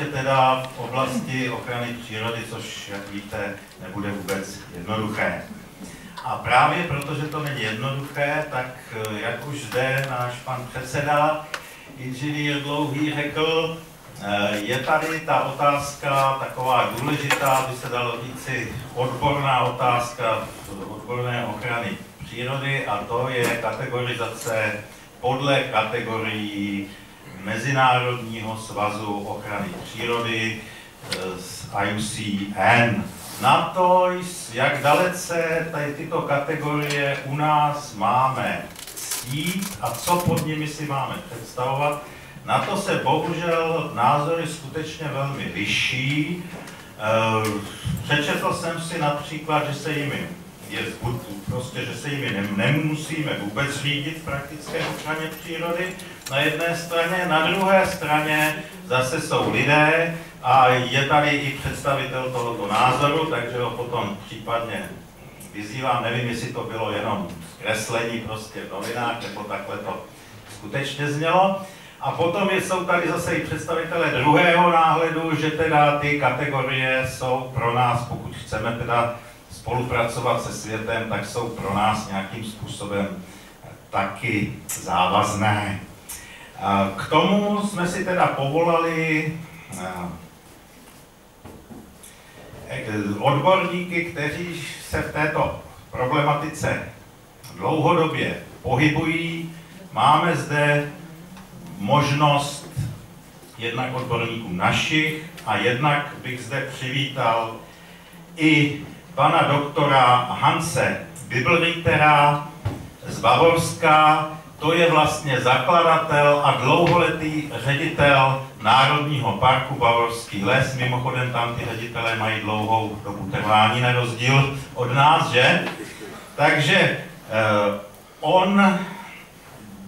zvláště teda v oblasti ochrany přírody, což, jak víte, nebude vůbec jednoduché. A právě protože to není jednoduché, tak eh, jak už zde náš pan předseda, inženýr Dlouhý řekl, eh, je tady ta otázka taková důležitá, by se dalo říci odborná otázka odborné ochrany přírody a to je kategorizace podle kategorií Mezinárodního svazu ochrany přírody eh, z IUCN. Na to, jak dalece tady tyto kategorie u nás máme ctít a co pod nimi si máme představovat, na to se bohužel názory skutečně velmi liší. Eh, přečetl jsem si například, že se jimi je prostě, že se jimi nemusíme vůbec řídit v praktické ochraně přírody na jedné straně, na druhé straně zase jsou lidé a je tady i představitel tohoto názoru, takže ho potom případně vyzývám, nevím, jestli to bylo jenom kreslení prostě v novinách, nebo takhle to skutečně znělo. A potom jsou tady zase i představitelé druhého náhledu, že teda ty kategorie jsou pro nás, pokud chceme teda spolupracovat se světem, tak jsou pro nás nějakým způsobem taky závazné. K tomu jsme si teda povolali odborníky, kteří se v této problematice dlouhodobě pohybují. Máme zde možnost jednak odborníků našich a jednak bych zde přivítal i pana doktora Hanse Bibelrittera z Bavorska. To je vlastně zakladatel a dlouholetý ředitel Národního parku Bavorský les. Mimochodem tam ty ředitelé mají dlouhou dobu trvání na rozdíl od nás, že? Takže eh, on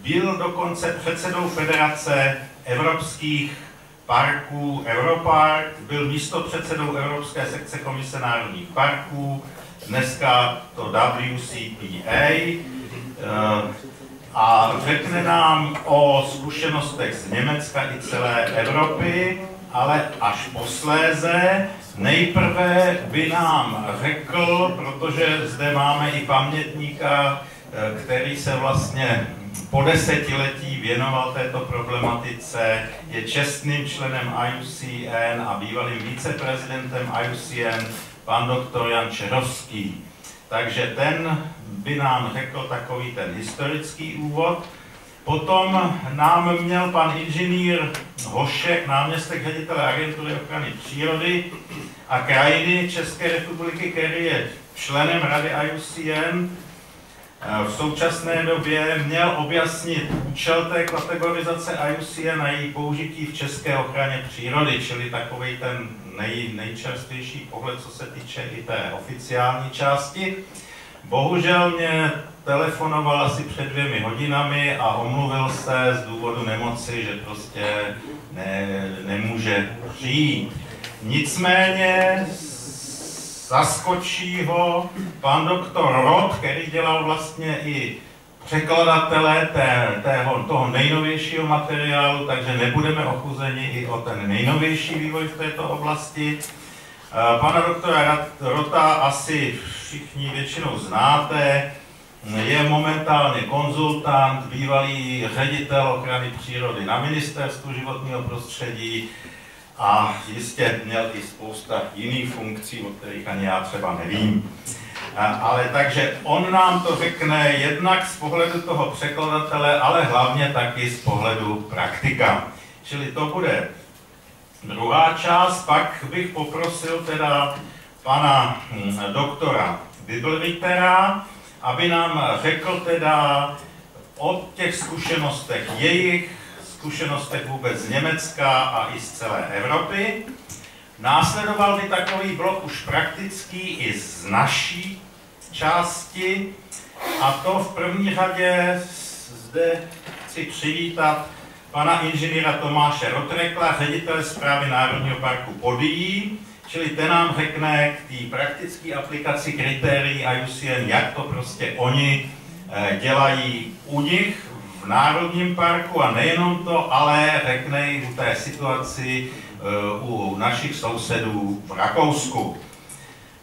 byl dokonce předsedou Federace evropských parků Europark, byl místopředsedou Evropské sekce Komise národních parků, dneska to WCPA, eh, a řekne nám o zkušenostech z Německa i celé Evropy, ale až posléze nejprve by nám řekl, protože zde máme i pamětníka, který se vlastně po desetiletí věnoval této problematice, je čestným členem IUCN a bývalým viceprezidentem IUCN, pan doktor Jan Čerovský. Takže ten by nám řekl takový ten historický úvod. Potom nám měl pan inženýr Hošek, náměstek ředitele agentury ochrany přírody a krajiny České republiky, který je členem rady IUCN, v současné době měl objasnit účel té kategorizace IUCN a její použití v české ochraně přírody, čili takový ten nej, nejčerstvější pohled, co se týče i té oficiální části. Bohužel mě telefonoval asi před dvěmi hodinami a omluvil se z důvodu nemoci, že prostě ne, nemůže přijít. Nicméně zaskočí ho pan doktor Roth, který dělal vlastně i překladatele té, tého, toho nejnovějšího materiálu, takže nebudeme ochuzeni i o ten nejnovější vývoj v této oblasti. Eh, pana doktora Rota asi všichni většinou znáte, je momentálně konzultant, bývalý ředitel ochrany přírody na ministerstvu životního prostředí, a jistě měl i spousta jiných funkcí, o kterých ani já třeba nevím. Ale takže on nám to řekne jednak z pohledu toho překladatele, ale hlavně taky z pohledu praktika. Čili to bude druhá část, pak bych poprosil teda pana hm, doktora Bibelritera, aby nám řekl teda o těch zkušenostech jejich, zkušenostech vůbec z Německa a i z celé Evropy. Následoval by takový blok už praktický i z naší části a to v první řadě zde chci přivítat pana inženýra Tomáše Rotrekla, ředitele zprávy Národního parku Podijí, čili ten nám řekne k té praktické aplikaci kritérií IUCN, jak to prostě oni eh, dělají u nich v Národním parku a nejenom to, ale řekne i u té situaci u našich sousedů v Rakousku.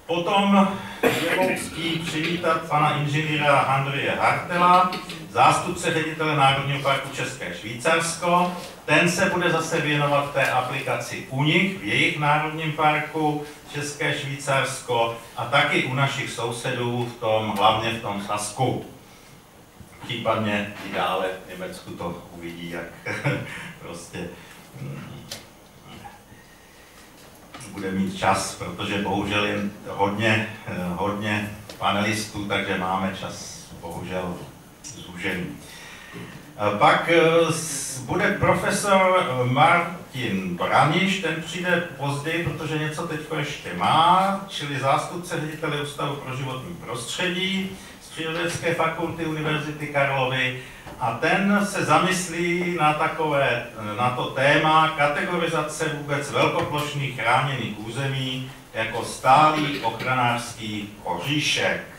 Potom je přivítat pana inženýra Andreje Hartela, zástupce ředitele Národního parku České Švýcarsko. Ten se bude zase věnovat té aplikaci u nich, v jejich Národním parku České Švýcarsko a taky u našich sousedů, v tom, hlavně v tom Sasku. Případně i dále v Německu to uvidí, jak prostě hm, bude mít čas, protože bohužel je hodně, hodně panelistů, takže máme čas bohužel zúžený. Pak e, bude profesor Martin Braniš, ten přijde později, protože něco teď ještě má, čili zástupce ředitele Ústavu pro životní prostředí z Přírodovědské fakulty Univerzity Karlovy a ten se zamyslí na takové, na to téma kategorizace vůbec velkoplošných chráněných území jako stálý ochranářský koříšek.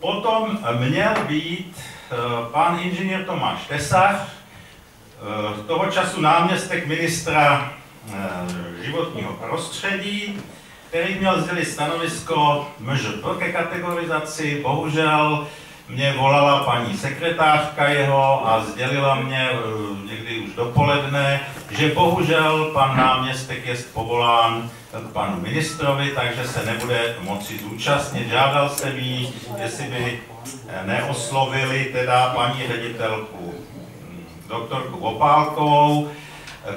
Potom měl být eh, pan inženýr Tomáš Tesař, eh, toho času náměstek ministra eh, životního prostředí, který měl sdělit stanovisko MŽP ke kategorizaci. Bohužel mě volala paní sekretářka jeho a sdělila mě eh, někdy už dopoledne, že bohužel pan náměstek je povolán k panu ministrovi, takže se nebude moci zúčastnit. Žádal jsem jí, jestli by eh, neoslovili teda paní ředitelku hm, doktorku Opálkovou,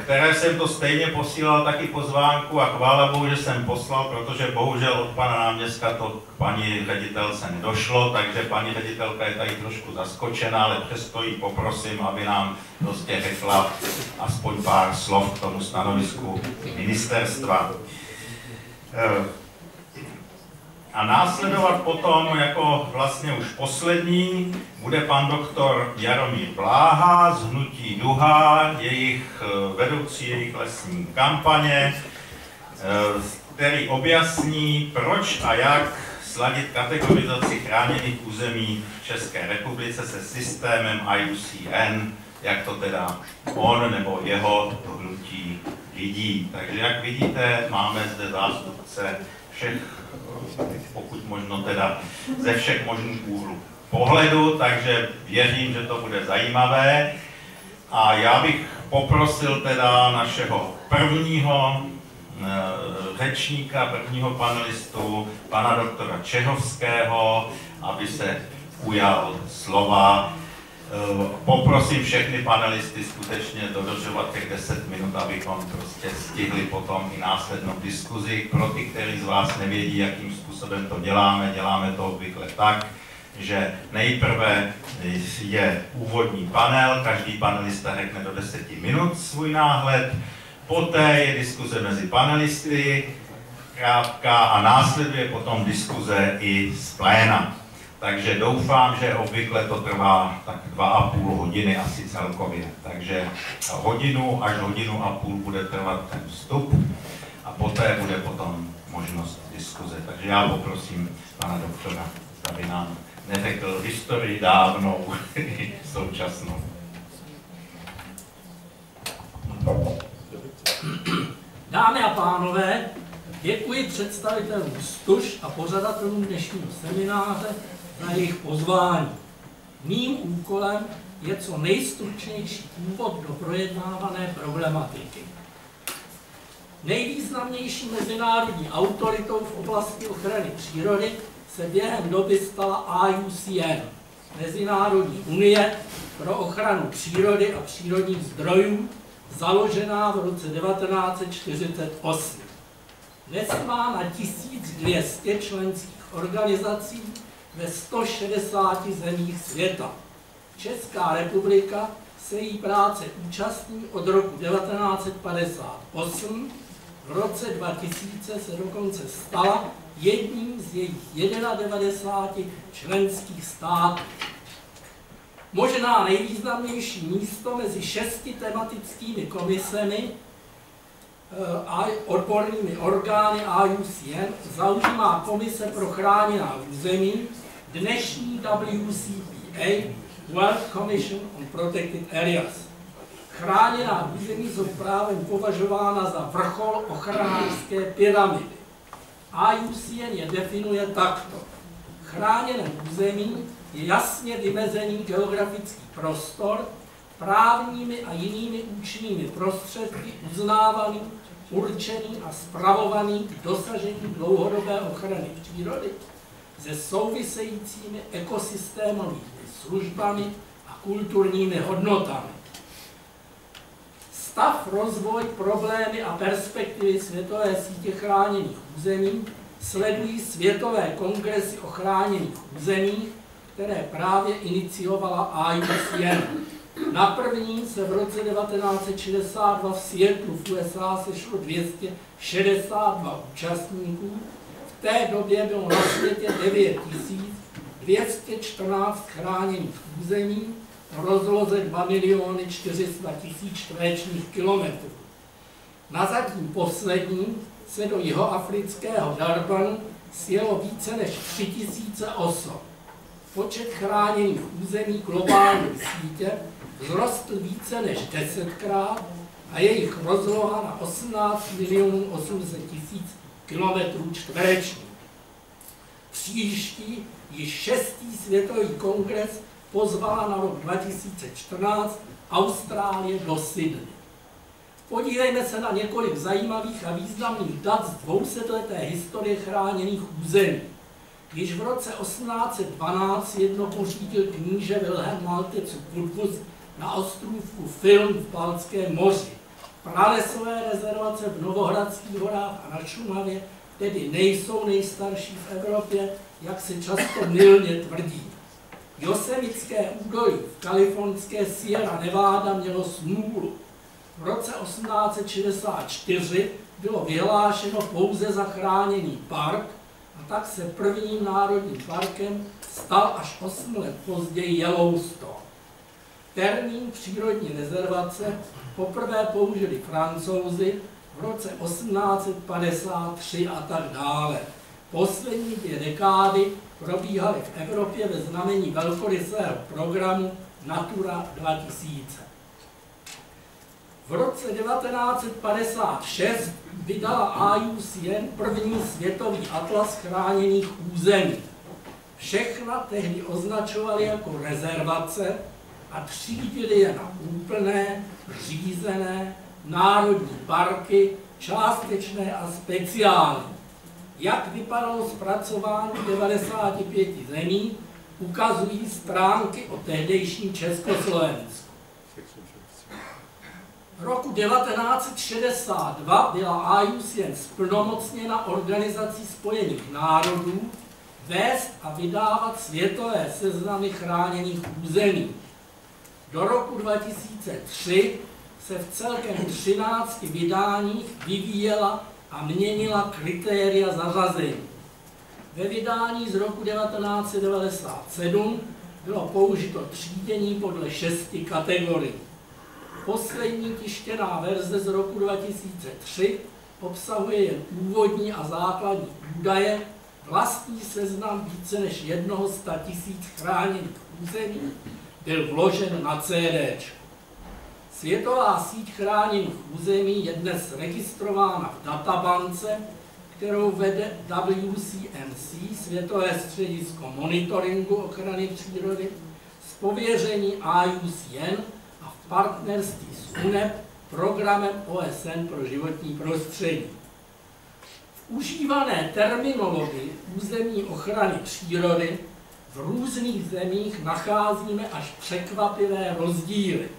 které jsem to stejně posílal taky pozvánku a chvála Bohu, že jsem poslal, protože bohužel od pana náměstka to k paní ředitelce nedošlo, takže paní ředitelka je tady trošku zaskočená, ale přesto ji poprosím, aby nám prostě řekla aspoň pár slov k tomu stanovisku ministerstva. A následovat potom jako vlastně už poslední bude pan doktor Jaromír Bláha z Hnutí Duha, jejich eh, vedoucí jejich lesní kampaně, eh, který objasní, proč a jak sladit kategorizaci chráněných území v České republice se systémem IUCN, jak to teda on nebo jeho hnutí vidí. Takže jak vidíte, máme zde zástupce všech pokud možno teda ze všech možných úhlů pohledu, takže věřím, že to bude zajímavé. A já bych poprosil teda našeho prvního eh, řečníka, prvního panelistu, pana doktora Čehovského, aby se ujal slova. Eh, poprosím všechny panelisty skutečně dodržovat těch 10 minut, abychom prostě stihli potom i následnou diskuzi. Pro ty, kteří z vás nevědí, jakým způsobem to děláme, děláme to obvykle tak, že nejprve je úvodní panel, každý panelista řekne do 10 minut svůj náhled, poté je diskuze mezi panelisty, krátká a následuje potom diskuze i z pléna. Takže doufám, že obvykle to trvá tak dva a půl hodiny asi celkově. Takže hodinu až hodinu a půl bude trvat ten vstup a poté bude potom možnost diskuze. Takže já poprosím pana doktora, aby nám neřekl historii dávnou i současnou. Dámy a pánové, děkuji představitelům STUŽ a pořadatelům dnešního semináře na jejich pozvání. Mým úkolem je co nejstručnější úvod do projednávané problematiky. Nejvýznamnější mezinárodní autoritou v oblasti ochrany přírody se během doby stala IUCN, Mezinárodní unie pro ochranu přírody a přírodních zdrojů, založená v roce 1948. Dnes má na 1200 členských organizací ve 160 zemích světa. Česká republika se jí práce účastní od roku 1958. V roce 2000 se dokonce stala jedním z jejich 91 členských států. Možná nejvýznamnější místo mezi šesti tematickými komisemi eh, a odbornými orgány IUCN zaujímá Komise pro chráněná území, dnešní WCPA, World Commission on Protected Areas. Chráněná území jsou právem považována za vrchol ochranářské pyramidy. IUCN je definuje takto. Chráněné území je jasně vymezený geografický prostor, právními a jinými účinnými prostředky uznávaný, určený a spravovaný k dosažení dlouhodobé ochrany přírody se souvisejícími ekosystémovými službami a kulturními hodnotami. Stav, rozvoj, problémy a perspektivy světové sítě chráněných území sledují světové kongresy o chráněných územích, které právě iniciovala IUCN. Na první se v roce 1962 v Seattle v USA sešlo 262 účastníků. Té době bylo na světě 9214 chráněných území v rozloze 2 miliony 400 tisíc čtverečních kilometrů. Na zatím poslední se do jihoafrického Darbanu sjelo více než 3000 osob. Počet chráněných území globální sítě vzrostl více než desetkrát a jejich rozloha na 18 milionů 800 tisíc kilometrů čtverečních. Příští, již šestý světový kongres pozvala na rok 2014 Austrálie do Sydney. Podívejme se na několik zajímavých a významných dat z dvousetleté historie chráněných území. Již v roce 1812 jedno pořídil kníže Wilhelm Maltecu Putbus na ostrůvku Film v Balckém moři. Pralesové rezervace v Novohradských horách a na Šumavě tedy nejsou nejstarší v Evropě, jak se často milně tvrdí. Josemické údolí v kalifornské Sierra Nevada mělo smůlu. V roce 1864 bylo vyhlášeno pouze zachráněný park a tak se prvním národním parkem stal až 8 let později Yellowstone. Termín přírodní rezervace poprvé použili francouzi v roce 1853 a tak dále. Poslední dvě dekády probíhaly v Evropě ve znamení velkorysého programu Natura 2000. V roce 1956 vydala IUCN první světový atlas chráněných území. Všechna tehdy označovali jako rezervace a třídili je na úplné, řízené, národní parky, částečné a speciální. Jak vypadalo zpracování 95 zemí, ukazují stránky o tehdejším Československu. Roku 1962 byla IUCN splnomocněna Organizací spojených národů vést a vydávat světové seznamy chráněných území. Do roku 2003 se v celkem 13 vydáních vyvíjela a měnila kritéria zařazení. Ve vydání z roku 1997 bylo použito třídění podle šesti kategorií. Poslední tištěná verze z roku 2003 obsahuje jen úvodní a základní údaje, vlastní seznam více než jednoho sta tisíc chráněných území byl vložen na CD. Světová síť chráněných území je dnes registrována v databance, kterou vede WCMC, Světové středisko monitoringu ochrany přírody, z pověření IUCN a v partnerství s UNEP, programem OSN pro životní prostředí. V užívané terminologii územní ochrany přírody v různých zemích nacházíme až překvapivé rozdíly.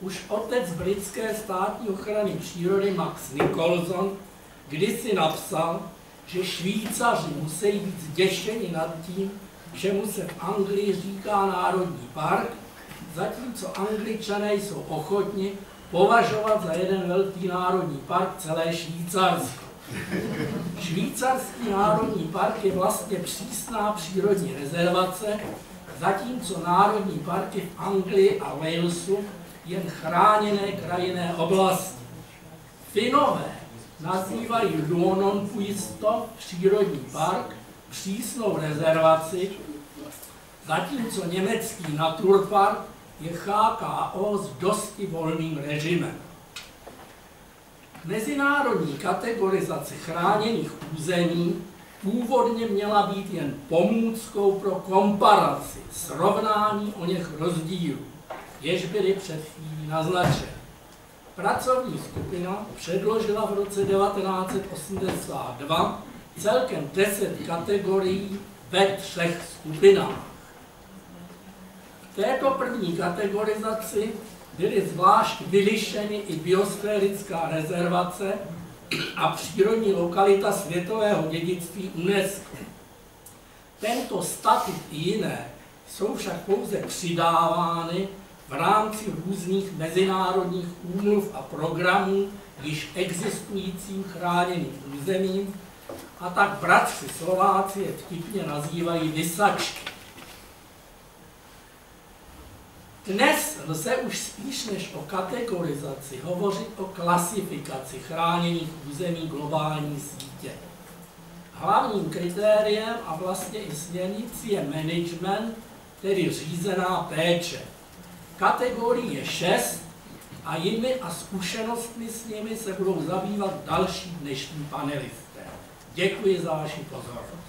Už otec britské státní ochrany přírody Max Nicholson kdysi napsal, že Švýcaři musí být zděšeni nad tím, čemu se v Anglii říká Národní park, zatímco Angličané jsou ochotni považovat za jeden velký národní park celé Švýcarsko. Švýcarský národní park je vlastně přísná přírodní rezervace, zatímco národní parky v Anglii a Walesu jen chráněné krajinné oblasti. Finové nazývají Luononpuisto přírodní park, přísnou rezervaci, zatímco německý Naturpark je HKO s dosti volným režimem. Mezinárodní kategorizace chráněných území původně měla být jen pomůckou pro komparaci, srovnání o něch rozdílů, jež byly před chvílí naznačeny. Pracovní skupina předložila v roce 1982 celkem 10 kategorií ve třech skupinách. V této první kategorizaci byly zvlášť vylišeny i biosférická rezervace a přírodní lokalita světového dědictví UNESCO. Tento statut i jiné jsou však pouze přidávány v rámci různých mezinárodních úmluv a programů již existujícím chráněným územím a tak bratři Slováci je vtipně nazývají vysačky. Dnes lze už spíš než o kategorizaci hovořit o klasifikaci chráněných území globální sítě. Hlavním kritériem a vlastně i směrnicí je management, tedy řízená péče. Kategorie je 6 a jimi a zkušenostmi s nimi se budou zabývat další dnešní panelisté. Děkuji za vaši pozornost.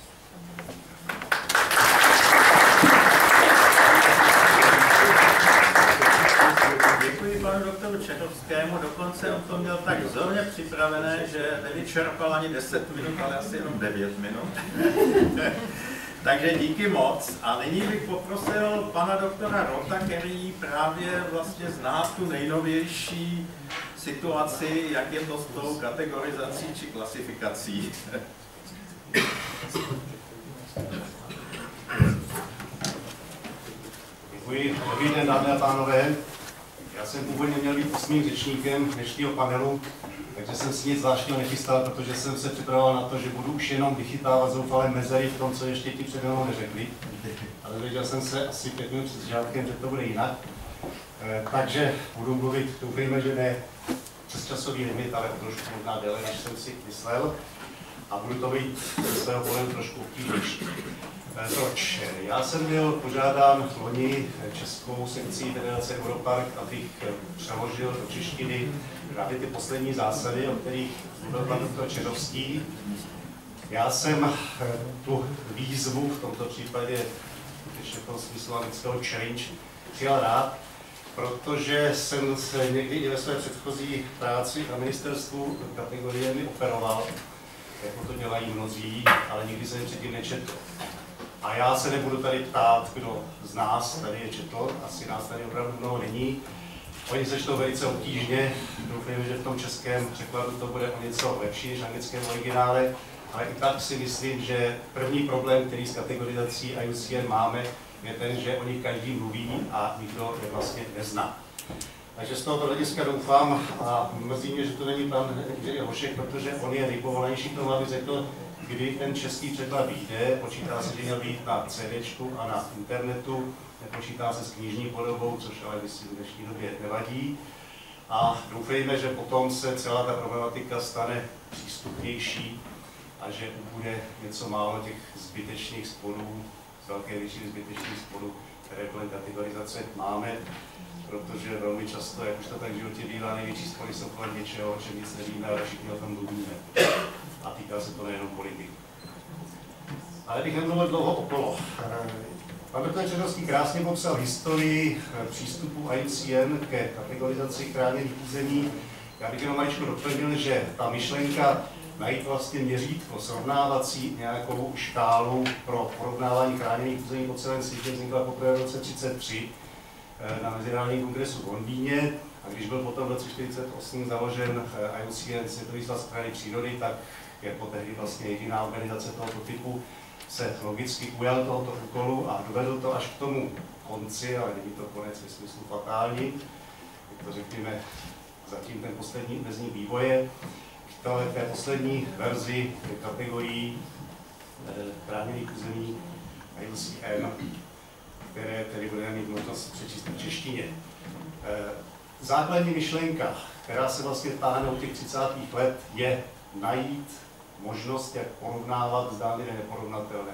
Děkuji panu Čechovskému, dokonce on to měl tak vzorně připravené, že nevyčerpal ani 10 minut, ale asi jenom 9 minut. Takže díky moc. A nyní bych poprosil pana doktora Rota, který právě vlastně zná tu nejnovější situaci, jak je to s tou kategorizací či klasifikací. Děkuji. Dobrý den, dámy a pánové. Já jsem původně měl být osmým řečníkem dnešního panelu, takže jsem si nic zvláštního nechystal, protože jsem se připravoval na to, že budu už jenom vychytávat zoufalé mezery v tom, co ještě ti před mnou neřekli. Ale věděl jsem se asi pět minut před začátkem, že to bude jinak. Eh, takže budu mluvit, doufejme, že ne přes časový limit, ale o trošku možná déle, než jsem si myslel. A budu to být ze svého pohledu trošku obtížnější. Proč? Já jsem byl požádán loni Českou sekcí Federace Europark, abych přeložil do češtiny právě ty poslední zásady, o kterých mluvil pan doktor Čerovský. Já jsem eh, tu výzvu, v tomto případě v tom smyslu anglického change, přijal rád, protože jsem se někdy i ve své předchozí práci na ministerstvu kategoriemi operoval, jako to dělají mnozí, ale nikdy jsem předtím nečetl. A já se nebudu tady ptát, kdo z nás tady je četl, asi nás tady opravdu mnoho není. Oni se čtou velice obtížně, doufejme, že v tom českém překladu to bude o něco lepší než anglickém originále, ale i tak si myslím, že první problém, který s kategorizací IUCN máme, je ten, že o nich každý mluví a nikdo je vlastně nezná. Takže z tohoto hlediska doufám a mrzí mě, že to není pan Hošek, protože on je nejpovolanější k tomu, aby řekl, kdy ten český překlad vyjde. Počítá se, že měl být na CD a na internetu. Nepočítá se s knižní podobou, což ale myslím v dnešní době nevadí. A doufejme, že potom se celá ta problematika stane přístupnější a že bude něco málo těch zbytečných sporů, z velké většiny zbytečných sporů, které kolem kategorizace máme, protože velmi často, jak už to tak v životě bývá, největší spory jsou kolem něčeho, čem nic nevíme, ale všichni o tom mluvíme a týká se to nejenom politiky. Ale bych nemluvil dlouho okolo. Pan doktor Černovský krásně popsal historii přístupu IUCN ke kategorizaci chráněných území. Já bych jenom maličko doplnil, že ta myšlenka najít vlastně měřítko, srovnávací nějakou škálu pro porovnávání chráněných území po celém světě vznikla poprvé v roce 1933 eh, na Mezinárodním kongresu v Londýně. A když byl potom v roce 1948 založen eh, IUCN Světový svaz ochrany přírody, tak jako tehdy vlastně jediná organizace tohoto typu, se logicky ujal tohoto úkolu a dovedl to až k tomu konci, ale není to konec ve smyslu fatální, jak to řekněme, zatím ten poslední mezní vývoje, k té, poslední verzi kategorií eh, chráněných území IUCN, které tedy budeme mít možnost přečíst v češtině. Eh, základní myšlenka, která se vlastně táhne od těch 30. let, je najít možnost, jak porovnávat zdánlivě neporovnatelné.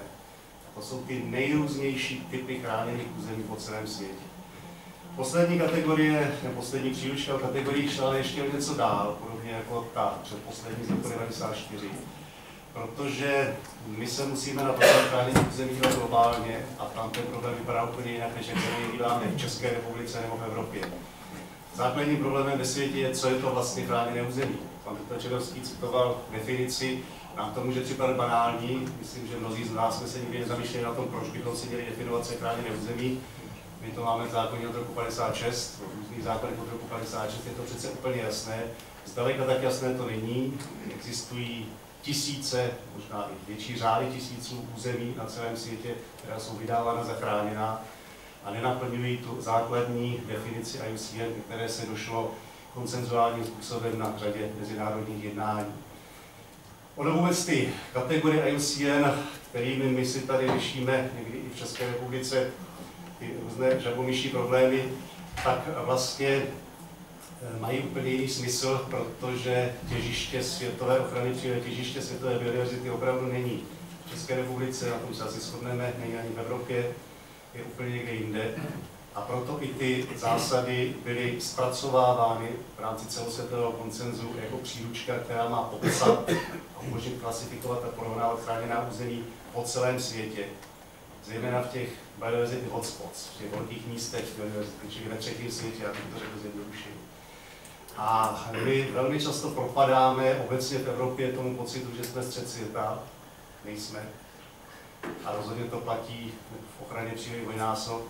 To jsou ty nejrůznější typy chráněných území po celém světě. Poslední kategorie, poslední příručka kategorii šla ještě něco dál, podobně jako ta předposlední z roku 94. Protože my se musíme na problém chráněných území dívat globálně a tam ten problém vypadá úplně jinak, než jak se díváme v České republice nebo v Evropě. Základním problémem ve světě je, co je to vlastně chráněné území. Pan Čerovský citoval definici, nám to může připadat banální, myslím, že mnozí z nás jsme se nikdy nezamýšleli na tom, proč bychom si měli definovat, co je chráněné. My to máme v zákoně od roku 56, v různých zákonech od roku 56, je to přece úplně jasné. Zdaleka tak jasné to není. Existují tisíce, možná i větší řády tisíců území na celém světě, která jsou vydávána za chráněná a nenaplňují tu základní definici IUCN, které se došlo koncenzuálním způsobem na řadě mezinárodních jednání. Ono vůbec ty kategorie IUCN, kterými my si tady řešíme někdy i v České republice, ty různé žabomyší problémy, tak vlastně mají úplně jiný smysl, protože těžiště světové ochrany přírody, těžiště světové biodiverzity opravdu není v České republice, na tom se asi shodneme, není ani v Evropě, je úplně někde jinde. A proto i ty zásady byly zpracovávány v rámci celosvětového koncenzu jako příručka, která má popsat a umožnit klasifikovat a porovnávat chráněná území po celém světě, zejména v těch biodiversity hotspots, v těch velkých místech biodiverzity, čili ve třetím světě, abych to řekl zjednodušeně. A my velmi často propadáme obecně v Evropě tomu pocitu, že jsme střed světa. Nejsme. A rozhodně to platí v ochraně přírody dvojnásob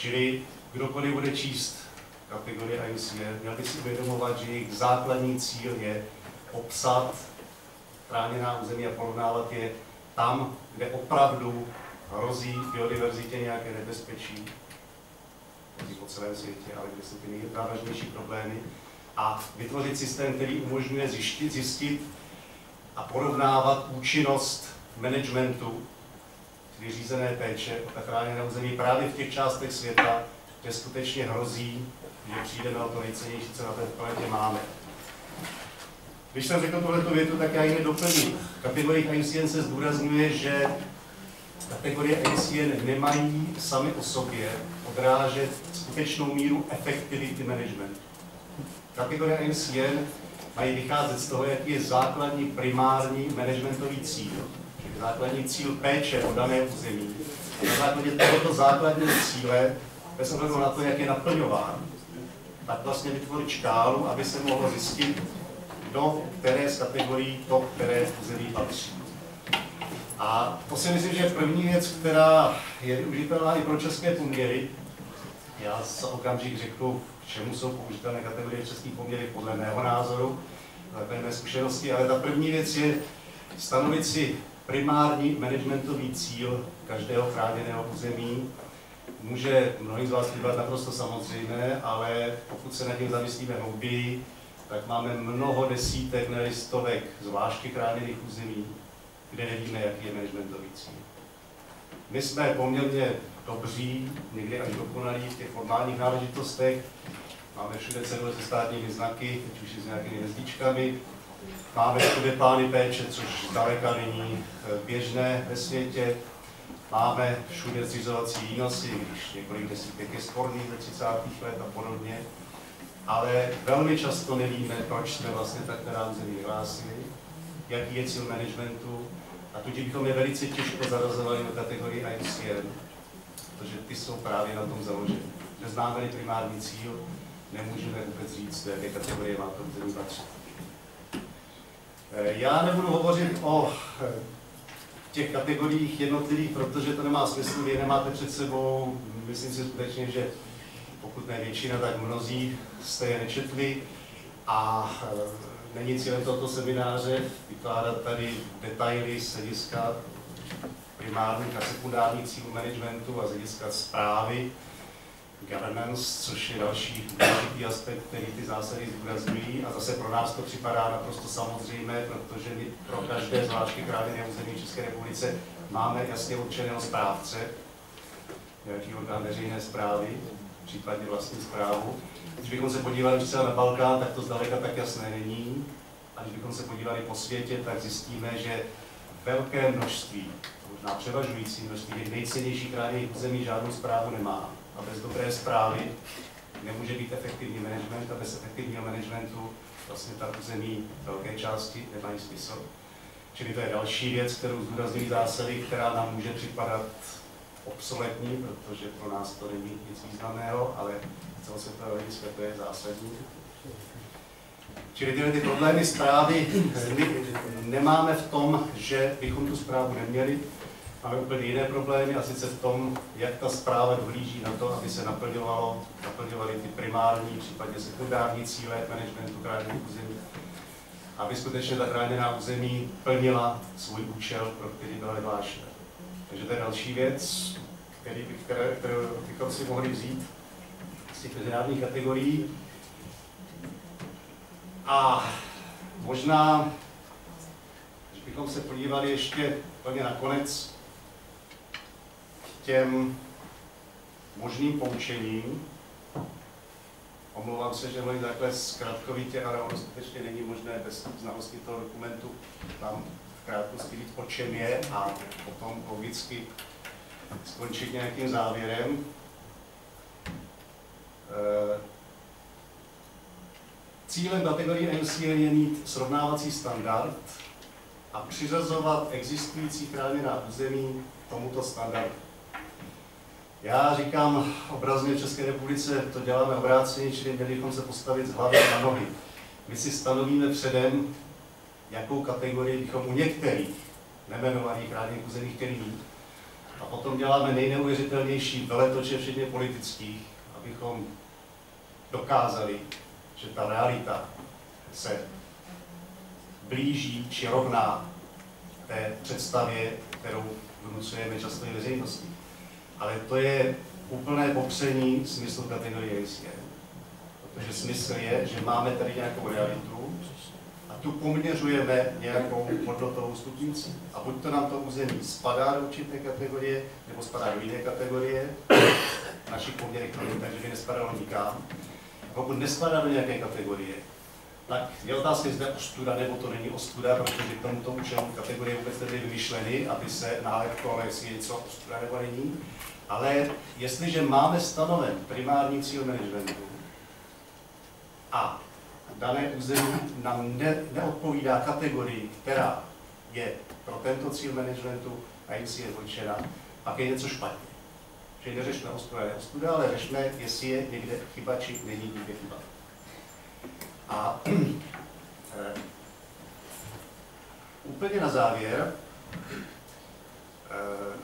Čili kdokoliv bude číst kategorie IUCN, měl by si uvědomovat, že jejich základní cíl je obsat chráněná území a porovnávat je tam, kde opravdu hrozí biodiverzitě nějaké nebezpečí, po celém světě, ale kde jsou ty nejzávažnější problémy, a vytvořit systém, který umožňuje zjistit, zjistit a porovnávat účinnost managementu vyřízené péče o ta chráněné území právě v těch částech světa, kde skutečně hrozí, že přijdeme o to nejcennější, co na té planetě máme. Když jsem řekl tohleto větu, tak já ji nedoplním. V kategoriích ICN se zdůrazňuje, že kategorie ICN nemají sami o sobě odrážet skutečnou míru efektivity management. Kategorie ICN mají vycházet z toho, jaký je základní primární managementový cíl základní cíl péče o dané území. A na základě tohoto základního cíle, bez ohledu na to, jak je naplňován, tak vlastně vytvořit škálu, aby se mohlo zjistit, do které z kategorií to, které území patří. A to si myslím, že je první věc, která je využitelná i pro české poměry. Já za okamžik řeknu, čemu jsou použitelné kategorie českých poměry podle mého názoru, takové mé zkušenosti, ale ta první věc je stanovit si primární managementový cíl každého chráněného území může mnohým z vás vypadat naprosto samozřejmé, ale pokud se nad tím zamyslíme hlouběji, tak máme mnoho desítek, ne stovek zvláště chráněných území, kde nevíme, jaký je managementový cíl. My jsme poměrně dobří, někdy až dokonalí v těch formálních náležitostech. Máme všude cedule se státními znaky, teď už i s nějakými hvězdičkami, Máme takové plány péče, což zdaleka není eh, běžné ve světě. Máme všude zřizovací výnosy, když několik desítek je sporných ze 30. let a podobně. Ale velmi často nevíme, proč jsme vlastně tak teda území vyhlásili, jaký je cíl managementu a tudíž bychom je velice těžko zarazovali do kategorii ICN, protože ty jsou právě na tom založeny. Že známe primární cíl, nemůžeme vůbec říct, do jaké kategorie má území patřit. Já nebudu hovořit o eh, těch kategoriích jednotlivých, protože to nemá smysl, vy nemáte před sebou. Myslím si skutečně, že pokud ne většina, tak mnozí jste je nečetli a eh, není cílem tohoto semináře vykládat tady detaily z hlediska primárních a sekundárních cílů managementu a z hlediska zprávy governance, což je další důležitý aspekt, který ty zásady zdůrazňují. A zase pro nás to připadá naprosto samozřejmé, protože my pro každé zvláště chráněné území České republice máme jasně určeného správce, nějaký orgán veřejné zprávy, případně vlastní zprávu. Když bychom se podívali třeba na Balkán, tak to zdaleka tak jasné není. A když bychom se podívali po světě, tak zjistíme, že velké množství, možná převažující množství těch nejcennějších území žádnou zprávu nemá a bez dobré zprávy nemůže být efektivní management a bez efektivního managementu vlastně ta území velké části nemají smysl. Čili to je další věc, kterou zdůrazňují zásady, která nám může připadat obsoletní, protože pro nás to není nic významného, ale celosvětové hlediska to je zásadní. Čili tyhle ty problémy zprávy nemáme v tom, že bychom tu zprávu neměli, máme úplně jiné problémy a sice v tom, jak ta zpráva dohlíží na to, aby se naplňovalo, naplňovaly ty primární, případně sekundární cíle managementu chráněných území, aby skutečně ta chráněná území plnila svůj účel, pro který byla vyhlášena. Takže to je další věc, který, které, kterou bychom si mohli vzít z těch mezinárodních kategorií. A možná, když bychom se podívali ještě úplně nakonec těm možným poučením, omlouvám se, že mluvím takhle zkrátkovitě, ale ono skutečně není možné bez znalosti toho dokumentu tam v krátkosti říct, o čem je a potom logicky skončit nějakým závěrem. Eh, Cílem kategorie MCL je mít srovnávací standard a přiřazovat existující chráněná území tomuto standardu. Já říkám obrazně v České republice, to děláme obráceně, čili měli bychom se postavit z hlavy na nohy. My si stanovíme předem, jakou kategorii bychom u některých nemenovaných chráněných území chtěli mít. A potom děláme nejneuvěřitelnější veletoče, včetně politických, abychom dokázali že ta realita se blíží či rovná té představě, kterou vnucujeme často i veřejnosti. Ale to je úplné popření smyslu kategorie ACM. Protože smysl je, že máme tady nějakou realitu a tu poměřujeme nějakou hodnotovou stupnicí. A buď to nám to území spadá do určité kategorie, nebo spadá do jiné kategorie, našich poměrech takže by nespadalo nikam pokud nespadá do nějaké kategorie, tak je otázka, zda ostuda nebo to není ostuda, protože k tomuto účelu kategorie vůbec nebyly vymyšleny, aby se nálepkovalo, jestli je něco ostuda nebo není. Ale jestliže máme stanoven primární cíl managementu a dané území nám ne, neodpovídá kategorii, která je pro tento cíl managementu a jim si je určena, pak je něco špatně. Čili neřešme ostuda, ostuda, ale řešme, jestli je někde chyba, či není někde chyba. A eh, úplně na závěr, eh,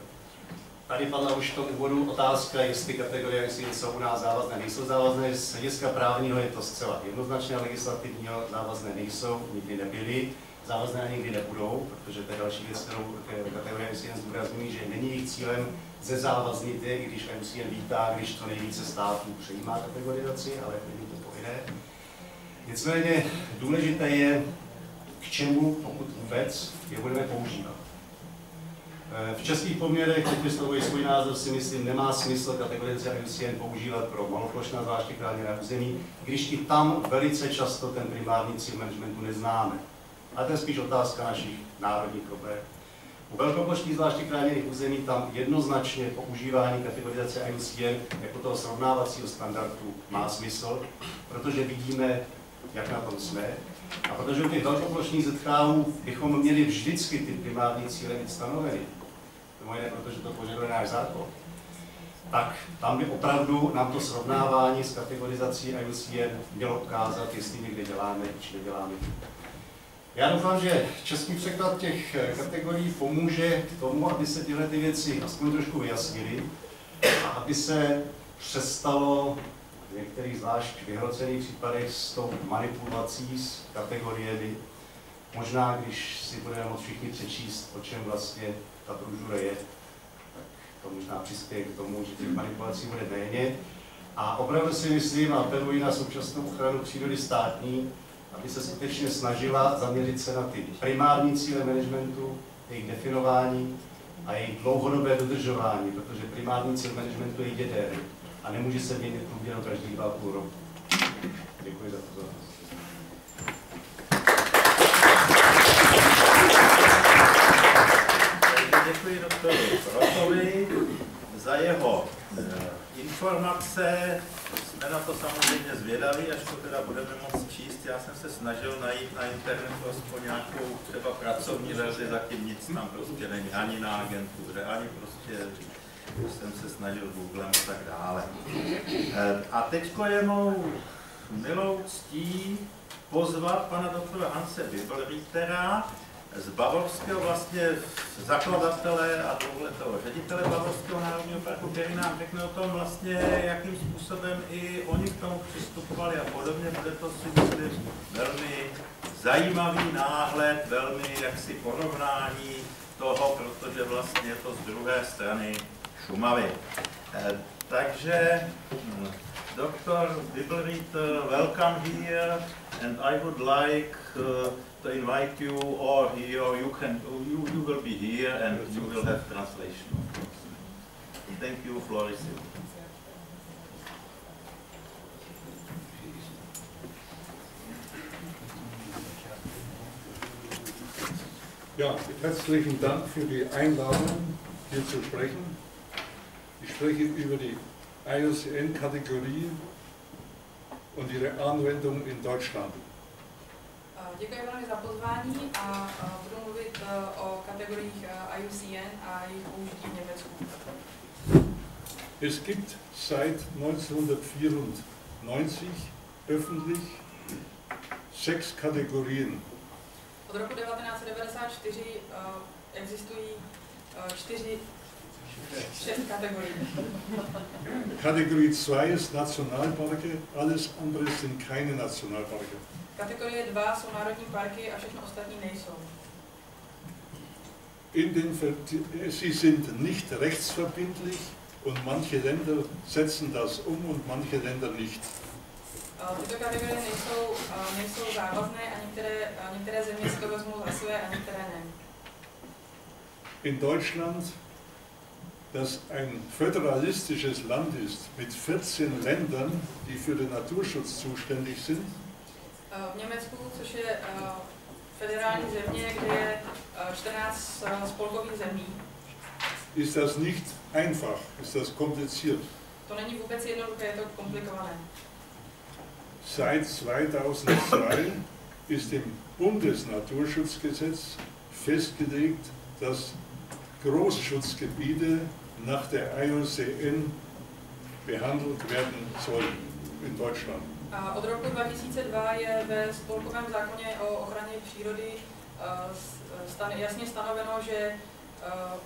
tady padla už v tom úvodu otázka, jestli kategorie jestli jsou u nás závazné, nejsou závazné. Z hlediska právního je to zcela jednoznačně, legislativního závazné nejsou, nikdy nebyly závazné nikdy nebudou, protože to je další věc, kterou kategorie MCN zdůrazňují, že není jejich cílem ze závaznit i když MCN vítá, když to nejvíce států přijímá kategorizaci, ale není to povinné. Nicméně důležité je, k čemu, pokud vůbec, je budeme používat. V českých poměrech, teď vyslovuji svůj názor, si myslím, nemá smysl kategorizace IUCN používat pro maloplošná zvláště chráněné území, když i tam velice často ten primární cíl managementu neznáme. A to je spíš otázka našich národních problémů. U velkoplošných zvláště chráněných území tam jednoznačně používání kategorizace IUCN jako toho srovnávacího standardu má smysl, protože vidíme, jak na tom jsme. A protože u těch velkoplošných ZKU bychom měli vždycky ty primární cíle mít stanoveny, mimo jiné, protože to požaduje náš zákon, tak tam by opravdu nám to srovnávání s kategorizací IUCN mělo ukázat, jestli někde děláme či neděláme. Já doufám, že český překlad těch eh, kategorií pomůže k tomu, aby se tyhle ty věci aspoň trošku vyjasnily a aby se přestalo některých zvlášť vyhrocených případech s tou manipulací s kategoriemi. Možná, když si budeme moct všichni přečíst, o čem vlastně ta průžura je, tak to možná přispěje k tomu, že těch manipulací bude méně. A opravdu si myslím a apeluji na současnou ochranu přírody státní, aby se skutečně snažila zaměřit se na ty primární cíle managementu, jejich definování a jejich dlouhodobé dodržování, protože primární cíl managementu je jeden a nemůže se měnit průběhu každý dva půl roku. Děkuji za pozornost. Děkuji doktoru Rotovi za jeho eh, informace. jsme na to samozřejmě zvědaví, až to teda budeme moct číst. Já jsem se snažil najít na internetu aspoň nějakou třeba pracovní verzi, zatím nic tam prostě není, ani na agentuře, ani prostě jsem se snažil Googlem a tak dále. Eh, a teď je mou milou ctí pozvat pana doktora Hanse Bibelrittera, z Bavorského vlastně zakladatele a dlouholetého ředitele Bavorského národního parku, který nám řekne o tom vlastně, jakým způsobem i oni k tomu přistupovali a podobně. Bude to si myslím velmi zajímavý náhled, velmi jaksi porovnání toho, protože vlastně je to z druhé strany Šumavy. Eh, takže hm, Dr. Bibelreader, welcome here and I would like uh, to invite you or here, you can, you, you will be here and you will have translation. Thank you, Floris. Ja, herzlichen Dank für die Einladung, hier zu sprechen. Ich spreche über die IUCN-Kategorie und ihre Anwendung in Deutschland. Děkuji velmi za pozvání a budu mluvit e, o kategoriích e, IUCN a jejich použití v Německu. Es gibt seit 1994 öffentlich sechs Kategorien. Od roku 1994 uh, e, existují čtyři. Kategorie 2 ist Nationalparke, alles andere sind keine Nationalparke. Kategorie 2 jsou národní parky a všechno ostatní nejsou. In den, sie sind nicht rechtsverbindlich und manche Länder setzen das um und manche Länder nicht. Tyto kategorie nejsou, nejsou závazné a některé, některé země si to vezmou za své a některé ne. In Deutschland, das ein föderalistisches Land ist mit 14 Ländern, die für den Naturschutz zuständig sind, Eh, v Německu, což je eh, federální země, kde je 14 eh, spolkových zemí. Ist das nicht einfach? Ist das kompliziert? To není vůbec jednoduché, je to komplikované. Seit 2002 ist im Bundesnaturschutzgesetz festgelegt, dass Großschutzgebiete nach der IUCN behandelt werden sollen in Deutschland. A od roku 2002 je ve spolkovém zákoně o ochraně přírody uh, stan, jasně stanoveno, že uh,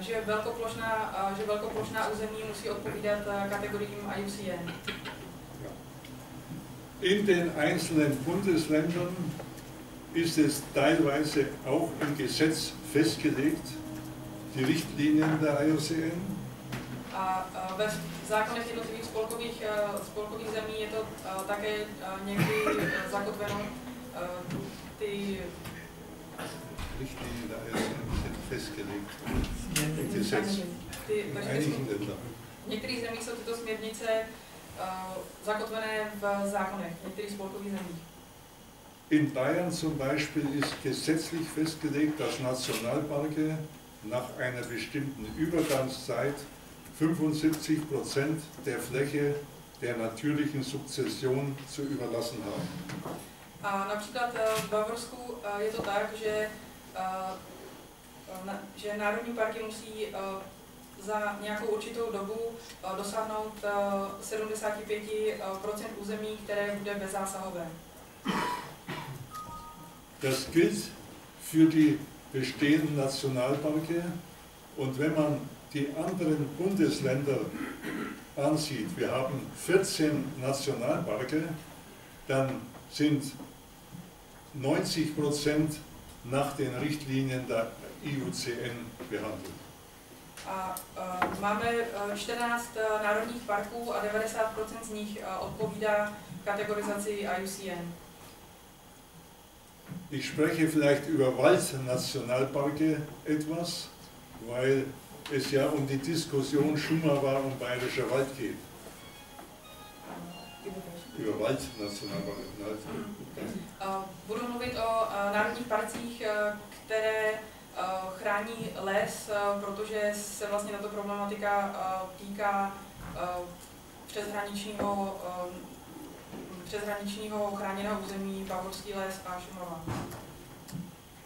že velkoplošná, že velkoplošná území musí odpovídat kategoriím IUCN. In den einzelnen Bundesländern ist es teilweise auch im Gesetz festgelegt, die Richtlinien der IUCN. A ve zákonech jednotlivých spolkových, e, spolkových zemí je to e, také e, někdy zakotveno ty Richtlinien da sind festgelegt. Gesetz. V některých zemích jsou tyto směrnice zakotvené v zákonech, v některých spolkových zemích. In Bayern zum Beispiel ist gesetzlich festgelegt, dass Nationalparke nach einer bestimmten Übergangszeit 75 Prozent der Fläche der natürlichen Sukzession zu überlassen haben. Například eh, v Bavorsku eh, je to tak, že, eh, že národní parky musí za nějakou určitou dobu dosáhnout 75 území, které bude bezzásahové. Das gilt für die bestehenden Nationalparke und wenn man die anderen Bundesländer ansieht, wir haben 14 Nationalparke, dann sind 90 Prozent nach den Richtlinien der IUCN behandelt. A uh, máme 14 uh, národních parků a 90% z nich odpovídá kategorizaci IUCN. Ich spreche vielleicht über Waldnationalparke etwas, weil es ja um die Diskussion Schumava und Bayerischer Wald geht. Über Wald, Uh, budu mluvit o uh, národních parcích, uh, které chrání les, protože se vlastně tato problematika týká přeshraničního, přeshraničního chráněného území Bavorský les a Šumava.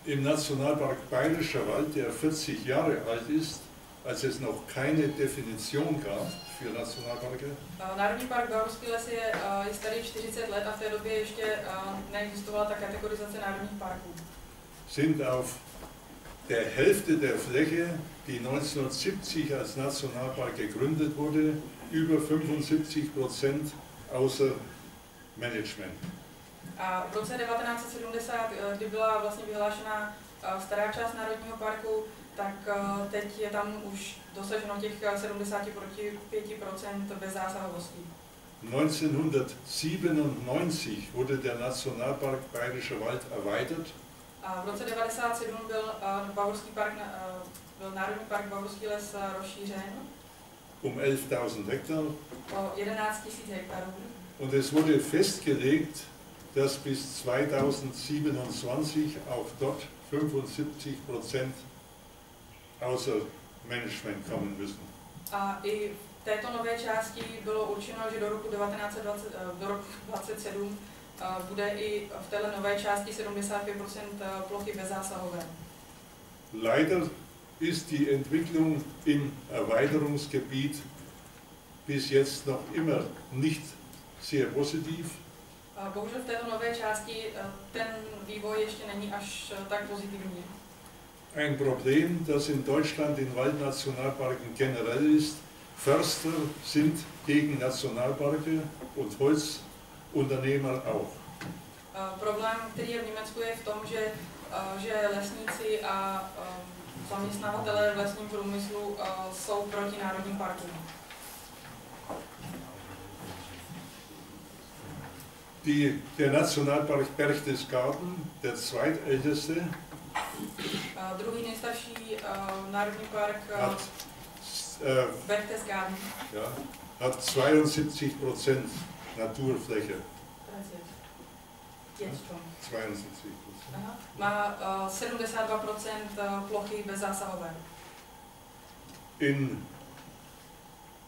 Im Nationalpark Bayerischer Wald, der 40 Jahre alt ist, als es noch keine Definition gab für Nationalparke. Národní park Bavorský les je, je starý 40 let a v té době ještě neexistovala ta kategorizace národních parků. Sind auf der Hälfte der Fläche, die 1970 als Nationalpark gegründet wurde, über 75 Prozent außer Management. A v roce 1970, kdy byla vlastně vyhlášena stará část Národního parku, tak teď je tam už dosaženo těch 75% bezzásahovosti. 1997 wurde der Nationalpark Bayerischer Wald erweitert. A v roce 1997 byl, uh, Bavorský park, uh, byl Národní park Bavorský les rozšířen. Um 11.000 Hektar. O 11 000 hektarů. Und es wurde festgelegt, dass bis 2027 auch dort 75 Prozent außer Management kommen müssen. A i v této nové části bylo určeno, že do roku 1920, eh, do roku 27 eh, bude i v této nové části 75 eh, plochy bezzásahové. Leider ist die Entwicklung im Erweiterungsgebiet bis jetzt noch immer nicht sehr positiv. Bohužel v této nové části ten vývoj ještě není až tak pozitivní. Ein Problem, das in Deutschland in Waldnationalparken generell ist. Förster sind gegen Nationalparke und Holzunternehmer auch. Problém, který je v Německu, je v tom, že, že lesníci a zaměstnavatelé v lesním průmyslu jsou proti národním parkům. Die, der Nationalpark Berchtesgaden, der zweitälteste, druhý nejstarší uh, národní park uh, hat, Berchtesgaden. Ja, hat 72% Naturfläche. Jetzt schon. 72 Aha. Má uh, 72 plochy bezzásahové. In,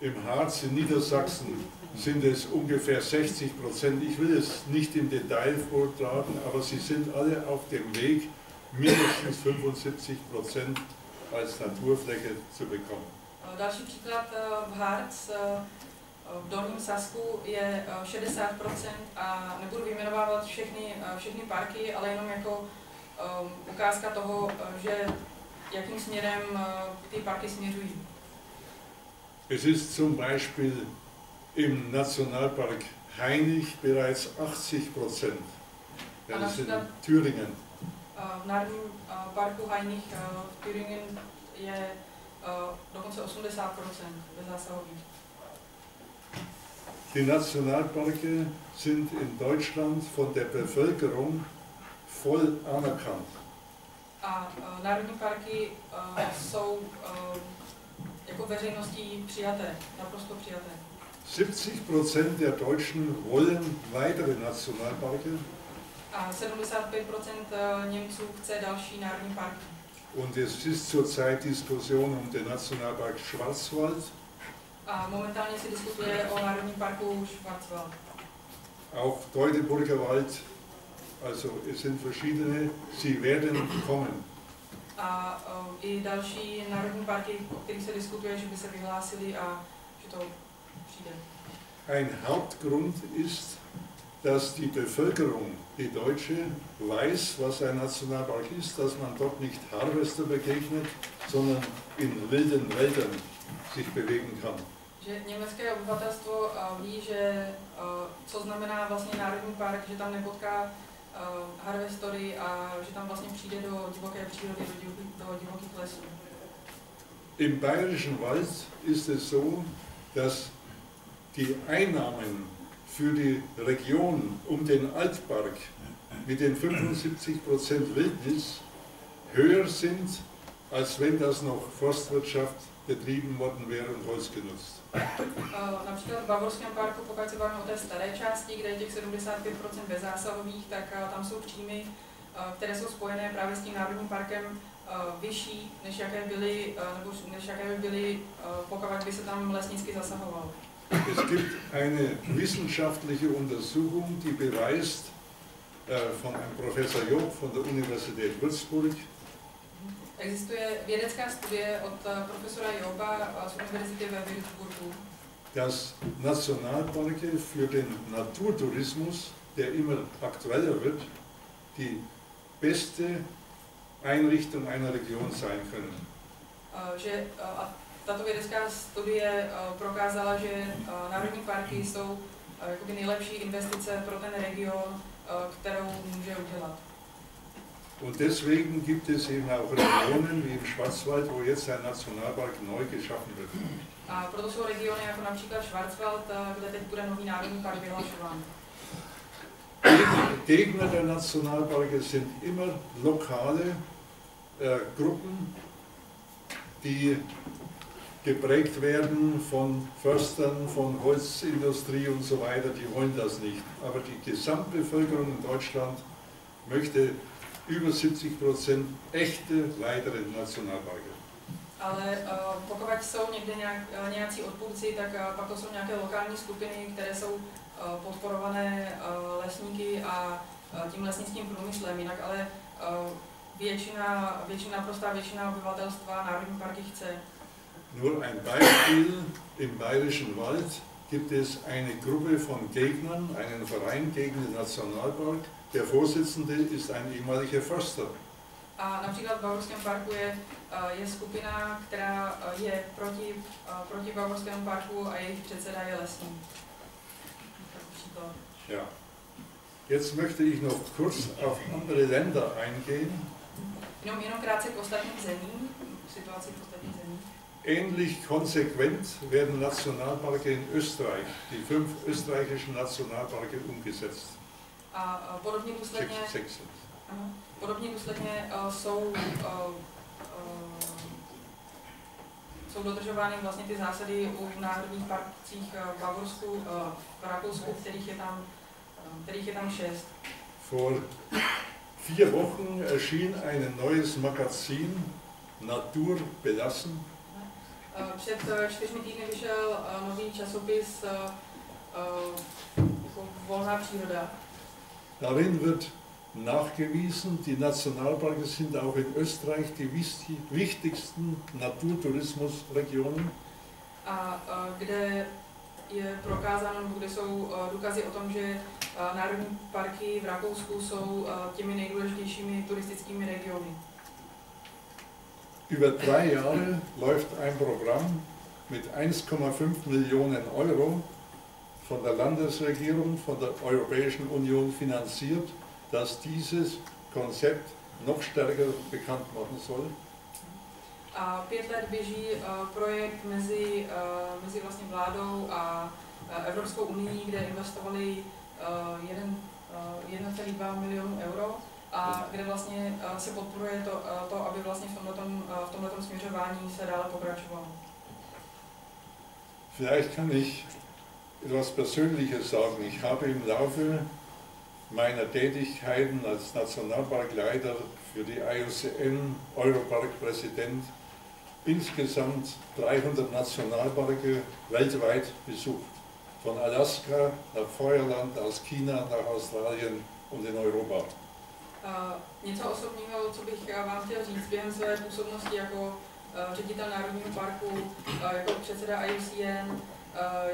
Im Harz in Niedersachsen sind es ungefähr 60 Prozent. Ich will es nicht im Detail vortragen, aber sie sind alle auf dem Weg, mindestens 75 Prozent als Naturfläche zu bekommen. Další příklad eh, v Harz eh, v Dolním Sasku je 60% eh, a nebudu vyjmenovávat všechny, všechny parky, ale jenom jako ukázka toho, že jakým směrem ty parky směřují. Es ist zum Beispiel im Nationalpark Hainich bereits 80 Prozent. Ja, das ist in Thüringen. v Národním parku Hajných v Thüringen je dokonce 80% bezzásahových. Die Nationalparke sind in Deutschland von der Bevölkerung voll anerkannt. A národní parky jsou jako veřejností přijaté, naprosto přijaté. 70% der Deutschen wollen weitere Nationalparke. A 75 eh, Němců chce další národní parky. Und es ist zurzeit Diskussion um den Nationalpark Schwarzwald. A momentálně se diskutuje o národním parku Schwarzwald. Auch Teutoburger Wald, also es sind verschiedene, sie werden kommen. A uh, i další národní parky, o kterých se diskutuje, že by se vyhlásili a že to přijde. Ein Hauptgrund ist, dass die Bevölkerung die Deutsche weiß, was ein Nationalpark ist, dass man dort nicht Harvester begegnet, sondern in wilden Wäldern sich bewegen kann. Že německé obyvatelstvo uh, ví, že uh, co znamená vlastně národní park, že tam nepotká harvestory a že tam vlastně přijde do divoké přírody, do, div do divokých lesů. Im Bayerischen Wald ist es so, dass die Einnahmen für die Region um den Altpark mit den 75% Wildnis höher sind, als wenn das noch Forstwirtschaft betrieben worden wäre und Holz genutzt. Například v Bavorském parku, pokud se bavíme o té staré části, kde je těch 75% bezzásahových, tak tam jsou příjmy, které jsou spojené právě s tím národním parkem vyšší, než jaké byly, nebo než jaké by byly, pokud by se tam lesnicky zasahovalo. Es gibt eine wissenschaftliche Untersuchung, die beweist äh, von einem Professor Job von der Universität Würzburg, Existuje vědecká studie od eh, profesora Joba z univerzity ve Würzburgu, dass Nationalparke für den Naturtourismus, der immer aktueller wird, die beste Einrichtung einer Region sein können. Eh, že eh, tato vědecká studie prokázala, že národní parky jsou jakoby nejlepší investice pro ten region, kterou může udělat. Und deswegen gibt es eben auch Regionen wie im Schwarzwald, wo jetzt ein Nationalpark neu geschaffen wird. A proto jsou regiony jako například Schwarzwald, kde teď bude nový národní park vyhlašován. Gegner der Nationalparke sind immer lokale äh, Gruppen, die geprägt werden von Förstern, von Holzindustrie und so weiter, die wollen das nicht. Aber die Gesamtbevölkerung in Deutschland möchte über 70 echte Leiter nacionalparky. Ale uh, pokud jsou někde nějak, uh, nějací odpůrci, tak uh, pak to jsou nějaké lokální skupiny, které jsou uh, podporované uh, lesníky a uh, tím lesnickým průmyslem. Jinak ale uh, většina, většina, prostá většina obyvatelstva národní parky chce. Nur ein Beispiel, im Bayerischen Wald gibt es eine Gruppe von Gegnern, einen Verein gegen den Nationalpark, Der Vorsitzende ist ein ehemaliger Förster. A například v Bavorském parku je, je skupina, která je proti, proti Bavorskému parku a jejich předseda je lesní. Ja. Jetzt möchte ich noch kurz auf andere Länder eingehen. Jenom, jenom krátce k ostatním zemím, situaci v ostatních zemích. Ähnlich konsequent werden Nationalparke in Österreich, die fünf österreichischen Nationalparke, umgesetzt. A podobně důsledně, ano, podobně důsledně uh, jsou, uh, uh, jsou dodržovány vlastně ty zásady u národních parcích v Bavorsku, v Rakousku, kterých je tam, kterých je tam šest. Vor vier Wochen erschien ein neues Magazin, Natur belassen. Před čtyřmi týdny vyšel nový časopis Volná příroda. Darin wird nachgewiesen, die Nationalparke sind auch in Österreich die wichtigsten Naturtourismusregionen. A, kde je prokázáno, kde jsou důkazy o tom, že národní parky v Rakousku jsou těmi nejdůležitějšími turistickými regiony. Über drei Jahre läuft ein Programm mit 1,5 Millionen Euro von der Landesregierung, von der Europäischen Union finanziert, dass dieses Konzept noch stärker bekannt machen soll? A pět let běží uh, projekt mezi, uh, mezi vlastně vládou a uh, Evropskou unii, kde investovali uh, jeden, uh, 1,2 milionu euro a kde vlastně se podporuje to, to aby vlastně v tomto v směřování se dále pokračovalo. Vielleicht kann ich etwas Persönliches sagen. Ich habe im Laufe meiner Tätigkeiten als Nationalparkleiter für die IUCN, Europark-Präsident, insgesamt 300 Nationalparke weltweit besucht. Von Alaska nach Feuerland, aus China nach Australien und in Europa. Uh, něco osobního, co bych uh, vám chtěl říct během své působnosti jako uh, ředitel Národního parku, uh, jako předseda IUCN, Eh,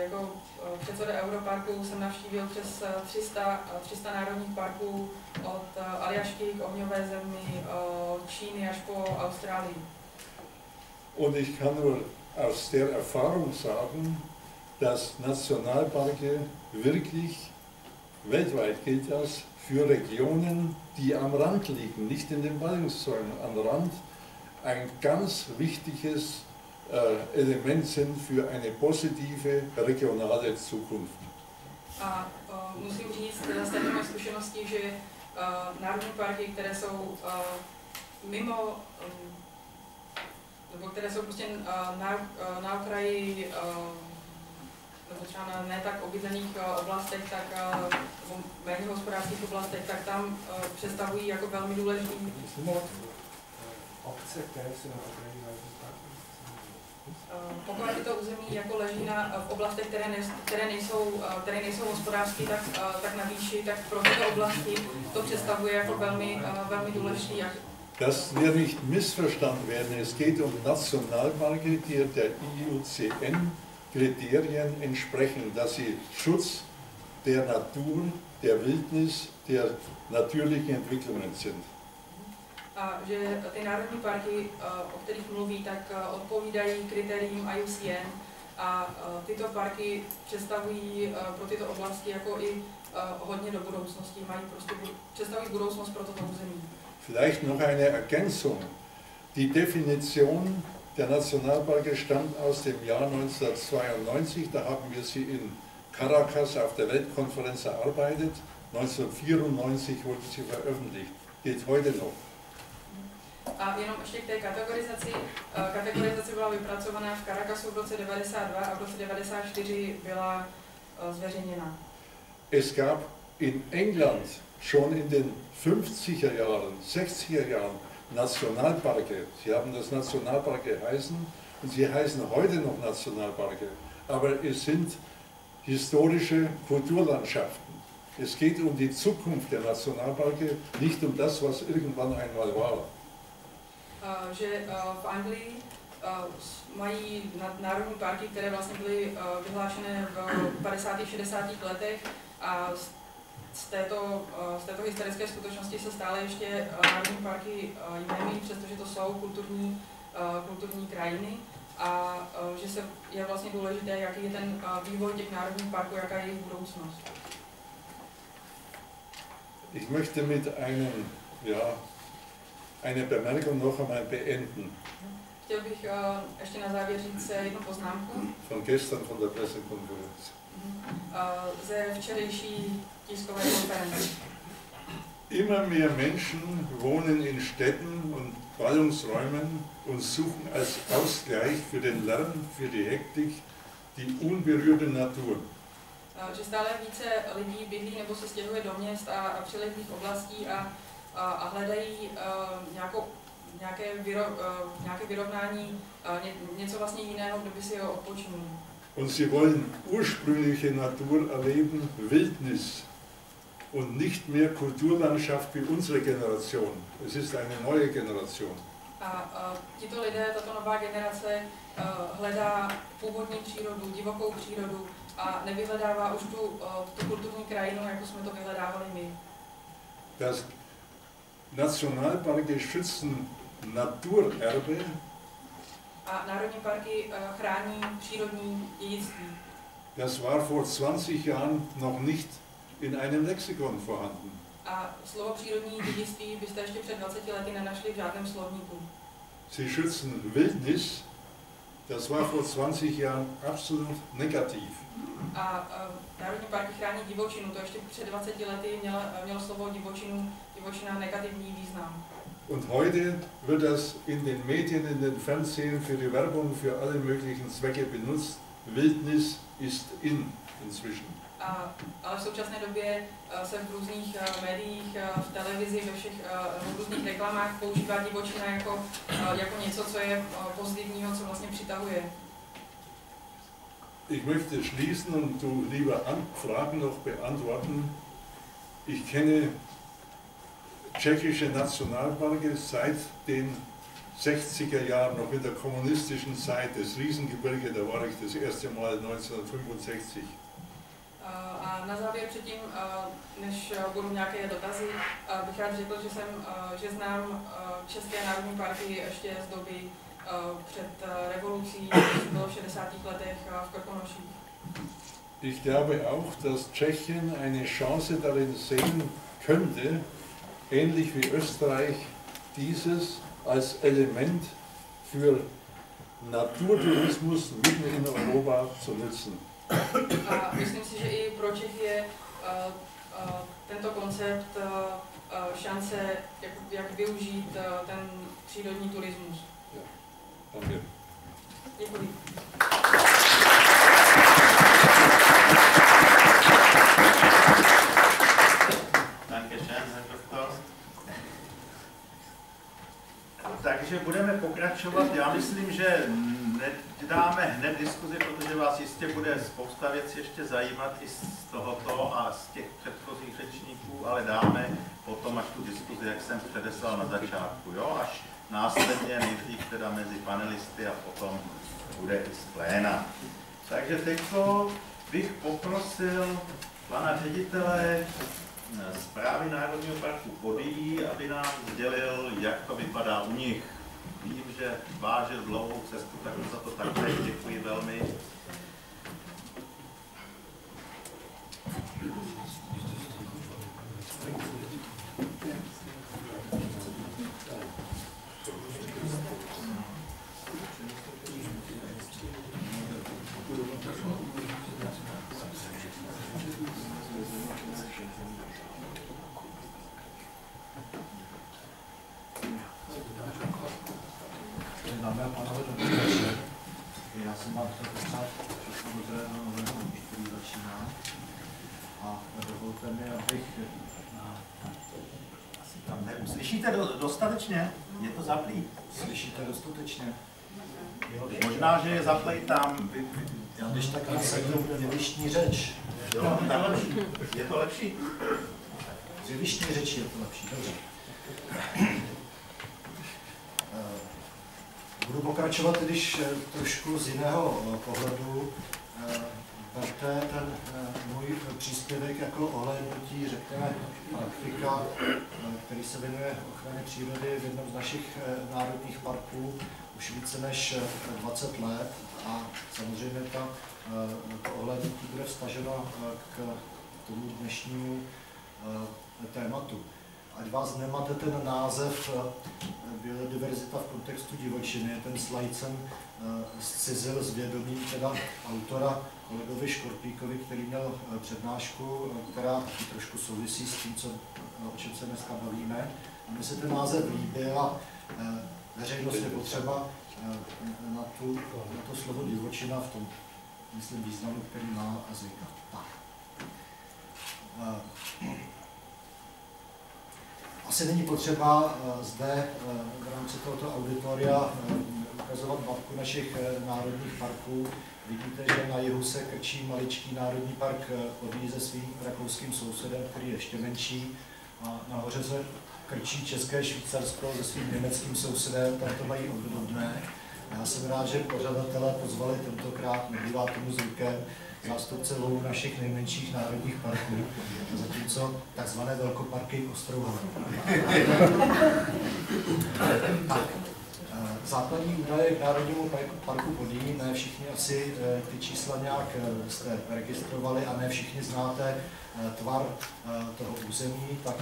jako eh, předseda Europarku jsem navštívil přes 300, eh, 300 národních parků od Aljašky k ohňové zemi, Číny až po Austrálii. Und ich kann nur aus der Erfahrung sagen, dass Nationalparke wirklich weltweit gilt das für Regionen, die am Rand liegen, nicht in den Ballungszonen, am Rand ein ganz wichtiges Element sind für eine positive regionale Zukunft. A uh, musím říct z této mé zkušenosti, že uh, národní parky, které jsou uh, mimo, um, nebo které jsou prostě uh, na, uh, na okraji, uh, nebo třeba na ne tak obydlených uh, oblastech, tak uh, nebo méně hospodářských oblastech, tak tam uh, představují jako velmi důležitý obce, které se na okraji Pokud tyto území jako leží na, v oblastech, které, ne, které, nejsou, eh, které nejsou hospodářské, tak, eh, tak na výši, tak pro tyto oblasti to představuje jako velmi, eh, velmi důležitý jak- Das wird nicht missverstanden werden. Es geht um Nationalparke, die der IUCN-Kriterien entsprechen, dass sie Schutz der Natur, der Wildnis, der natürlichen Entwicklungen sind. A že ty národní parky, eh, o kterých mluví, tak eh, odpovídají kritériím IUCN a eh, tyto parky představují pro tyto oblasti jako i hodně do budoucnosti, mají prostě představují budoucnost pro toto území. Vielleicht noch eine Ergänzung. Die Definition der Nationalparke stammt aus dem Jahr 1992. Da haben wir sie in Caracas auf der Weltkonferenz erarbeitet. 1994 wurde sie veröffentlicht. Geht heute noch. A jenom ještě k té kategorizaci. Eh, Kategorizace byla vypracovaná v Caracasu v roce 92 a v roce 94 byla eh, zveřejněna. Es gab in England schon in den 50er Jahren, 60er Jahren Nationalparke. Sie haben das Nationalpark geheißen und sie heißen heute noch Nationalparke. Aber es sind historische Kulturlandschaften. Es geht um die Zukunft der Nationalparke, nicht um das, was irgendwann einmal war. Eh, Že eh, v Anglii eh, mají národní parky, které vlastně byly vyhlášené v 50. 60. letech a z- této, z této historické skutečnosti se stále ještě národní parky jmenují, přestože to jsou kulturní, kulturní krajiny a že se je vlastně důležité, jaký je ten vývoj těch národních parků, jaká je jejich budoucnost. Ich möchte mit einem, ja, einer Bemerkung noch einmal beenden, Chtěl bych ještě na závěr říct jednu poznámku von gestern von der Pressekonferenz. ze včerejší tiskové konference. Immer mehr Menschen wohnen in Städten und Ballungsräumen und suchen als Ausgleich für den Lärm, für die Hektik die unberührte Natur. Že stále více lidí bydlí nebo se stěhuje do měst a, a přilehlých oblastí a, a, hledají uh, nějakou, nějaké, vyro, uh, nějaké vyrovnání, ně, něco vlastně jiného, kde by si ho odpočinul. Und sie wollen ursprüngliche Natur erleben, Wildnis und nicht mehr Kulturlandschaft wie unsere Generation. Es ist eine neue Generation. A uh, tito lidé, tato nová generace, uh, hledá původní přírodu, divokou přírodu a nevyhledává už tu, uh, tu kulturní krajinu, jako jsme to vyhledávali my. Das Nationalparke schützen Naturerbe, A národní parky uh, chrání přírodní dědictví. das war vor 20 Jahren noch nicht in einem Lexikon vorhanden. A slovo přírodní dědictví byste ještě před 20 lety nenašli v žádném slovníku. Sie schützen Wildnis, das war vor 20 Jahren absolut negativ. A uh, Národní parky chrání divočinu, to ještě před 20 lety mělo, mělo slovo divočinu, divočina negativní význam. Und heute wird das in den Medien, in den Fernsehen für die Werbung für alle möglichen Zwecke benutzt. Wildnis ist in inzwischen. A, ale v současné době uh, se v různých uh, médiích, uh, v televizi, ve všech v různých reklamách používá divočina jako, jako něco, co je pozitivního, co vlastně přitahuje. Ich möchte schließen und du lieber An Fragen noch beantworten. Ich kenne tschechische Nationalparke seit den 60er Jahren, noch in der kommunistischen Zeit, das Riesengebirge, da war ich das erste Mal 1965. Uh, A na závěr předtím, uh, než uh, budou nějaké dotazy, bych rád řekl, že, jsem, že znám České národní parky ještě z doby před revolucí, bylo v 60. letech v Krkonoších. Ich glaube auch, dass Tschechien eine Chance darin sehen könnte, ähnlich wie Österreich, dieses als Element für Naturtourismus mitten in Europa zu nutzen. A myslím si, že i pro Čechy je uh, uh, tento koncept uh, uh, šance, jak, jak využít uh, ten přírodní turismus. Danke. Děkuji. Takže budeme pokračovat. Já myslím, že nedáme hned diskuzi, protože vás jistě bude spousta věcí ještě zajímat i z tohoto a z těch předchozích řečníků, ale dáme potom až tu diskuzi, jak jsem předeslal na začátku, jo? až následně nejdřív teda mezi panelisty a potom bude i z pléna. Takže teďko bych poprosil pana ředitele zprávy Národního parku Podyjí, aby nám sdělil, jak to vypadá u nich. Že vážil dlouhou cestu, tak za to také děkuji velmi. Dámy a pánové, dobrý večer. Já jsem vám chtěl popřát všechno dobré do nového roku, který začíná. A dovolte mi, abych na... Asi tam nevím. Slyšíte do, dostatečně? Je to zaplý. Slyšíte dostatečně? Možná, že je zaplý tam. Vy, vy, Já když tak dvělištní řeč. jo, tak lepší. Je to lepší? Dvělištní řeči je to lepší, dobře. Eh, Budu pokračovat, když eh, trošku z jiného eh, pohledu. Eh, Berte ten můj příspěvek jako ohlédnutí, řekněme, praktika, který se věnuje ochraně přírody v jednom z našich národních parků už více než 20 let a samozřejmě ta, to ohlédnutí bude vstaženo k tomu dnešnímu tématu ať vás nemáte ten název biodiverzita v kontextu divočiny, ten slide jsem zcizil s vědomím teda autora kolegovi Škorpíkovi, který měl přednášku, která taky trošku souvisí s tím, co, o čem se dneska bavíme. A mně se ten název líbil a veřejnost je potřeba na, tu, na to slovo divočina v tom, myslím, významu, který má zvykat. Tak. Asi není potřeba eh, zde eh, v rámci tohoto auditoria eh, ukazovat mapku našich národních parků. Vidíte, že na jihu se krčí maličký národní park Podí se svým rakouským sousedem, který je ještě menší. A nahoře se krčí České Švýcarsko se svým německým sousedem, tam to mají obdobné. Já jsem rád, že pořadatelé pozvali tentokrát, nebývá tomu zvykem, zástupce lovů našich nejmenších národních parků, zatímco takzvané velkoparky ostrouhané. tak, eh, základní údaje k Národnímu parku Podí, ne všichni asi eh, ty čísla nějak eh, jste registrovali a ne všichni znáte tvar toho území, tak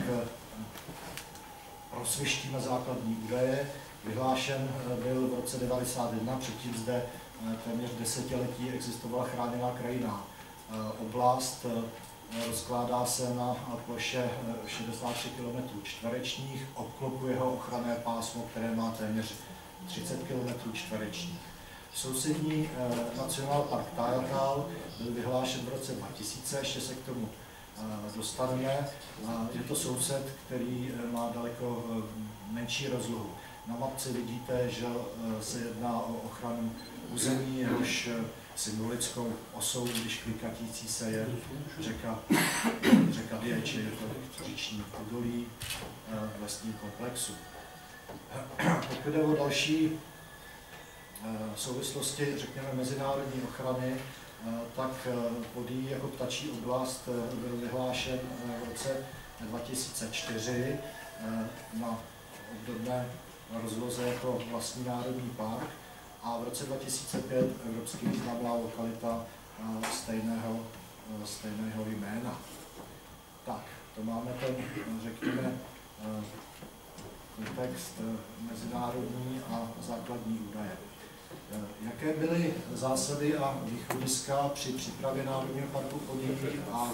prosvištíme základní údaje. Vyhlášen byl v roce 1991, předtím zde Eh, téměř desetiletí existovala chráněná krajina. Eh, oblast eh, rozkládá se na ploše 63 km čtverečních, obklopuje ho ochranné pásmo, které má téměř 30 km čtverečních. Sousední nacionál park Tajatal byl vyhlášen v roce 2000, ještě se k tomu dostaneme. Je to soused, který má daleko menší rozlohu. Na mapce vidíte, že se jedná o ochranu území, jehož eh, symbolickou osou, když klikatící se je řeka, řeka Věč, je to říční údolí eh, v lesním komplexu. Pokud jde o další eh, souvislosti, řekněme, mezinárodní ochrany, tak Podí jako ptačí oblast byl vyhlášen v roce 2004 na obdobné rozloze jako vlastní národní park a v roce 2005 evropský významná lokalita eh, stejného, eh, stejného jména. Tak, to máme ten, řekněme, eh, kontext mezinárodní a základní údaje. Jaké byly zásady a východiska při přípravě Národního parku Podíky a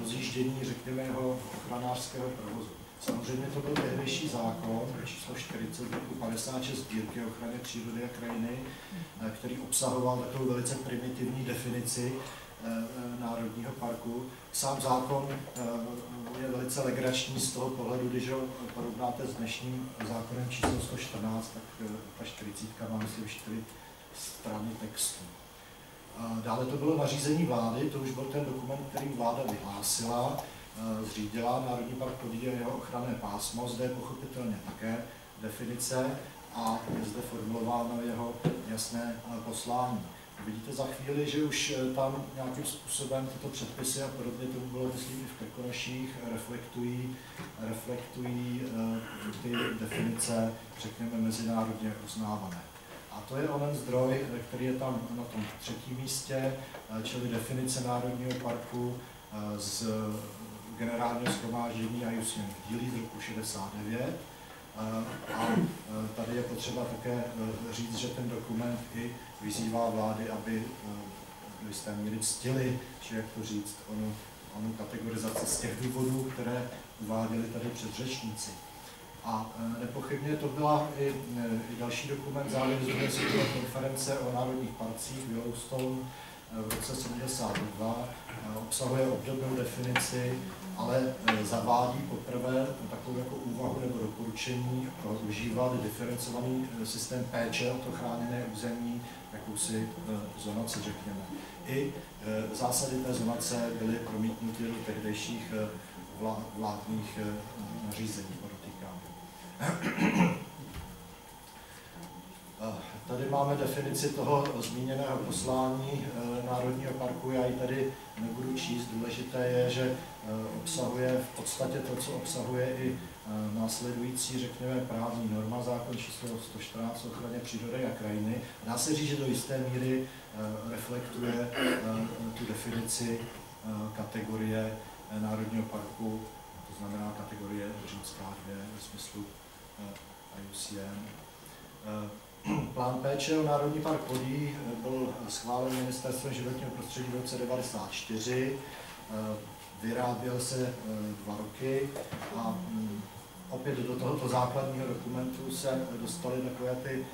rozjíždění, řekněme, jeho ochranářského provozu? Samozřejmě to byl tehdejší zákon číslo 40 roku 56 sbírky ochrany přírody a krajiny, eh, který obsahoval takovou velice primitivní definici eh, eh, Národního parku. Sám zákon je velice legrační z toho pohledu, když ho porovnáte s dnešním zákonem číslo 114, tak eh, ta 40 má myslím 4 strany textu. Dále to bylo nařízení vlády, to už byl ten dokument, který vláda vyhlásila, eh, zřídila Národní park Podyje jeho ochranné pásmo, zde je pochopitelně také definice a je zde formulováno jeho jasné eh, poslání. Vidíte za chvíli, že už eh, tam nějakým způsobem tyto předpisy a podobně, to bylo myslím i v Krkonoších, reflektují, reflektují ty definice, řekněme, mezinárodně uznávané. A to je onen zdroj, který je tam na tom třetím místě, eh, čili definice Národního parku eh, z generálního schromáždění IUCN v dílí z roku 69. Eh, a tady je potřeba také říct, že ten dokument i vyzývá vlády, aby v jisté míry ctili, či jak to říct, onu, onu kategorizaci z těch důvodů, které uváděli tady předřečníci. A e, nepochybně to byla i, e, i další dokument závěru světové konference o národních parcích Yellowstone v roce 72. Obsahuje obdobnou definici, ale zavádí poprvé takovou jako úvahu nebo doporučení užívat diferencovaný systém péče o to chráněné území, jakousi zonaci, řekněme. I zásady té zonace byly promítnuty do tehdejších vládních nařízení. Tady máme definici toho zmíněného poslání eh, Národního parku, já ji tady nebudu číst. Důležité je, že eh, obsahuje v podstatě to, co obsahuje i eh, následující, řekněme, právní norma, zákon číslo 114 o ochraně přírody a krajiny. Dá se říct, že do jisté míry reflektuje tu definici kategorie Národního parku, to znamená kategorie římská 2 ve smyslu IUCN. Eh, plán péče o Národní park Podí eh, byl schválen ministerstvem životního prostředí v roce 1994. Eh, vyráběl se dva roky a mm, opět do tohoto základního dokumentu se dostaly takové ty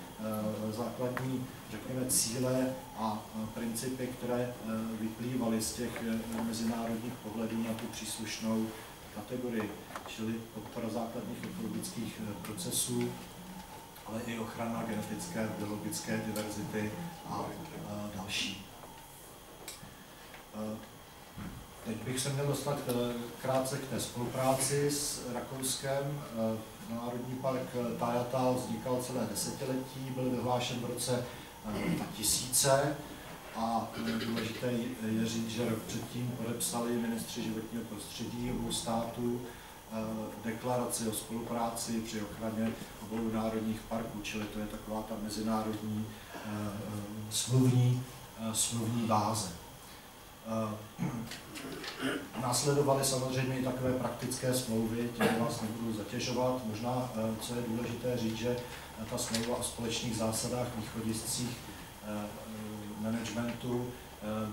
základní, řekněme, cíle a principy, které vyplývaly z těch mezinárodních pohledů na tu příslušnou kategorii, čili podpora základních ekologických eh, procesů, ale i ochrana genetické, biologické diverzity a eh, další. Eh, teď bych se měl dostat krátce k té spolupráci s Rakouskem. Národní park Tajatal vznikal celé desetiletí, byl vyhlášen v roce 2000 a důležité je říct, že rok předtím podepsali ministři životního prostředí obou států eh, deklaraci o spolupráci při ochraně obou národních parků, čili to je taková ta mezinárodní eh, smluvní, eh, smluvní báze. Následovaly samozřejmě i takové praktické smlouvy, tím vás nebudu zatěžovat. Možná, co je důležité říct, že ta smlouva o společných zásadách východiscích managementu eh,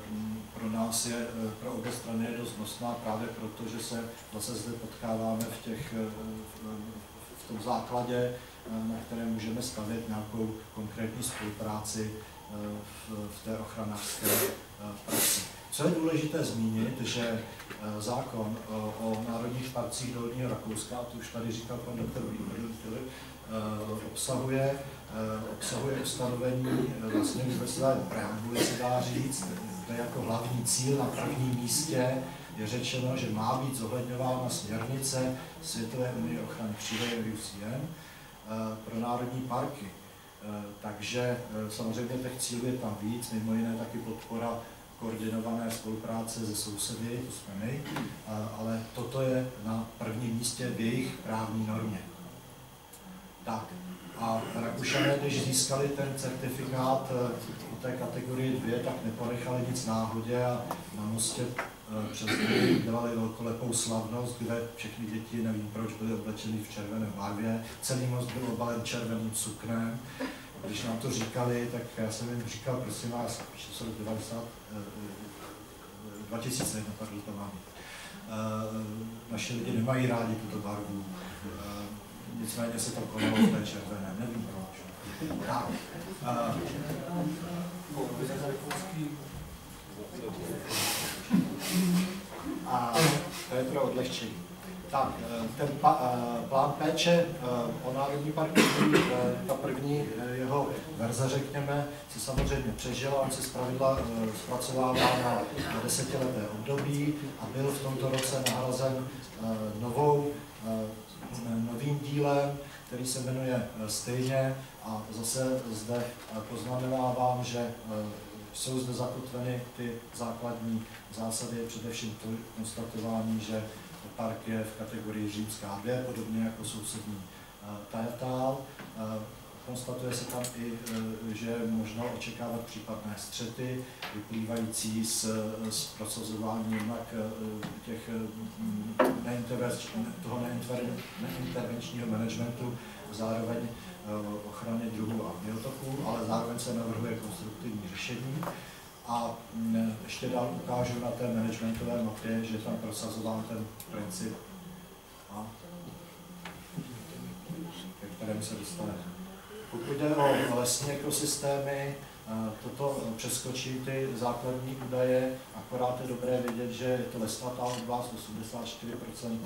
pro nás je, eh, pro obě strany je dost nosná právě proto, že se zase zde potkáváme v, těch, eh, tom základě, na které můžeme stavět nějakou konkrétní spolupráci v, v té ochranářské praxi. Co je důležité zmínit, že zákon o národních parcích Dolního Rakouska, to už tady říkal pan doktor Filip, obsahuje Eh, obsahuje ustanovení eh, vlastně ve své preambuli, se dá říct, to je jako hlavní cíl na prvním místě, je řečeno, že má být zohledňována směrnice Světové unie ochrany přírody UCN eh, pro národní parky. Takže samozřejmě těch cílů je tam víc, mimo jiné taky podpora koordinované spolupráce se sousedy, to jsme my, ale toto je na prvním místě v jejich právní normě. Tak, a Rakušané, když získali ten certifikát eh, té kategorie 2, tak neponechali nic náhodě a na mostě eh, přes dělali velkolepou slavnost, kde všechny děti, nevím proč, byly oblečeny v červené barvě. Celý most byl obalen červeným suknem. Když nám to říkali, tak já jsem jim říkal, prosím vás, 690, 2001, pardon, to mám. Naše lidi nemají rádi tuto barvu nicméně se to konalo v té červené, nevím proč. Tak, a to je pro odlehčení. Tak, eh, ten eh, plán péče eh, o Národní park, ta první jeho verze, řekněme, se samozřejmě přežila, on se zpravidla zpracovává na desetileté období a byl v tomto roce nahrazen novou, novým dílem, který se jmenuje stejně a zase zde poznamenávám, že jsou zde zakotveny ty základní zásady, především to konstatování, že park je v kategorii římská 2, podobně jako sousední eh, Tajetál. Eh, konstatuje se tam i, eh, že je možno očekávat případné střety, vyplývající z, z prosazování jednak těch toho neintervenčního managementu, zároveň ochrany druhů a biotopů, ale zároveň se navrhuje konstruktivní řešení. A mm, ještě dál ukážu na té managementové mapě, že tam prosazován ten princip, a, ke kterému se dostaneme. Pokud jde o lesní ekosystémy, toto přeskočí ty základní údaje, akorát je dobré vědět, že je to lesnatá oblast, 84%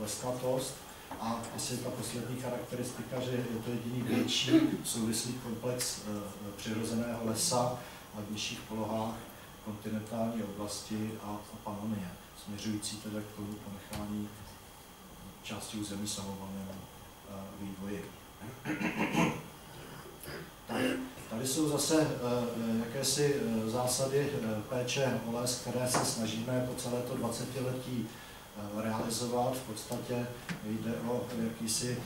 lesnatost, a asi ta poslední charakteristika, že je to jediný větší souvislý komplex e, přirozeného lesa, na vyšších polohách kontinentální oblasti a, a Panonie, směřující tedy k tomu ponechání části území samovolnému uh, vývoji. Tak, tady jsou zase jakési zásady péče o les, které se snažíme po celé to 20 letí realizovat. V podstatě jde o jakýsi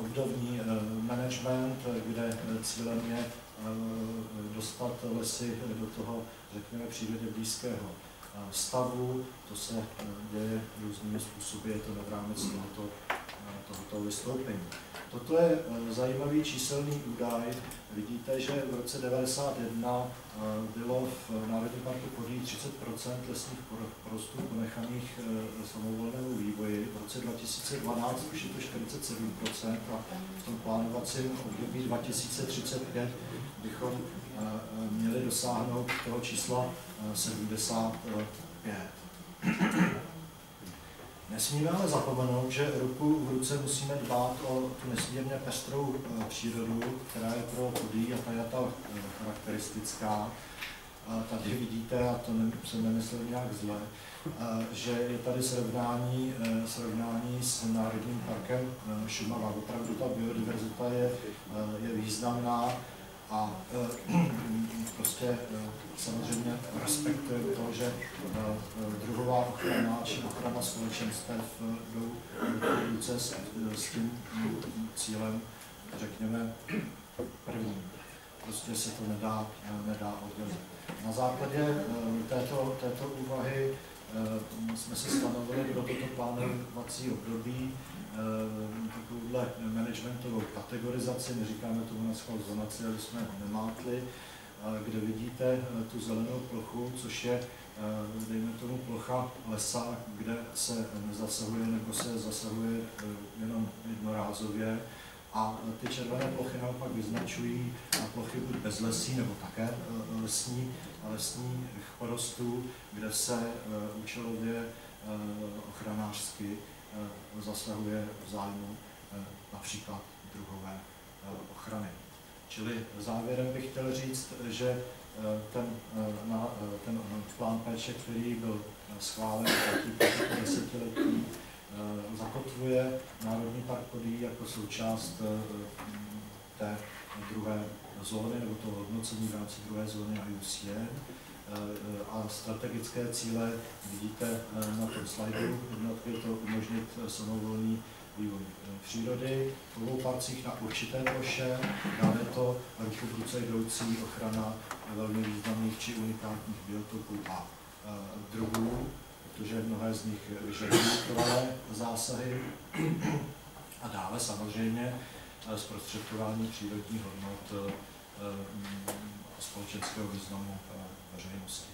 obdobný management, kde cílem je Eh, dostat lesy do toho, řekněme, přírodě blízkého eh, stavu. To se eh, děje různými způsoby, je to nad rámec tohoto, tohoto vystoupení. Toto je zajímavý číselný údaj. Vidíte, že v roce 1991 bylo v Národním parku Podí 30% lesních porostů ponechaných samovolnému vývoji. V roce 2012 už je to 47 a v tom plánovacím období 2035 bychom eh, eh, měli dosáhnout toho čísla 75. Nesmíme ale zapomenout, že ruku v ruce musíme dbát o tu nesmírně pestrou přírodu, která je pro podí a tajata charakteristická. Tady vidíte, a to jsem nemyslel nějak zle, že je tady srovnání, srovnání s Národním parkem Šumava. Opravdu ta biodiverzita je, je významná a e, prostě e, samozřejmě respektuje to, že e, druhová ochrana či ochrana společenstev jdou ruce s, s tím cílem, řekněme, prvním. Prostě se to nedá, nedá oddělit. Na základě této, této úvahy jsme se stanovili pro toto plánovací období Eh, takovouhle managementovou kategorizaci, neříkáme tomu na zonaci, aby jsme nemátli, kde vidíte eh, tu zelenou plochu, což je, eh, dejme tomu, plocha lesa, kde se nezasahuje nebo se zasahuje jenom jednorázově. A ty červené plochy naopak vyznačují plochy buď bez lesí nebo také lesní, lesních porostů, kde se účelově ochranářsky Eh, zasahuje v zájmu eh, například druhové eh, ochrany. Čili závěrem bych chtěl říct, že ten, na, ten plán péče, který byl schválen po desetiletí, zakotvuje Národní park Podí jako součást té druhé zóny nebo toho hodnocení v rámci druhé zóny IUCN Eh, a strategické cíle vidíte eh, na tom slajdu. Jednak je to umožnit eh, samovolný vývoj přírody v obou parcích na určité ploše, dále to ruku v ruce jdoucí ochrana velmi významných či unikátních biotopů a druhů, protože mnohé z nich vyžadují trvalé zásahy. A dále samozřejmě zprostředkování přírodních hodnot společenského významu veřejnosti.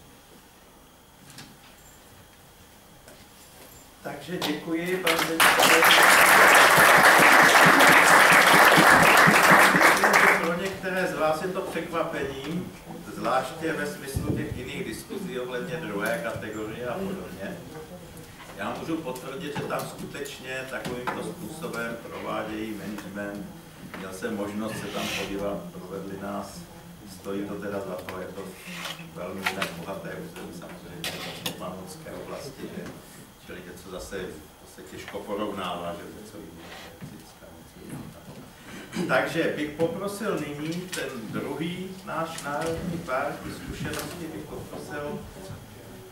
Takže děkuji, pan pro některé z vás je to překvapení, zvláště ve smyslu těch jiných diskuzí ohledně druhé kategorie a podobně. Já můžu potvrdit, že tam skutečně takovýmto způsobem provádějí management. Měl jsem možnost se tam podívat, provedli nás, stojí to teda za to, je to velmi jinak bohaté území, samozřejmě v Panonské oblasti, že, čili něco zase se těžko porovnává, že něco jiného. Takže bych poprosil nyní ten druhý náš národní park, zkušenosti bych poprosil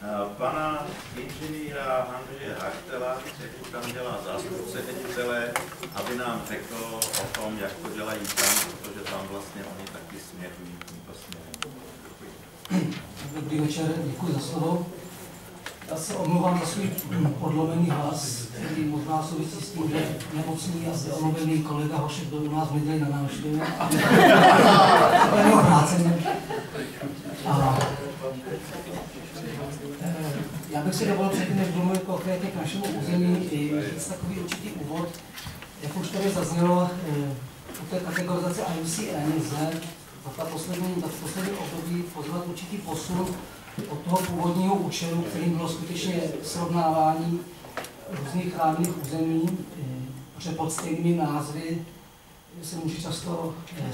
Eh, pana inženýra Andreje Hachtela, který tam dělá zástupce ředitele, aby nám řekl o tom, jak to dělají tam, protože tam vlastně oni taky směřují. Dobrý večer, děkuji za slovo. Já se omlouvám za svůj podlomený hlas, který možná souvisí s tím, že nemocný a zde omluvený kolega Hošek byl u nás v na návštěvě. A já bych si dovolil předtím, než budu mluvit konkrétně k našemu území, říct takový určitý úvod. Jak už tady zaznělo, eh, u té kategorizace IUCN za, poslední, za poslední období pozvat určitý posun od toho původního účelu, kterým bylo skutečně srovnávání různých chráněných území, eh, protože pod stejnými názvy se může často eh,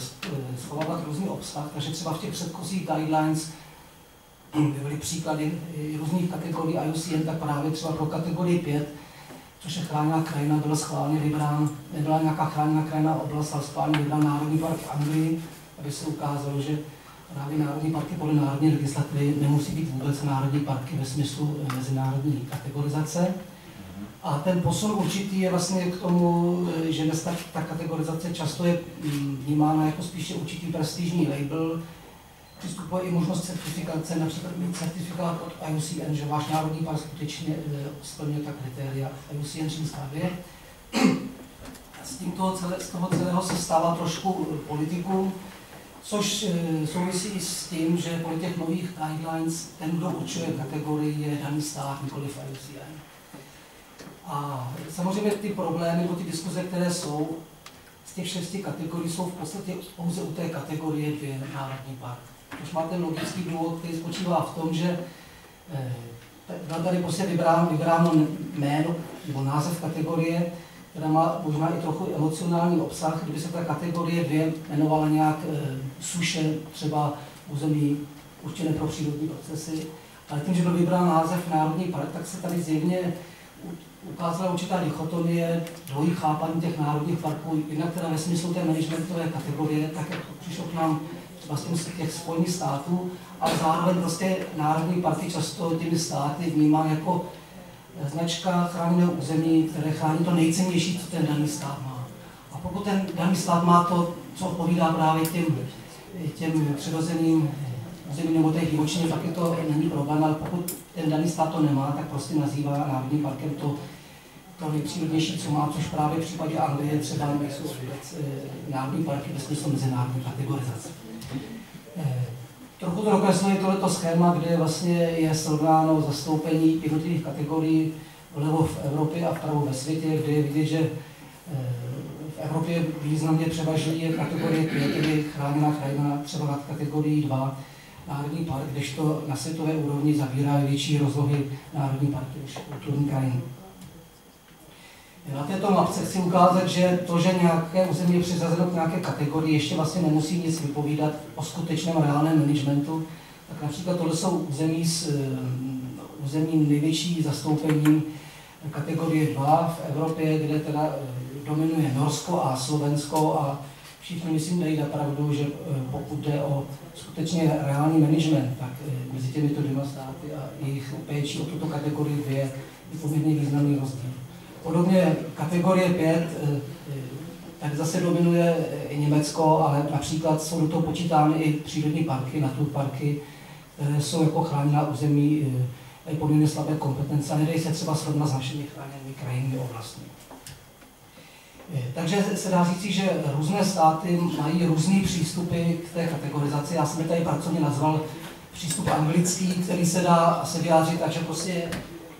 schovávat různý obsah, takže třeba v těch předchozích guidelines byly příklady různých kategorií IUCN, tak právě třeba pro kategorii 5, což je chráněná krajina, byla schválně vybrán, nebyla nějaká chráněná krajina oblast, ale schválně vybrán Národní park v Anglii, aby se ukázalo, že právě národní parky podle národní legislativy nemusí být vůbec národní parky ve smyslu mezinárodní kategorizace. A ten posun určitý je vlastně k tomu, že dnes ta, ta kategorizace často je mm, vnímána jako spíše určitý prestižní label, přistupuje i možnost certifikace, například mít certifikát od IUCN, že váš národní park skutečně eh, splňuje ta kritéria IUCN čínská 2. S, tímto celé, z toho celého se stává trošku eh, politikum, což eh, souvisí i s tím, že po těch nových guidelines ten, kdo určuje kategorii, je daný stát, nikoli IUCN. A samozřejmě ty problémy nebo ty diskuze, které jsou z těch šesti kategorií, jsou v podstatě pouze u té kategorie dvě národní park už má ten logický důvod, který spočívá v tom, že eh, byl tady prostě vybrán, vybráno jméno nebo název kategorie, která má možná i trochu emocionální obsah, kdyby se ta kategorie 2 jmenovala nějak e, suše, třeba území určené pro přírodní procesy, ale tím, že byl vybrán název Národní park, tak se tady zjevně ukázala určitá dichotomie, dvojí chápání těch národních parků, jednak teda ve smyslu té managementové kategorie, tak jak přišlo k nám vlastně z těch Spojených států, ale zároveň prostě národní parky často těmi státy vnímá jako značka chráněného území, které chrání to nejcennější, co ten daný stát má. A pokud ten daný stát má to, co odpovídá právě těm, těm přirozeným územím nebo té divočině, tak je to není problém, ale pokud ten daný stát to nemá, tak prostě nazývá národním parkem to, to nejpřírodnější, co má, což právě v případě Anglie třeba nejsou vůbec e, národní parky ve smyslu mezinárodní kategorizace. Trochu to dokresluje tohleto schéma, kde vlastně je srovnáno zastoupení jednotlivých kategorií vlevo v Evropě a vpravo ve světě, kde je vidět, že eh, v Evropě významně převažují kategorie 5, tedy chráněná krajina třeba nad kategorií 2, národní park, kdežto na světové úrovni zabírá větší rozlohy národní parky než kulturní krajiny. Na této mapce chci ukázat, že to, že nějaké území je přizazeno k nějaké kategorii, ještě vlastně nemusí nic vypovídat o skutečném reálném managementu. Tak například tohle jsou území s eh, územím největší zastoupením kategorie 2 v Evropě, kde teda eh, dominuje Norsko a Slovensko a všichni myslím dají pravdu, že eh, pokud jde o skutečně reálný management, tak mezi těmito dvěma státy a jejich péči o tuto kategorii 2 je poměrně významný rozdíl. Podobně kategorie 5, eh, eh, tak zase dominuje i Německo, ale například jsou do toho počítány i přírodní parky, naturparky, které jsou jako chráněná území poměrně slabé kompetence a nedají se třeba srovnat s našimi chráněnými krajinými oblastmi. Eh, takže se dá říct, že různé státy mají různé přístupy k té kategorizaci. Já jsem je tady pracovně nazval přístup anglický, který se dá asi vyjádřit takže prostě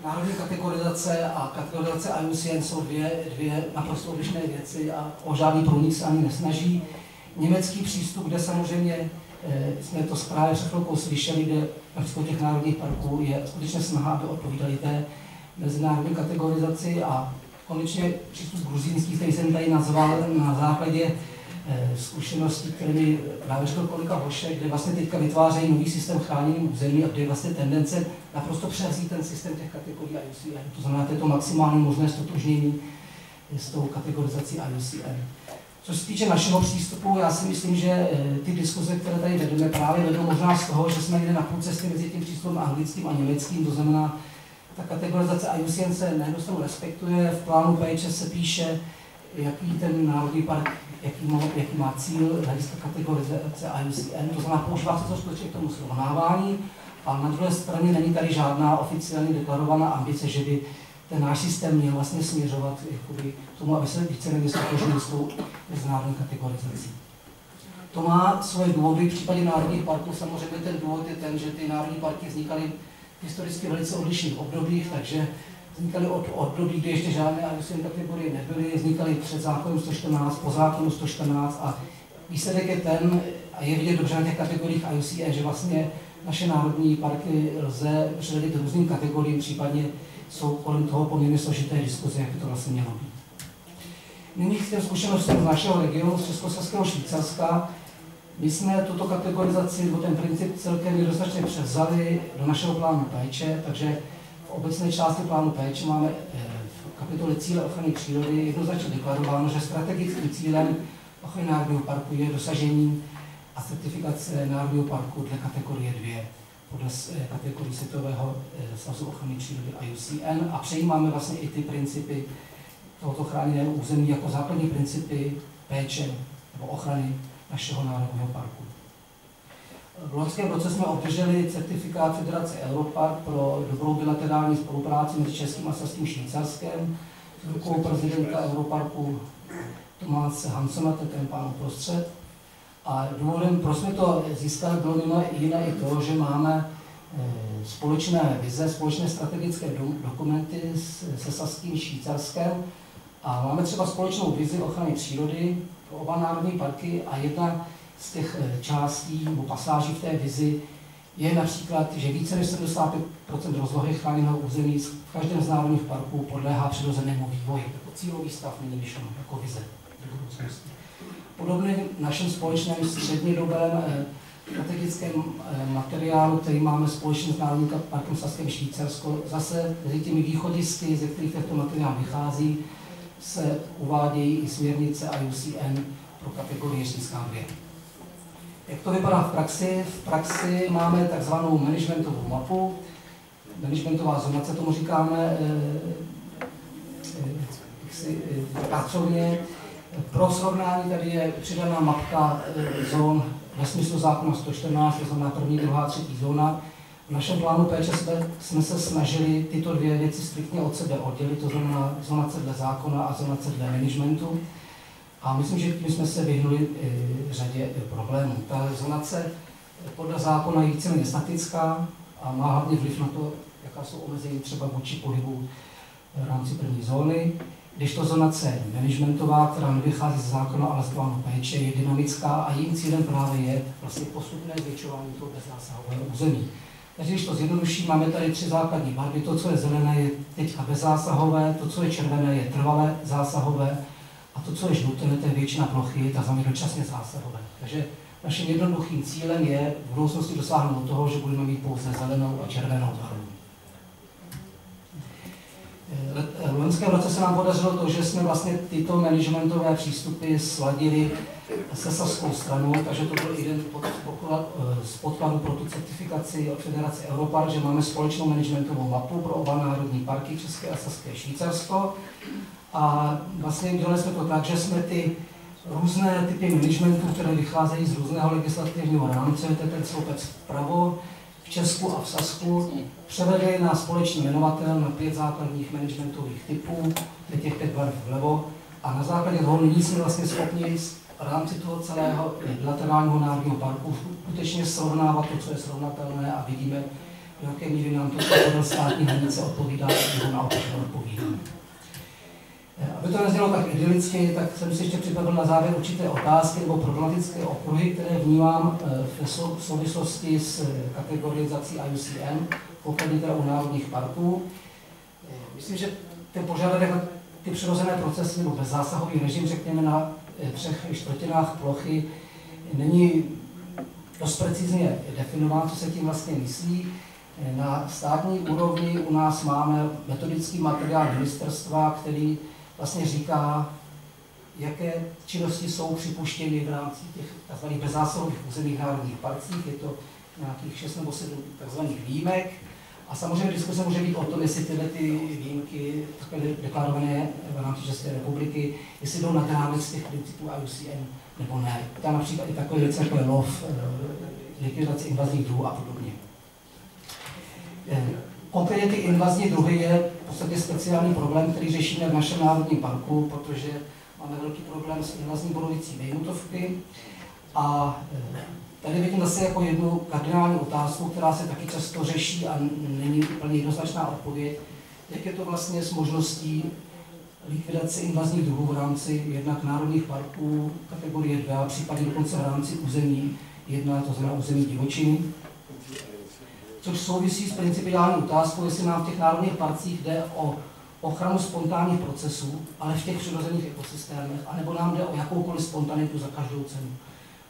národní kategorizace a kategorizace IUCN jsou dvě, dvě naprosto odlišné věci a o žádný průnik se ani nesnaží. Německý přístup, kde samozřejmě e, jsme to zprávě před chvilkou slyšeli, kde například těch národních parků je skutečně snaha, aby odpovídali té mezinárodní kategorizaci a konečně přístup gruzínský, který jsem tady nazval na základě eh, zkušeností, které mi právě řekl kolega Hošek, kde vlastně teďka vytvářejí nový systém chránění území a kde je vlastně tendence naprosto převzít ten systém těch kategorií IUCN. To znamená, to je to maximální možné stotožnění s tou kategorizací IUCN. Co se týče našeho přístupu, já si myslím, že eh, ty diskuze, které tady vedeme, právě vedou možná z toho, že jsme někde na půl cesty mezi tím přístupem anglickým a německým, to znamená, ta kategorizace IUCN se na respektuje, v plánu péče se píše, jaký ten národní park, jaký má, jaký má cíl hlediska kategorizace IUCN, to znamená, používá se to skutečně k tomu srovnávání, ale na druhé straně není tady žádná oficiálně deklarovaná ambice, že by ten náš systém měl vlastně směřovat k tomu, aby se více nebo s tou mezinárodní kategorizací. To má svoje důvody. V případě národních parků samozřejmě ten důvod je ten, že ty národní parky vznikaly historicky velice odlišných obdobích, takže vznikaly od období, kdy ještě žádné IUCN kategorie nebyly, vznikaly před zákonem 114, po zákonu 114 a výsledek je ten, a je vidět dobře na těch kategoriích IUCN, že vlastně naše národní parky lze předělit různým kategoriím, případně jsou kolem toho poměrně složité diskuze, jak to vlastně mělo být. Nyní k těm zkušenostem z našeho regionu, z Českosaského Švýcarska. My jsme tuto kategorizaci nebo ten princip celkem jednoznačně převzali do našeho plánu péče, takže v obecné části plánu péče máme eh, v kapitole cíle ochrany přírody jednoznačně deklarováno, že strategickým cílem ochrany národního parku je dosažení a certifikace národního parku dle kategorie 2 podle eh, kategorii Světového eh, svazu ochrany přírody IUCN a přejímáme vlastně i ty principy tohoto chráněného území jako základní principy péče nebo ochrany našeho národního parku. V loňském roce jsme obdrželi certifikát Federace Europark pro dobrou bilaterální spolupráci mezi Českým a Saským Švýcarskem s rukou prezidenta Europarku Tomáse Hansona, ten pán uprostřed. A důvodem, proč jsme to získali, bylo mimo jiné i to, že máme eh, společné vize, společné strategické dokumenty se Saským Švýcarskem a máme třeba společnou vizi ochrany přírody oba národní parky a jedna z těch eh, částí nebo pasáží v té vizi je například, že více než 75% rozlohy chráněného území v každém z národních parků podléhá přirozenému vývoji. Jako cílový stav není myšleno jako vize do budoucnosti. Podobně v našem společném střednědobém eh, strategickém eh, materiálu, který máme společně s Národním parkem Saském Švýcarsko, zase mezi těmi východisky, ze kterých tento materiál vychází, se uvádějí i směrnice IUCN pro kategorii Římská 2. Jak to vypadá v praxi? V praxi máme takzvanou managementovou mapu, managementová zonace tomu říkáme, eh, si, pracovně, pro srovnání tady je přidaná mapka eh, zón ve smyslu zákona 114, to znamená první, druhá, třetí zóna. V našem plánu péče jsme, jsme se snažili tyto dvě věci striktně od sebe oddělit, to znamená zonace dle zákona a zonace dle managementu. A myslím, že tím jsme se vyhnuli řadě problémů. Ta zonace podle zákona je víceméně statická a má hlavně vliv na to, jaká jsou omezení třeba vůči pohybu v rámci první zóny. Když to zonace managementová, která nevychází z zákona, ale z plánu péče, je dynamická a jejím cílem právě je vlastně postupné zvětšování toho bezzásahového území. Takže když to zjednoduší, máme tady tři základní barvy. To, co je zelené, je teďka bezzásahové, to, co je červené, je trvalé zásahové a to, co je žluté, to je většina plochy, ta znamená dočasně zásahové. Takže naším jednoduchým cílem je v budoucnosti dosáhnout toho, že budeme mít pouze zelenou a červenou barvu. V loňském roce se nám podařilo to, že jsme vlastně tyto managementové přístupy sladili se saskou stranou, takže to byl jeden z podkladů pro tu certifikaci od Federace Europark, že máme společnou managementovou mapu pro oba národní parky České a Saské Švýcarsko. A vlastně dělali jsme to tak, že jsme ty různé typy managementu, které vycházejí z různého legislativního rámce, to je ten sloupec vpravo, v Česku a v Sasku převedli na společný jmenovatel na pět základních managementových typů, to těch pět barv vlevo, a na základě toho nyní jsme vlastně schopni v rámci toho celého bilaterálního národního parku skutečně srovnávat to, co je srovnatelné a vidíme, v jaké míry nám to státní hranice odpovídá nebo naopak odpovídá. Aby to neznělo tak idylicky, tak jsem si ještě připravil na závěr určité otázky nebo problematické okruhy, které vnímám eh, v souvislosti s kategorizací IUCN, pokud teda u národních parků. Eh, myslím, že ten požadavek ty přirozené procesy nebo bezzásahový režim, řekněme, na eh, třech čtvrtinách plochy, není dost precizně definován, co se tím vlastně myslí. Na státní úrovni u nás máme metodický materiál ministerstva, který vlastně říká, jaké činnosti jsou připuštěny v rámci těch tzv. bezzásahových územních národních parcích. Je to nějakých 6 nebo 7 tzv. výjimek. A samozřejmě diskuse může být o tom, jestli tyhle ty výjimky, takové deklarované v rámci České republiky, jestli jdou nad rámec těch principů IUCN nebo ne. Tam například i takové věci, jako je lov, eh, likvidace invazních druhů a podobně. Konkrétně ty invazní druhy je v podstatě speciální problém, který řešíme v našem národním parku, protože máme velký problém s invazní borovicí vejmutovky a eh, tady vidím zase jako jednu kardinální otázku, která se taky často řeší a není úplně jednoznačná odpověď, jak je to vlastně s možností likvidace invazních druhů v rámci jednak národních parků kategorie 2, případně dokonce v rámci území 1, to znamená území divočiny, což souvisí s principiální otázkou, jestli nám v těch národních parcích jde o ochranu spontánních procesů, ale v těch přirozených ekosystémech, anebo nám jde o jakoukoliv spontanitu za každou cenu.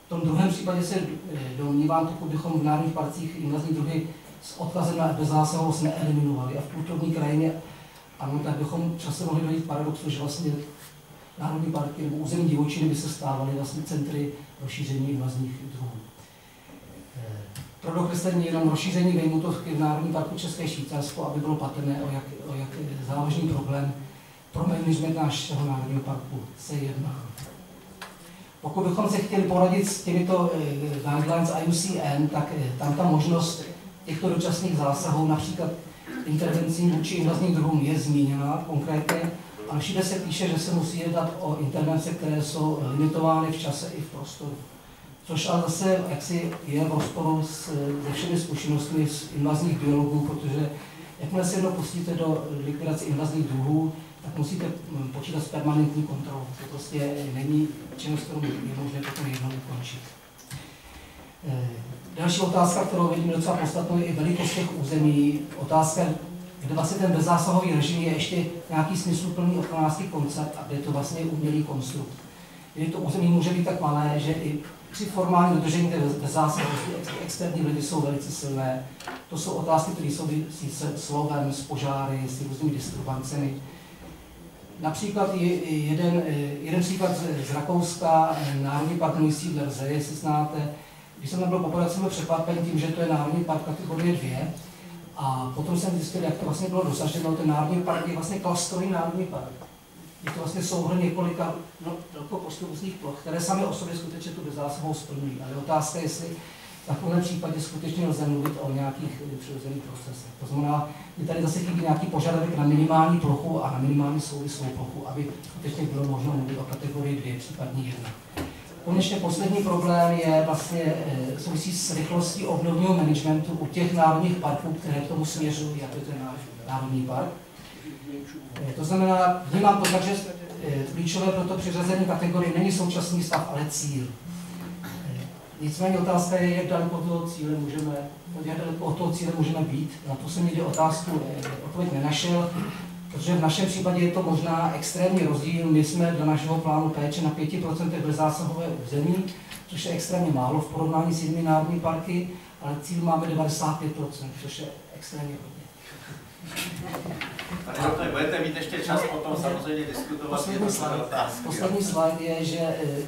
V tom druhém případě se eh, domnívám, pokud bychom v národních parcích invazní druhy s odkazem na bezzásahovost neeliminovali a v kulturní krajině, ano, tak bychom časem mohli dojít paradoxu, že vlastně národní parky nebo územní divočiny by se stávaly vlastně centry rozšíření invazních pro dokreslení jenom rozšíření vejmutovky v Národním parku České Švýcarsko, aby bylo patrné, o jak, o jak závažný problém pro management našeho národního parku se jedná. Pokud bychom se chtěli poradit s těmito eh, guidelines IUCN, tak eh, tam ta možnost těchto dočasných zásahů, například intervencí vůči invazním druhům, je zmíněna konkrétně, ale všude se píše, že se musí jednat o intervence, které jsou limitovány v čase i v prostoru. Což ale zase jaksi je v rozporu s, se všemi zkušenostmi z invazních biologů, protože jakmile se jedno pustíte do likvidace invazních druhů, tak musíte mm, počítat s permanentní kontrolou. To prostě není činnost, kterou je možné potom jednou ukončit. Eh, další otázka, kterou vidím docela podstatnou, je i velikost těch území. Otázka, kde vlastně ten bezzásahový režim je ještě nějaký smysluplný ochranářský koncept a kde je to vlastně umělý konstrukt. Kdy to území může být tak malé, že i při formálním dodržení té bezzásahovosti externí vlivy jsou velice silné. To jsou otázky, které jsou se slovem, s požáry, s různými disturbancemi. Například jeden, jeden příklad z Rakouska, Národní park Nojsí v Lerze, jestli znáte, když jsem nebyl poprvé, jsem byl překvapen tím, že to je Národní park kategorie 2. A potom jsem zjistil, jak to vlastně bylo dosaženo. Ten Národní park je vlastně klastrový Národní park. Je to vlastně souhrn několika no, různých ploch, které sami o sobě skutečně tu bezzásahovou splňují. Ale otázka je, jestli v takovém případě skutečně lze mluvit o nějakých přirozených procesech. To znamená, že tady zase chybí nějaký požadavek na minimální plochu a na minimální souvislou plochu, aby skutečně bylo možno mluvit o kategorii 2, případně 1. Konečně poslední problém je vlastně eh, souvisí s rychlostí obnovního managementu u těch národních parků, které k tomu směřují, jako je ten národní park. Eh, to znamená, vnímám to tak, že klíčové pro to přiřazení kategorie není současný stav, ale cíl. Nicméně otázka je, jak daleko od toho cíle můžeme, od toho cíle můžeme být. Na to jsem někdy otázku eh, odpověď nenašel, protože v našem případě je to možná extrémní rozdíl. My jsme do našeho plánu péče na 5% bezzásahové území, což je extrémně málo v porovnání s jinými národní parky, ale cíl máme 95%, což je extrémně budete mít ještě čas potom samozřejmě diskutovat. Poslední slide, poslední slide je, že eh,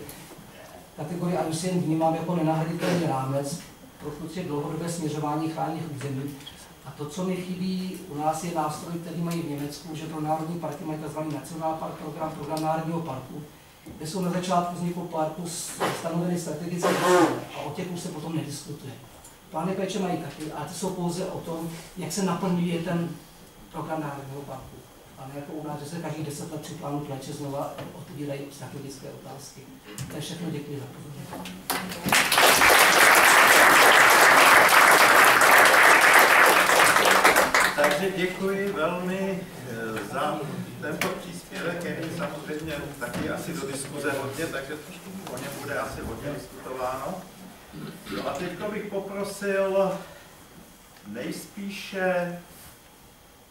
kategorii IUCN vnímám jako nenahraditelný rámec pro prostě dlouhodobé směřování chráněných území. A to, co mi chybí u nás, je nástroj, který mají v Německu, že pro národní parky mají tzv. Nacionální park program, program národního parku, kde jsou na začátku vzniku parku stanoveny strategické cíle a o těch už se potom nediskutuje. Plány péče mají taky, ale ty jsou pouze o tom, jak se naplňuje ten program národního parku a ne jako u nás, že se každý deset let při plánu péče znova otvírají strategické otázky. To je všechno, děkuji za pozornost. Takže děkuji velmi eh, za tento příspěvek, který samozřejmě taky asi do diskuze hodně, takže o něm bude asi hodně diskutováno. No a teď bych poprosil nejspíše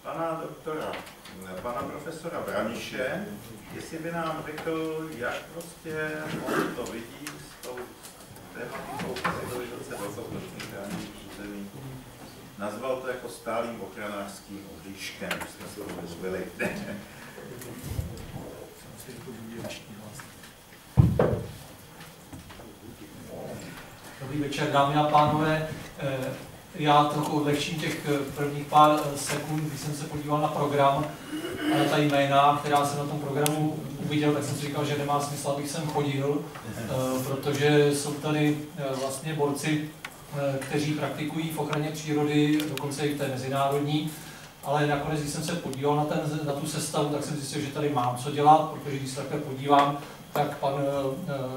pana doktora, pana profesora Braniše, jestli by nám řekl, jak prostě on to vidí s tou tématikou civilizace velkoplotných chráněných území. Nazval to jako stálým ochranářským oříškem, jsme se to vyzvili. Dobrý večer, dámy a pánové. Eh, Já trochu odlehčím těch eh, prvních pár eh, sekund, když jsem se podíval na program a na ta jména, která jsem na tom programu uviděl, tak jsem si říkal, že nemá smysl, abych sem chodil, protože jsou tady vlastně borci, kteří praktikují v ochraně přírody, dokonce i v té mezinárodní, ale nakonec, když jsem se podíval na, ten, na tu sestavu, tak jsem zjistil, že tady mám co dělat, protože když se takhle podívám, tak pan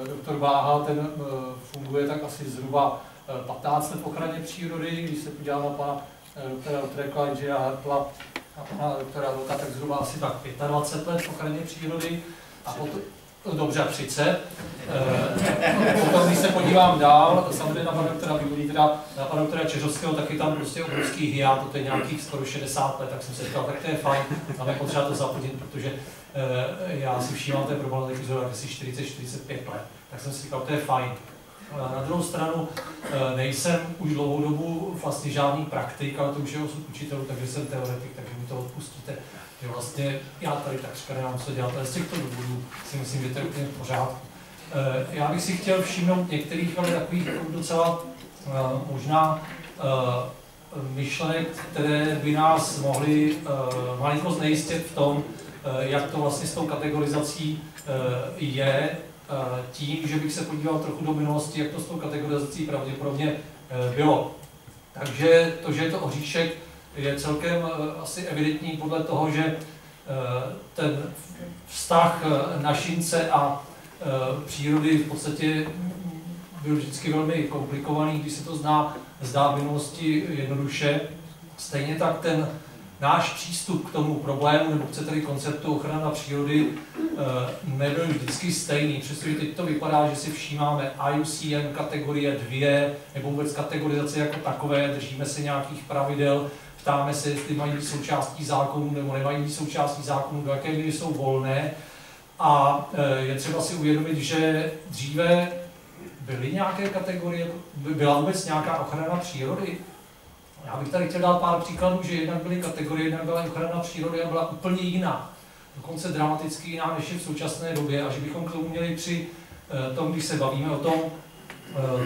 doktor Váha, ten funguje tak asi zhruba 15 let v ochraně přírody, když se podívám na pana doktora Utrekla, Jia Hertla a pana doktora Roka, tak zhruba asi tak 25 let v ochraně přírody. A potom, dobře, 30. Potom, když se podívám dál, samozřejmě na pana doktora Bibulí, teda na pana doktora Čeřovského, taky tam prostě obrovský hiát, to je nějakých skoro 60 let, tak jsem se říkal, tak to je fajn, tam je potřeba to zapotit, protože já si všímám té problematiky zhruba asi 40-45 let. Tak jsem si říkal, to je fajn. Na druhou stranu nejsem už dlouhou dobu vlastně žádný praktik, ale to už je osud učitelů, takže jsem teoretik, takže mi to odpustíte. Že vlastně já tady takřka nemám co dělat, ale z těchto důvodů si myslím, že to je úplně v pořádku. Já bych si chtěl všimnout některých ale takových docela možná myšlenek, které by nás mohly malinko znejistit v tom, jak to vlastně s tou kategorizací je, tím, že bych se podíval trochu do minulosti, jak to s tou kategorizací pravděpodobně bylo. Takže to, že je to oříšek, je celkem asi evidentní podle toho, že ten vztah našince a přírody v podstatě byl vždycky velmi komplikovaný, když se to zná, zdá v minulosti jednoduše. Stejně tak ten náš přístup k tomu problému, nebo chcete konceptu ochrana přírody, nebyl vždycky stejný. Přestože teď to vypadá, že si všímáme IUCN kategorie 2, nebo vůbec kategorizace jako takové, držíme se nějakých pravidel, ptáme se, jestli mají součástí zákonů nebo nemají součástí zákonů, do jaké míry jsou volné. A je třeba si uvědomit, že dříve byly nějaké kategorie, byla vůbec nějaká ochrana přírody? Já bych tady chtěl dát pár příkladů, že jednak byly kategorie, jednak byla ochrana přírody a byla úplně jiná. Dokonce dramaticky jiná, než je v současné době. A že bychom k tomu měli při tom, když se bavíme o tom,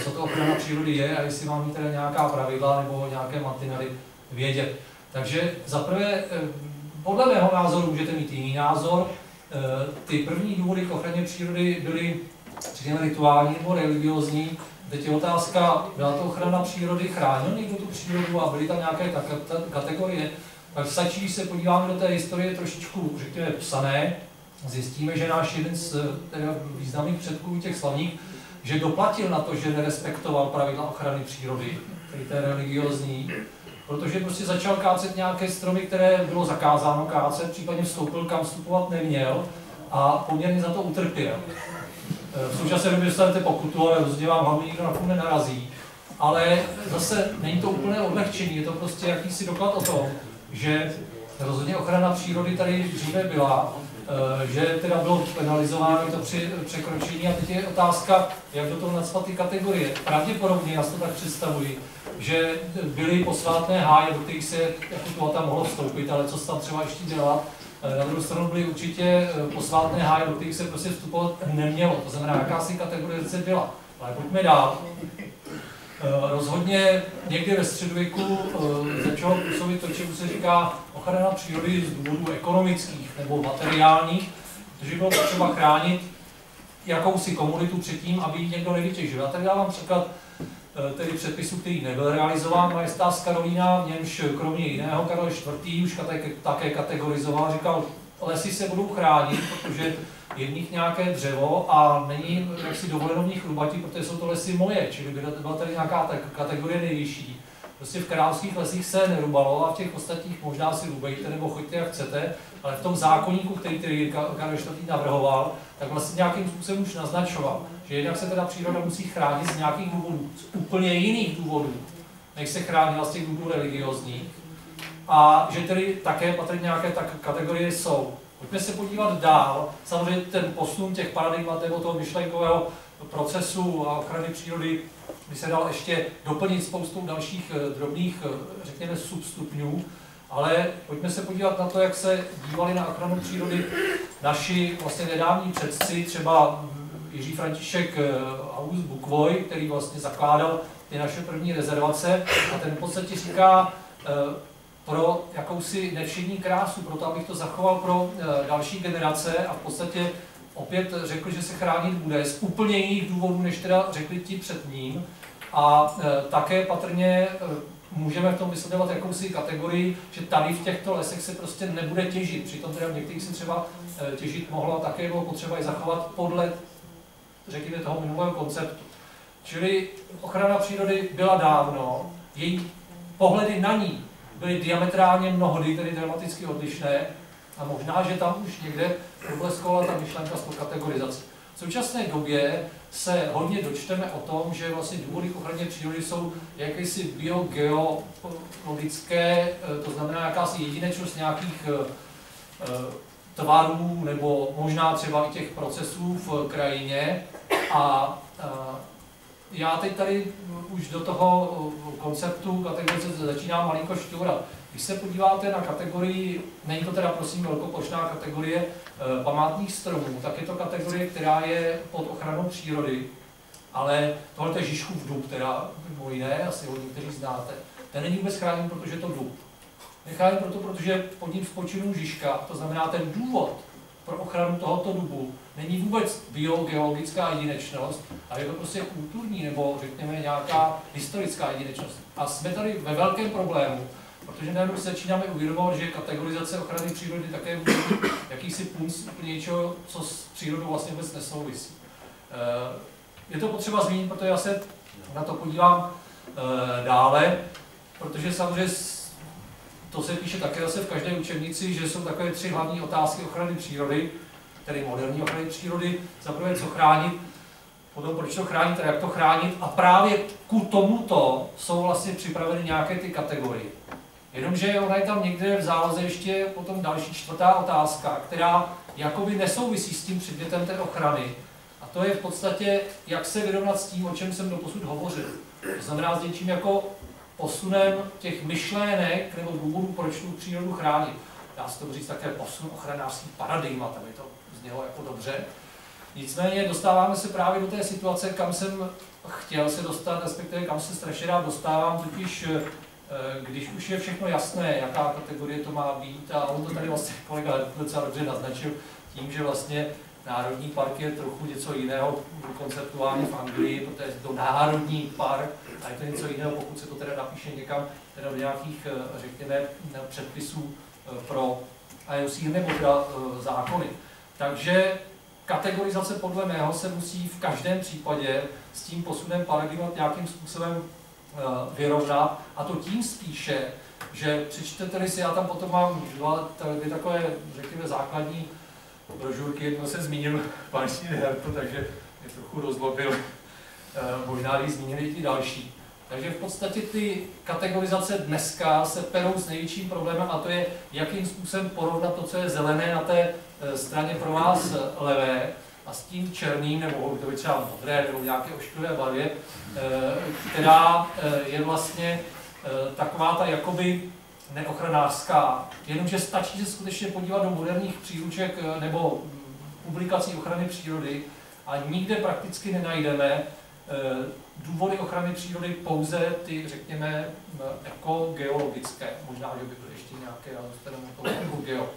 co to ochrana přírody je a jestli mám mít teda nějaká pravidla nebo nějaké mantinely vědět. Takže zaprvé, podle mého názoru můžete mít jiný názor. Ty první důvody k ochraně přírody byly řekněme, rituální nebo religiozní, Teď je otázka, byla to ochrana přírody, chránil někdo tu přírodu a byly tam nějaké kategorie. Tak stačí, když se podíváme do té historie trošičku, řekněme, psané, zjistíme, že náš jeden z teda významných předků těch slavních, že doplatil na to, že nerespektoval pravidla ochrany přírody, tedy té religiozní, protože prostě začal kácet nějaké stromy, které bylo zakázáno kácet, případně vstoupil, kam vstupovat neměl a poměrně za to utrpěl. V současné době dostanete pokutu, ale rozhodně vám hlavně nikdo na tom nenarazí. Ale zase není to úplné odlehčení, je to prostě jakýsi doklad o tom, že rozhodně ochrana přírody tady dříve byla, že teda bylo penalizováno to při překročení a teď je otázka, jak do toho nadspat ty kategorie. Pravděpodobně, já si to tak představuji, že byly posvátné háje, do kterých se jako tam mohlo vstoupit, ale co se tam třeba ještě dělat, na druhou stranu byly určitě posvátné háje, do kterých se prostě vstupovat nemělo. To znamená, jakási kategorizace byla. Ale pojďme dál. Rozhodně někdy ve středověku začalo působit to, čemu se říká ochrana přírody z důvodů ekonomických nebo materiálních, protože bylo potřeba chránit jakousi komunitu před tím, aby ji někdo nevytěžil. Já tady dávám příklad tedy předpisu, který nebyl realizován majestář Karolína, v němž kromě jiného Karol IV. už také kategorizoval, říkal, lesy se budou chránit, protože je v nich nějaké dřevo a není jaksi dovoleno v nich rubati, protože jsou to lesy moje, čili by byla tady nějaká kategorie nejvyšší. Prostě v královských lesích se nerubalo a v těch ostatních možná si rubejte nebo choďte jak chcete, ale v tom zákonníku, který, který Karel IV. navrhoval, tak vlastně nějakým způsobem už naznačoval, že jednak se teda příroda musí chránit z nějakých důvodů, z úplně jiných důvodů, než se chránila z těch důvodů religiozních. a že tedy také patrně nějaké tak kategorie jsou. Pojďme se podívat dál. Samozřejmě ten posun těch paradigmat nebo toho myšlenkového procesu a ochrany přírody by se dal ještě doplnit spoustou dalších eh, drobných, eh, řekněme, substupňů, ale pojďme se podívat na to, jak se dívali na ochranu přírody naši vlastně nedávní předci, třeba Jiří František eh, August Bukvoj, který vlastně zakládal ty naše první rezervace a ten v podstatě říká pro jakousi nevšední krásu, pro to, abych to zachoval pro další generace a v podstatě opět řekl, že se chránit bude z úplně jiných důvodů, než teda řekli ti před ním. A také patrně můžeme v tom vysledovat jakousi kategorii, že tady v těchto lesech se prostě nebude těžit. Přitom teda v některých se třeba e, těžit mohlo a také bylo potřeba i zachovat podle, řekněme, toho minulého konceptu. Čili ochrana přírody byla dávno, její pohledy na ní byly diametrálně mnohdy, tedy dramaticky odlišné, a možná, že tam už někde probleskovala ta myšlenka s tou kategorizací. V současné době se hodně dočteme o tom, že vlastně důvody k ochraně přírody jsou jakési biogeologické, eh, to znamená jakási jedinečnost nějakých eh, eh, tvarů nebo možná třeba i těch procesů v krajině. A já teď tady už do toho konceptu kategorizace začínám malinko šťourat. Když se podíváte na kategorii, není to teda prosím velkoplošná kategorie e, památných stromů, tak je to kategorie, která je pod ochranou přírody, ale tohle je Žižkův dub, teda mimo jiné, asi ho někteří znáte. Ten není vůbec chráněn, protože je to dub. Nechráněn proto, protože pod ním spočinul Žižka, to znamená ten důvod pro ochranu tohoto dubu není vůbec biogeologická jedinečnost, ale je to prostě kulturní nebo řekněme nějaká historická jedinečnost. A jsme tady ve velkém problému, protože najednou se začínáme uvědomovat, že kategorizace ochrany přírody také může být jakýsi punc úplně něčeho, co s přírodou vlastně vůbec nesouvisí. Eh, je to potřeba zmínit, protože já se na to podívám eh, dále, protože samozřejmě to se píše také zase v každé učebnici, že jsou takové tři hlavní otázky ochrany přírody, tedy moderní ochrany přírody. Za prvé, co chránit, potom proč to chránit a jak to chránit. A právě ku tomuto jsou vlastně připraveny nějaké ty kategorie. Jenomže ona je tam někde v záloze ještě potom další čtvrtá otázka, která jakoby nesouvisí s tím předmětem té ochrany. A to je v podstatě, jak se vyrovnat s tím, o čem jsem doposud hovořil. To znamená s něčím jako posunem těch myšlének nebo důvodů, proč tu přírodu chránit. Dá se to říct také posun ochranářských paradigmat, aby to znělo jako dobře. Nicméně dostáváme se právě do té situace, kam jsem chtěl se dostat, respektive kam se strašně rád dostávám, totiž když už je všechno jasné, jaká kategorie to má být, a on to tady vlastně kolega docela dobře naznačil, tím, že vlastně Národní park je trochu něco jiného konceptuálně v Anglii, protože je to národní park a je to něco jiného, pokud se to teda napíše někam teda do nějakých, eh, řekněme, předpisů eh, pro IOC nebo teda zákony. Takže kategorizace podle mého se musí v každém případě s tím posunem paradigmat nějakým způsobem Eh, vyrovnat. A to tím spíše, že přečtete si, já tam potom mám dva, dvě takové, řekněme, základní brožurky, jedno se zmínil pan Herto, takže mě trochu rozlobil, eh, možná když zmínili i další. Takže v podstatě ty kategorizace dneska se perou s největším problémem a to je, jakým způsobem porovnat to, co je zelené na té eh, straně pro vás levé, a s tím černým, nebo to by třeba modré, nebo nějaké ošklivé barvě, eh, která eh, je vlastně eh, taková ta jakoby neochranářská. Jenomže stačí se skutečně podívat do moderních příruček nebo publikací ochrany přírody a nikde prakticky nenajdeme důvody ochrany přírody pouze ty, řekněme, jako geologické. Možná, že by byly ještě nějaké, ale to jako geo.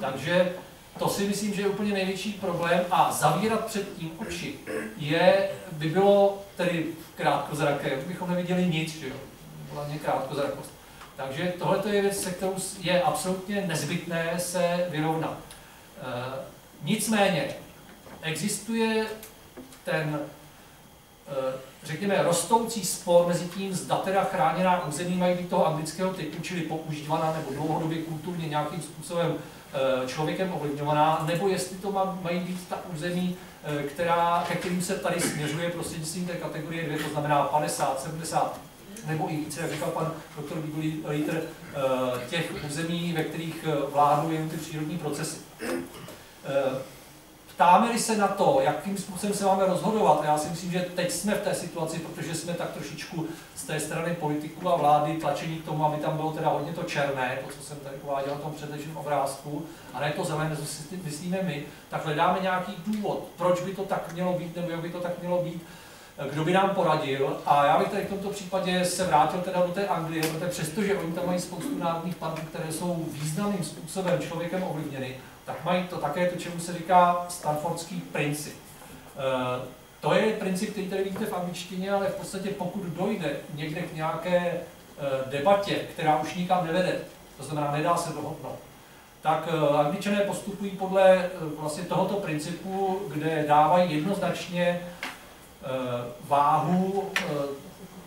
Takže to si myslím, že je úplně největší problém a zavírat před tím oči je, by bylo tedy krátkozraké, bychom neviděli nic, že jo, hlavně krátkozrakost. Takže tohle je věc, se kterou je absolutně nezbytné se vyrovnat. E, nicméně existuje ten, e, řekněme, rostoucí spor mezi tím, zda teda chráněná území mají být toho anglického typu, čili používaná nebo dlouhodobě kulturně nějakým způsobem člověkem ovlivňovaná, nebo jestli to mají být ta území, eh, která, ke kterým se tady směřuje prostřednictvím té kategorie 2, to znamená 50, 70, nebo i více, jak říkal pan doktor Leiter, těch území, ve kterých vládnou jen ty přírodní procesy. Ptáme-li se na to, jakým způsobem se máme rozhodovat, já si myslím, že teď jsme v té situaci, protože jsme tak trošičku z té strany politiků a vlády tlačení k tomu, aby tam bylo teda hodně to černé, to, co jsem tady uváděl na tom předešlém obrázku, a ne to zelené, co si myslíme my, tak hledáme nějaký důvod, proč by to tak mělo být, nebo jak by to tak mělo být, kdo by nám poradil. A já bych tady v tomto případě se vrátil teda do té Anglie, protože přestože oni tam mají spoustu národních parků, které jsou významným způsobem člověkem ovlivněny, tak mají to také to, čemu se říká Stanfordský princip. Eh, to je princip, který tady vidíte v angličtině, ale v podstatě pokud dojde někde k nějaké eh, debatě, která už nikam nevede, to znamená, nedá se dohodnout, tak eh, angličané postupují podle vlastně tohoto principu, kde dávají jednoznačně váhu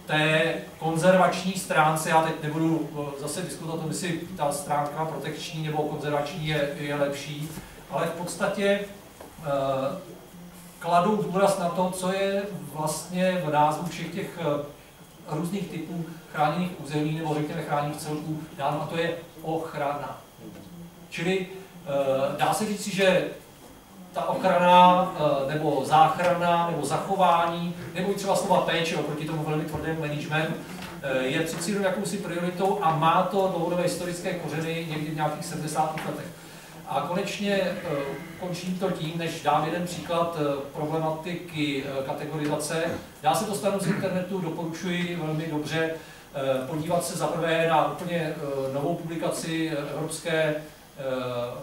té konzervační stránce, já teď nebudu eh, zase diskutovat o jestli ta stránka protekční nebo konzervační je, je lepší, ale v podstatě eh, kladou důraz na to, co je vlastně v názvu všech těch eh, různých typů chráněných území nebo řekněme chráněných celků dáno, a to je ochrana. Čili dá se říct, že ta ochrana eh, nebo záchrana nebo zachování, nebo i třeba slova péče oproti tomu velmi tvrdému management, eh, je přeci jenom jakousi prioritou a má to dlouhodobé historické kořeny někdy v nějakých 70. letech. A konečně eh, končím to tím, než dám jeden příklad problematiky kategorizace. Já se dostanu z internetu, doporučuji velmi dobře podívat se zaprvé na úplně novou publikaci Evropské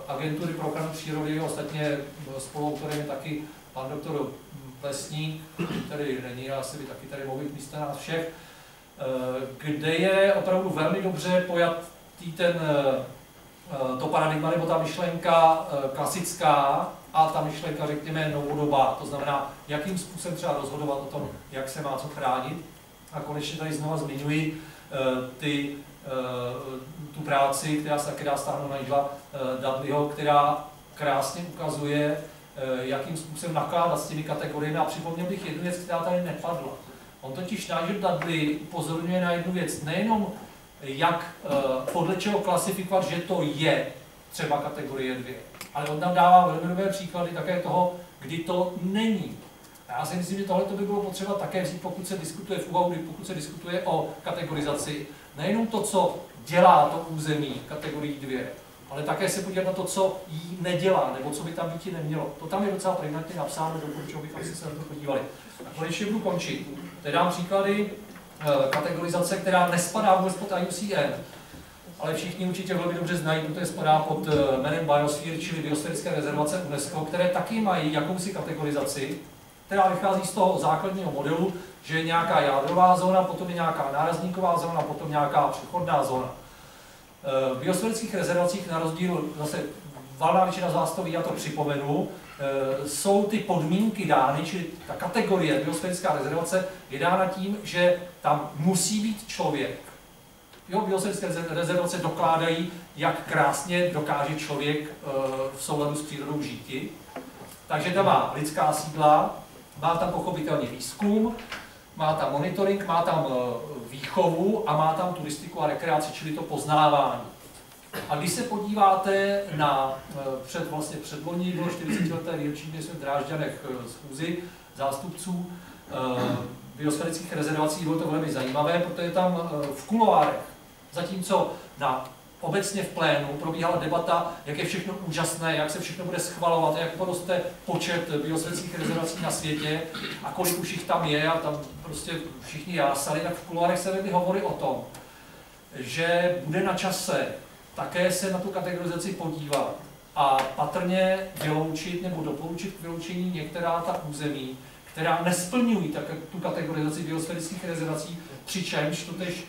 agentury pro ochranu přírody, ostatně spoluautorem je taky pan doktor Plesník, který není, asi by taky tady mohl být místo nás všech, eh, kde je opravdu velmi dobře pojatý ten, eh, to paradigma nebo ta myšlenka klasická a ta myšlenka, řekněme, novodobá. To znamená, jakým způsobem třeba rozhodovat o tom, jak se má co chránit. A konečně tady znova zmiňuji ty Eh, tu práci, která se taky dá stáhnout na Jila eh, Dudleyho, která krásně ukazuje, eh, jakým způsobem nakládat s těmi kategoriemi. A připomněl bych jednu věc, která tady nepadla. On totiž Nigel Dudley upozorňuje na jednu věc, nejenom jak podle čeho klasifikovat, že to je třeba kategorie 2, ale on tam dává velmi dobré příklady také toho, kdy to není. Já si myslím, že tohle by bylo potřeba také vzít, pokud se diskutuje v úvahu, pokud se diskutuje o kategorizaci, nejenom to, co dělá to území kategorii 2, ale také se podívat na to, co jí nedělá, nebo co by tam být nemělo. To tam je docela pregnantně napsáno, doporučuji, bychom se na to podívali. A konečně budu končit. Teď dám příklady eh, kategorizace, která nespadá vůbec pod IUCN, ale všichni určitě velmi dobře znají, protože spadá pod eh, jménem Biosphere, čili biosférické rezervace UNESCO, které taky mají jakousi kategorizaci, která vychází z toho základního modelu, že je nějaká jádrová zóna, potom je nějaká nárazníková zóna, potom nějaká přechodná zóna. E, v biosférických rezervacích na rozdíl, zase valná většina z vás to ví, já to připomenu, e, jsou ty podmínky dány, čili ta kategorie biosférická rezervace je dána tím, že tam musí být člověk. Jo, biosférické rezervace dokládají, jak krásně dokáže člověk e, v souladu s přírodou žít. Takže tam má lidská sídla, má tam pochopitelně výzkum, má tam monitoring, má tam e, výchovu a má tam turistiku a rekreaci, čili to poznávání. A když se podíváte na e, před, vlastně předloni, bylo 40 leté výročí, kdy jsme v Drážďanech e, schůzi zástupců biosférických rezervací, bylo to velmi zajímavé, protože tam v kuloárech, zatímco na obecně v plénu probíhala debata, jak je všechno úžasné, jak se všechno bude schvalovat, jak poroste počet biosférických rezervací na světě a kolik už jich tam je a tam prostě všichni jásali, tak v kuloárech se vedly hovory o tom, že bude na čase také se na tu kategorizaci podívat a patrně vyloučit nebo doporučit k vyloučení některá ta území, která nesplňují tak, tu kategorizaci biosférických rezervací, přičemž to tež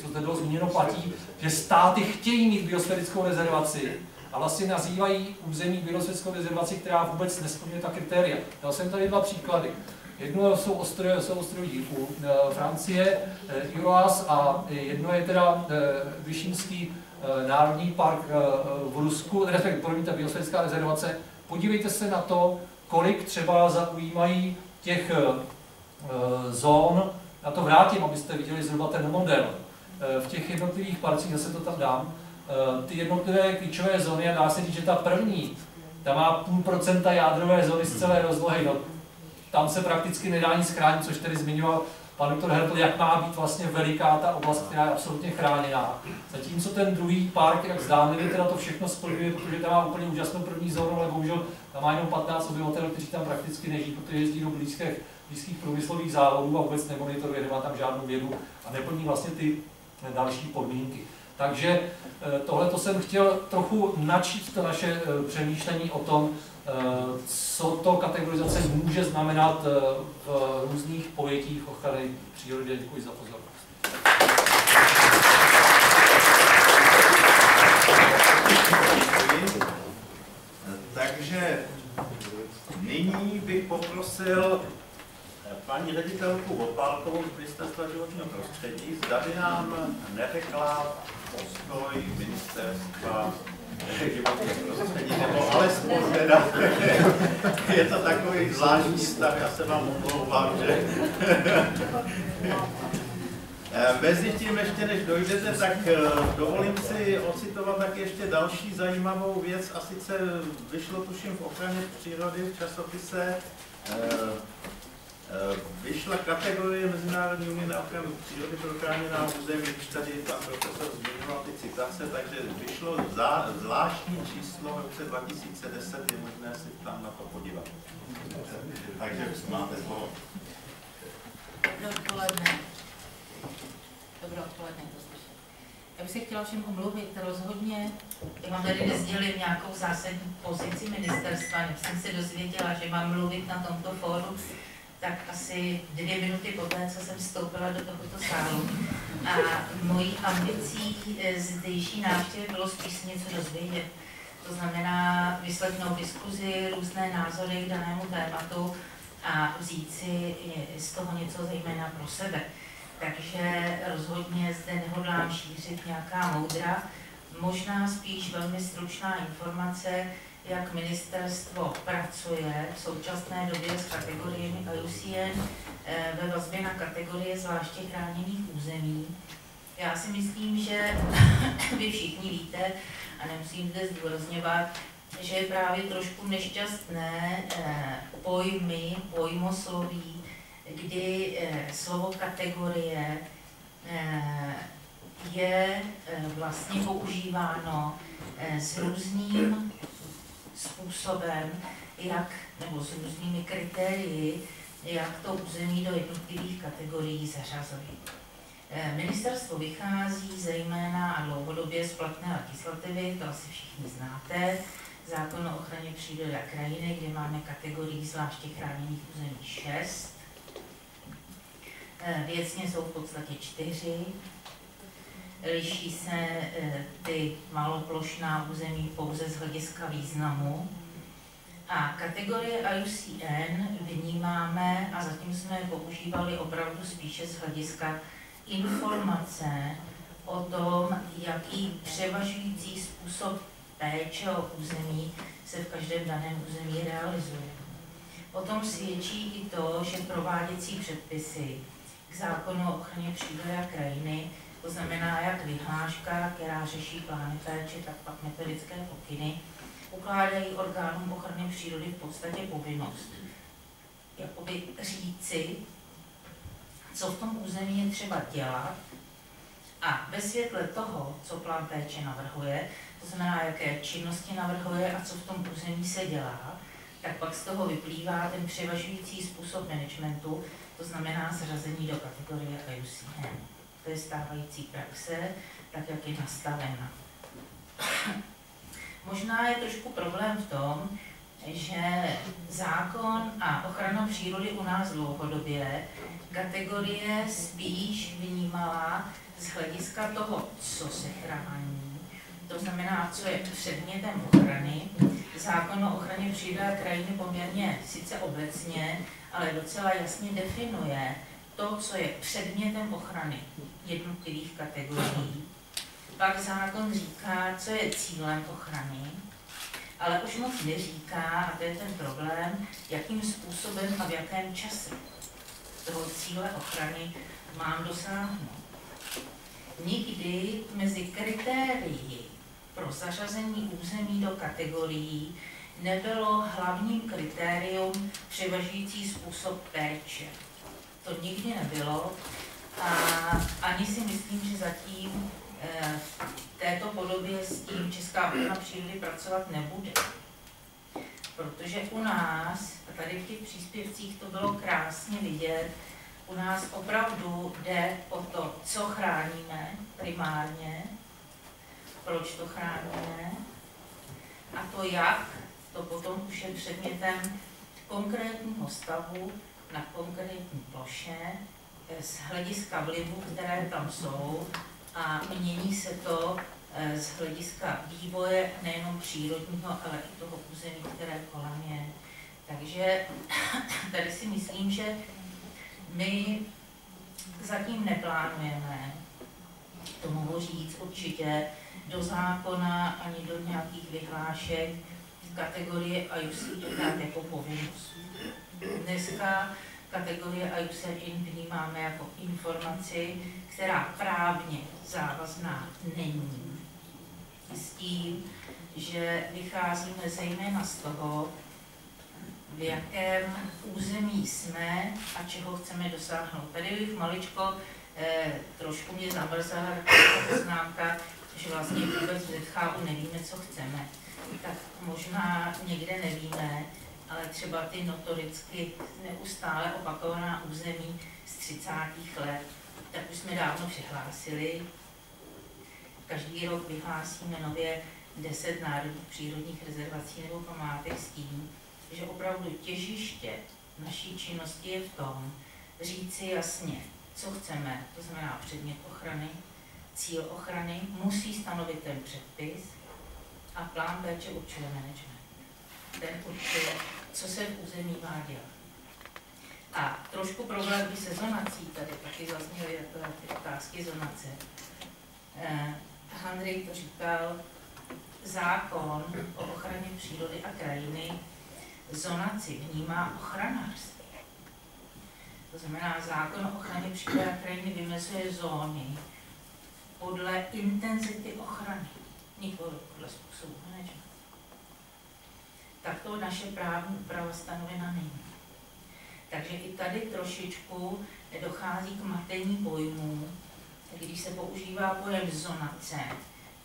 co zde bylo zmíněno, platí, že státy chtějí mít biosférickou rezervaci a vlastně nazývají území biosférickou rezervaci, která vůbec nesplňuje ta kritéria. Dal jsem tady dva příklady. Jedno jsou ostrovy, jsou ostrovy u e, Francie, e, Iroas a jedno je teda Vyšínský e, národní park v Rusku, respektive promiňte, biosférická rezervace. Podívejte se na to, kolik třeba zaujímají těch zón Já to vrátím, abyste viděli zhruba ten model. Eh, v těch jednotlivých parcích, zase to tam dám, eh, ty jednotlivé klíčové zóny, a dá se říct, že ta první, ta má půl procenta jádrové zóny z celé rozlohy. No, tam se prakticky nedá nic chránit, což tedy zmiňoval pan doktor Hertl, jak má být vlastně veliká ta oblast, která je absolutně chráněná. Zatímco ten druhý park, jak zdánlivě teda to všechno splňuje, protože tam má úplně úžasnou první zónu, ale bohužel tam má jenom 15 obyvatel, kteří tam prakticky nežijí, protože jezdí do blízkých, blízkých průmyslových závodů a vůbec nemonitoruje, nemá tam žádnou vědu a neplní vlastně ty další podmínky. Takže eh, tohle to jsem chtěl trochu načít to naše eh, přemýšlení o tom, eh, co to kategorizace může znamenat v různých pojetích ochrany přírody. Děkuji za pozornost. Takže nyní bych poprosil paní ředitelku Opálkovou z Ministerstva životního prostředí, zda by nám neřekla postoj ministerstva životního prostředí, nebo alespoň teda, je to takový zvláštní stav, já se vám omlouvám, že Mezi tím ještě než dojdete, tak eh, dovolím si ocitovat tak ještě další zajímavou věc a sice vyšlo tuším v ochraně přírody v časopise Eh, vyšla kategorie Mezinárodní unie na ochranu přírody pro chráněná území, když tady pan profesor zmiňoval ty citace, takže vyšlo za, zvláštní číslo v roce 2010, je možné si tam na to podívat. Takže máte slovo. Dobré odpoledne. Dobré odpoledne, to slyším. Já bych se chtěla všem omluvit, rozhodně, já vám tady nezdělím nějakou zásadní pozici ministerstva, jsem se dozvěděla, že mám mluvit na tomto fóru, tak asi dvě minuty poté, co jsem vstoupila do tohoto sálu. A mojí ambicí eh, zdejší návštěvy bylo spíš se něco dozvědět. To znamená vyslechnout diskuzi, různé názory k danému tématu a vzít si z toho něco zejména pro sebe. Takže rozhodně zde nehodlám šířit nějaká moudra, možná spíš velmi stručná informace, jak ministerstvo pracuje v současné době s kategoriemi IUCN eh, ve vazbě na kategorie zvláště chráněných území. Já si myslím, že vy všichni víte, a nemusím zde zdůrazňovat, že je právě trošku nešťastné eh, pojmy, pojmosloví, kdy eh, slovo kategorie je vlastně používáno s různým způsobem, jak, nebo s různými kritérii, jak to území do jednotlivých kategorií zařazovat. Eh, ministerstvo vychází zejména a dlouhodobě z platné legislativy, to asi všichni znáte, zákon o ochraně přírody a krajiny, kde máme kategorii zvláště chráněných území 6. Eh, věcně jsou v podstatě čtyři. Liší se eh, ty maloplošná území pouze z hlediska významu. A kategorie IUCN vnímáme, a zatím jsme je používali opravdu spíše z hlediska informace o tom, jaký převažující způsob péče o území se v každém daném území realizuje. O tom svědčí i to, že prováděcí předpisy k zákonu o ochraně přírody a krajiny vyhláška, která řeší plány péče, tak pak metodické pokyny, ukládají orgánům ochrany přírody v podstatě povinnost jakoby říci, co v tom území je třeba dělat. A ve světle toho, co plán péče navrhuje, to znamená, jaké činnosti navrhuje a co v tom území se dělá, tak pak z toho vyplývá ten převažující způsob managementu, to znamená zřazení do kategorie IUCN té stávající praxe, tak jak je nastavena. Možná je trošku problém v tom, že zákon a ochrana přírody u nás dlouhodobě kategorie spíš vnímala z hlediska toho, co se chrání, to znamená, co je předmětem ochrany. Zákon o ochraně přírody a krajiny poměrně sice obecně, ale docela jasně definuje to, co je předmětem ochrany jednotlivých kategorií. Pak zákon říká, co je cílem ochrany, ale už moc neříká, a to je ten problém, jakým způsobem a v jakém čase. toho cíle ochrany mám dosáhnout. Nikdy mezi kritérii pro zařazení území do kategorií nebylo hlavním kritérium převažující způsob péče. To nikdy nebylo a ani si myslím, že zatím eh, v této podobě s tím Česká ochrana přírody pracovat nebude. Protože u nás, tady v těch příspěvcích to bylo krásně vidět, u nás opravdu jde o to, co chráníme primárně, proč to chráníme a to jak, to potom už je předmětem konkrétního stavu na konkrétní ploše eh, z hlediska vlivu, které tam jsou a mění se to eh, z hlediska vývoje nejenom přírodního, ale i toho území, které kolem je. Takže tady si myslím, že my zatím neplánujeme, to mohu říct určitě, do zákona ani do nějakých vyhlášek kategorie IUCN dát jako povinnost. Dneska kategorie IUCN vnímáme jako informaci, která právně závazná není. S tím, že vycházíme zejména z toho, v jakém území jsme a čeho chceme dosáhnout. Tady bych maličko, eh, trošku mě zamrzela poznámka, že vlastně vůbec v nevíme, co chceme. Tak možná někde nevíme, ale třeba ty notoricky neustále opakovaná území z 30. let, tak už jsme dávno přihlásili. Každý rok vyhlásíme nově 10 národních přírodních rezervací nebo památek s tím, že opravdu těžiště naší činnosti je v tom, říci jasně, co chceme, to znamená předmět ochrany, cíl ochrany, musí stanovit ten předpis a plán péče určuje management. Ten určuje, co se v území má dělat. A trošku problém by se zonací, tady taky zazněly ty otázky zonace. Eh, Handrej to říkal, zákon o ochraně přírody a krajiny zonaci vnímá ochranářství. To znamená, zákon o ochraně přírody a krajiny vymezuje zóny podle intenzity ochrany, nikoli podle způsobu managementu. Tak to naše právní úprava stanovena není. Takže i tady trošičku dochází k matení pojmů, když se používá pojem zonace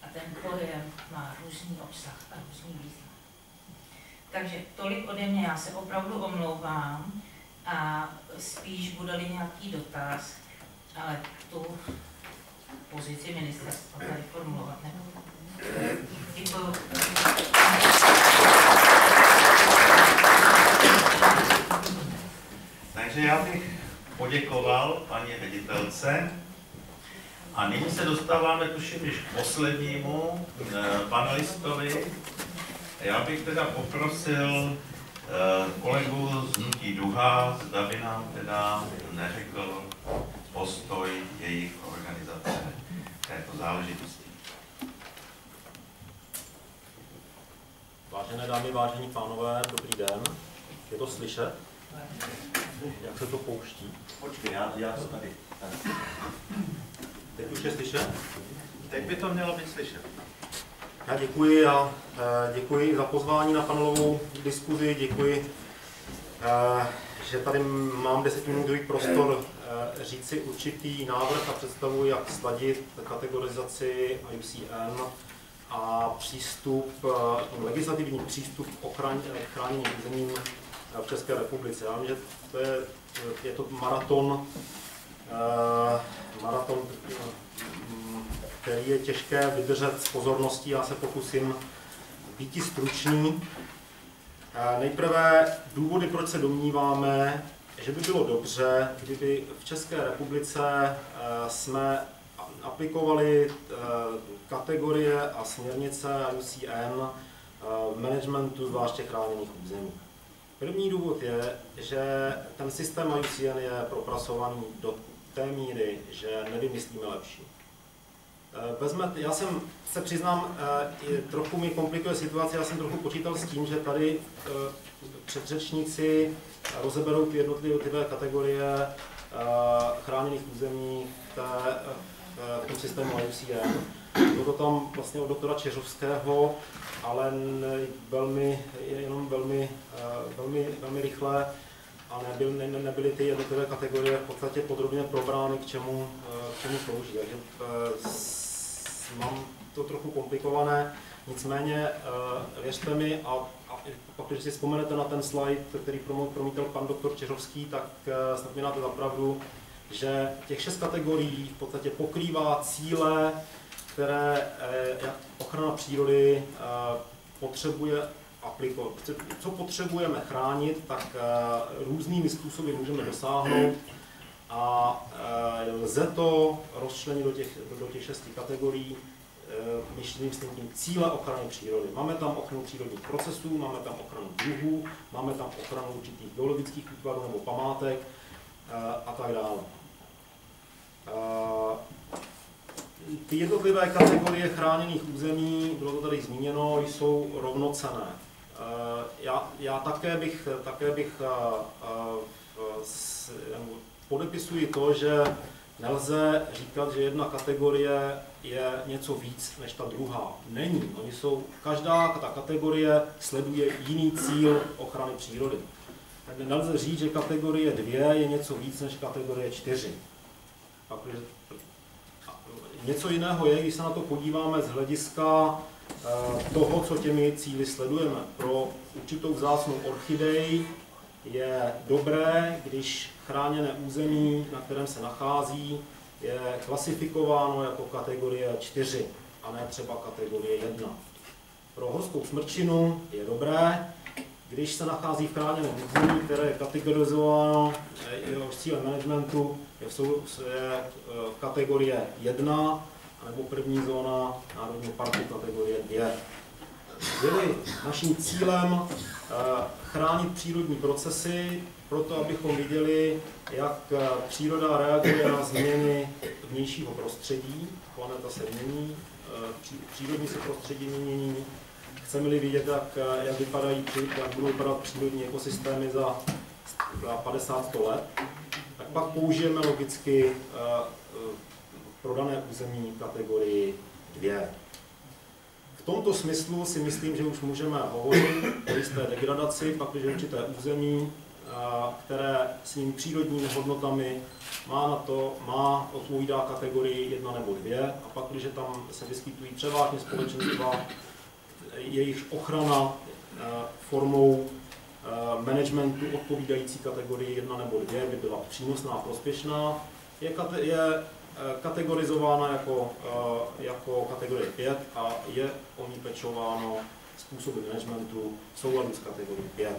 a ten pojem má různý obsah a různý význam. Takže tolik ode mě, já se opravdu omlouvám a spíš bude-li nějaký dotaz, ale tu pozici ministerstva tady formulovat nebudu. Děkuji. Takže já bych poděkoval paní ředitelce a nyní se dostáváme tuším již k poslednímu eh, panelistovi, já bych teda poprosil eh, kolegu z Nutí Duha, zda by nám teda neřekl postoj jejich organizace této záležitosti. Vážené dámy, vážení pánové, dobrý den. Je to slyšet? Jak se to pouští? Počkej, já, já to tady. Teď už je slyšet? Teď by to mělo být slyšet. Já děkuji a e, děkuji za pozvání na panelovou diskuzi, děkuji, e, že tady mám desetiminutový prostor e, říci určitý návrh a představu, jak sladit kategorizaci IUCN a přístup, legislativní přístup k ochraně, chráněným územím v České republice. Já vím, že to je, je to maraton, maraton který je těžké vydržet s pozorností. Já se pokusím být stručný. Nejprve důvody, proč se domníváme, že by bylo dobře, kdyby v České republice jsme aplikovali kategorie a směrnice UCN e, managementu zvláště chráněných území. První důvod je, že ten systém IUCN je propracovaný do té míry, že nevymyslíme lepší. Eh, Vezme, já jsem se přiznám, eh, trochu mi komplikuje situace, já jsem trochu počítal s tím, že tady eh, předřečníci rozeberou ty jednotlivé kategorie chráněných území v, té, v tom systému IUCN. Bylo to tam vlastně od doktora Čeřovského, ale velmi, jenom velmi, velmi, velmi rychle a nebyl, ne, nebyly ty jednotlivé kategorie v podstatě podrobně probrány, k čemu, k čemu slouží. Takže mám to trochu komplikované, nicméně věřte mi, a, a pak, když si vzpomenete na ten slide, který promítal pan doktor Čeřovský, tak snad mi dáte zapravdu, že těch šest kategorií v podstatě pokrývá cíle, které uh, ochrana přírody uh, potřebuje aplikovat. Co potřebujeme chránit, tak uh, různými způsoby můžeme dosáhnout a lze to rozčlenit do těch, do těch šesti kategorií, myslím s tím cíle ochrany přírody. Máme tam ochranu přírodních procesů, máme tam ochranu druhů, máme tam ochranu určitých geologických útvarů nebo památek a tak dále. Ty jednotlivé kategorie chráněných území, bylo to tady zmíněno, jsou rovnocené. Já, já také bych, také bych podepisuji to, že nelze říkat, že jedna kategorie je něco víc než ta druhá. Není. Oni jsou, každá ta kategorie sleduje jiný cíl ochrany přírody. Tak nelze říct, že kategorie 2 je něco víc než kategorie 4. Něco jiného je, když se na to podíváme z hlediska eh, toho, co těmi cíly sledujeme. Pro určitou vzácnou orchidej je dobré, když chráněné území, na kterém se nachází, je klasifikováno jako kategorie 4 a ne třeba kategorie 1. Pro horskou smrčinu je dobré, když se nachází v chráněném území, které je kategorizováno, jeho cílem managementu je v, v kategorie 1, nebo první zóna Národního parku kategorie 2. Byli naším cílem eh, chránit přírodní procesy, proto abychom viděli, jak eh, příroda reaguje na změny vnějšího prostředí. Planeta se mění, přírodní se prostředí mění. Chceme-li vidět, jak, jak, vypadají, jak budou vypadat přírodní ekosystémy za, za 50-100 let, tak pak použijeme logicky pro dané území kategorii 2. V tomto smyslu si myslím, že už můžeme hovořit o jisté degradaci, pakliže určité území, které svými přírodními hodnotami má na to, má odpovídá kategorii 1 nebo 2 a pak, když tam se vyskytují převážně společenstva, jejich ochrana formou managementu odpovídající kategorii 1 nebo 2 by byla přínosná a prospěšná, je, je Eh, kategorizována jako, eh, jako kategorie 5 a je o ní pečováno způsoby managementu v souladu s kategorií 5.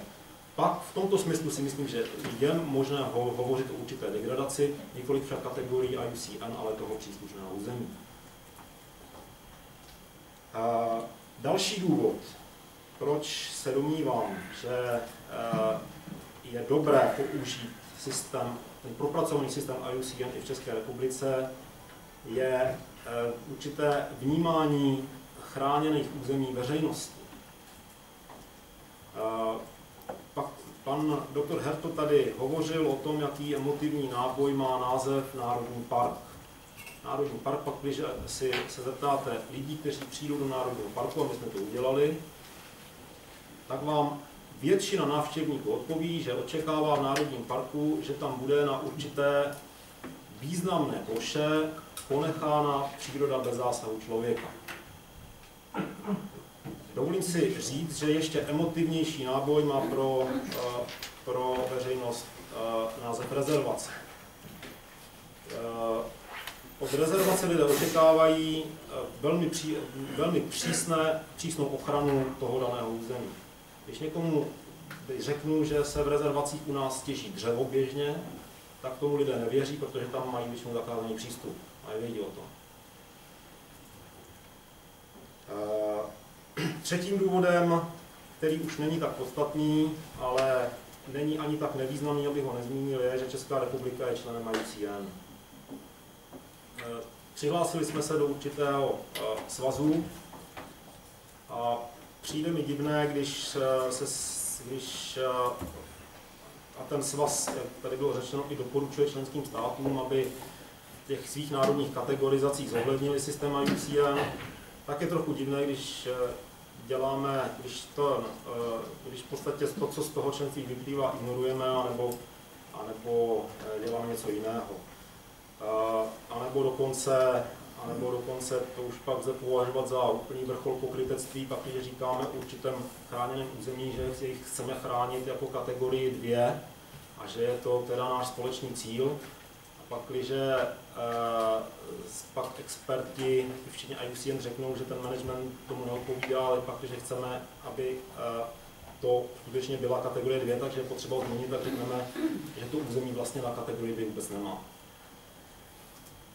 Pak v tomto smyslu si myslím, že je možné ho, hovořit o určité degradaci, nikoliv však kategorii IUCN, ale toho příslušného území. Eh, další důvod, proč se domnívám, že je dobré použít systém ten propracovaný systém IUCN i v České republice je eh, určité vnímání chráněných území veřejnosti. Eh, pak pan doktor Herto tady hovořil o tom, jaký emotivní náboj má název Národní park. Národní park, pak když si se zeptáte lidí, kteří přijdou do Národního parku, a my jsme to udělali, tak vám Většina návštěvníků odpoví, že očekává v Národním parku, že tam bude na určité významné ploše ponechána příroda bez zásahu člověka. Dovolím si říct, že ještě emotivnější náboj má pro, eh, pro veřejnost eh, název rezervace. Eh, od rezervace lidé očekávají velmi, pří, velmi přísné, přísnou ochranu toho daného území. Když někomu řeknu, že se v rezervacích u nás těží dřevo běžně, tak tomu lidé nevěří, protože tam mají většinou zakázaný přístup a vědí o tom. Třetím důvodem, který už není tak podstatný, ale není ani tak nevýznamný, abych ho nezmínil, je, že Česká republika je členem IUCN. Eh, přihlásili jsme se do určitého eh, svazu a přijde mi divné, když eh, se, když eh, a ten svaz, jak tady bylo řečeno, i doporučuje členským státům, aby v těch svých národních kategorizacích zohlednili systém IUCN, tak je trochu divné, když eh, děláme, když, to, když v podstatě to, co z toho členství vyplývá, ignorujeme, anebo, anebo děláme něco jiného. A nebo dokonce, a nebo dokonce to už pak lze považovat za úplný vrchol pokrytectví, pak když říkáme o určitém chráněném území, že jich chceme chránit jako kategorii 2 a že je to teda náš společný cíl. A pak, když pak experti, včetně IUCN, řeknou, že ten management tomu neodpovídá, ale pak, když chceme, aby eh, to skutečně byla kategorie 2, takže je potřeba změnit, tak řekneme, že to území vlastně na kategorii 2 vůbec nemá.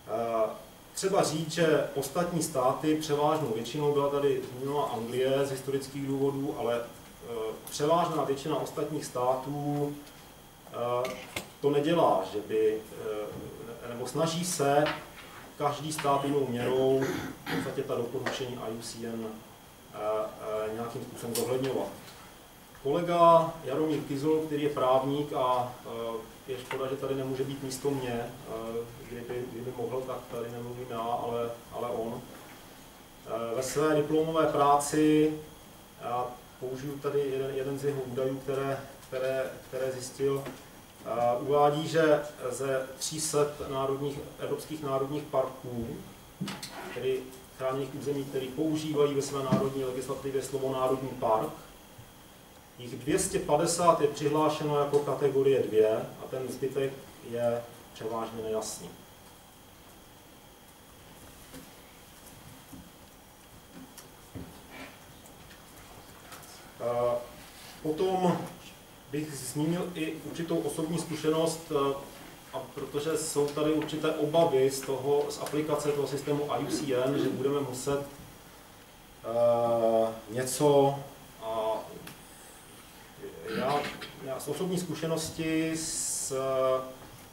Eh, Třeba říct, že ostatní státy, převážnou většinou byla tady zmíněna Anglie z historických důvodů, ale eh, převážná většina ostatních států eh, to nedělá, že by, eh, nebo snaží se každý stát jinou měrou v podstatě ta doporučení IUCN nějakým způsobem zohledňovat. Kolega Jaromír Kizl, který je právník a je škoda, že tady nemůže být místo mě, eh, kdyby, kdyby mohl, tak tady nemluvím já, ale, ale on. Eh, Ve své diplomové práci, já použiju tady jeden, jeden z jeho údajů, které, které, které zjistil, eh, uvádí, že ze 300 národních, evropských národních parků, tedy chráněných území, které používají ve své národní legislativě slovo národní park, jich 250 je přihlášeno jako kategorie 2 a ten zbytek je převážně nejasný. Eh, Potom bych zmínil i určitou osobní zkušenost, eh, a protože jsou tady určité obavy z, toho, z aplikace toho systému IUCN, že budeme muset uh, něco a já, já z osobní zkušenosti s,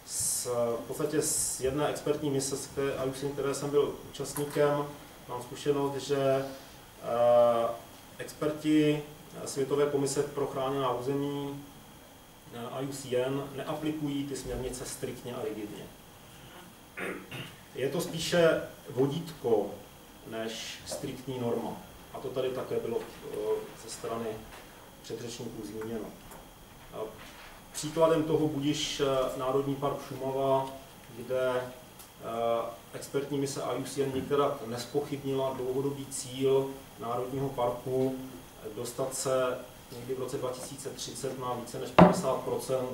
s, v podstatě z jedné expertní mise, které, IUCN, které jsem byl účastníkem, mám zkušenost, že uh, experti Světové komise pro chráněná území eh, IUCN neaplikují ty směrnice striktně a rigidně. Je to spíše vodítko než striktní norma. A to tady také bylo eh, ze strany předřečníků zmíněno. Příkladem toho budiš eh, Národní park Šumava, kde eh, expertní mise IUCN některá nespochybnila dlouhodobý cíl Národního parku dostat se někdy v roce 2030 na více než 50%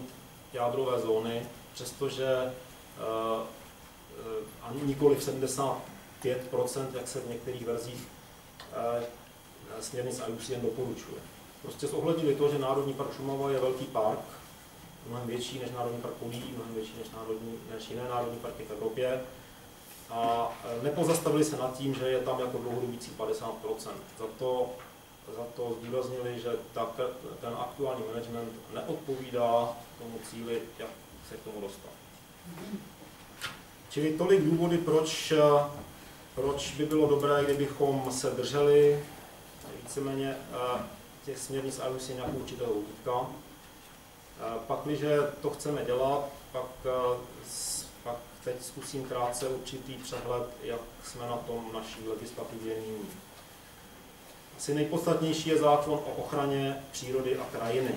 jádrové zóny, přestože eh, eh, ani nikoli v 75% jak se v některých verzích eh, směrnic IUCN doporučuje. Prostě zohlednili to, že Národní park Šumava je velký park, mnohem větší než Národní park Polí, mnohem větší než, národní, než jiné národní parky v Evropě. A nepozastavili se nad tím, že je tam jako dlouhodobý cíl 50% Za to za to zdůraznili, že ta, ten aktuální management neodpovídá tomu cíli, jak se k tomu dostat. Čili tolik důvody, proč, proč by bylo dobré, kdybychom se drželi víceméně eh, těch směrnic IUC nějakou určitého vodítka. Pak, když to chceme dělat, pak, eh, pak teď zkusím krátce určitý přehled, jak jsme na tom naší legislativě nyní. Asi nejpodstatnější je zákon o ochraně přírody a krajiny,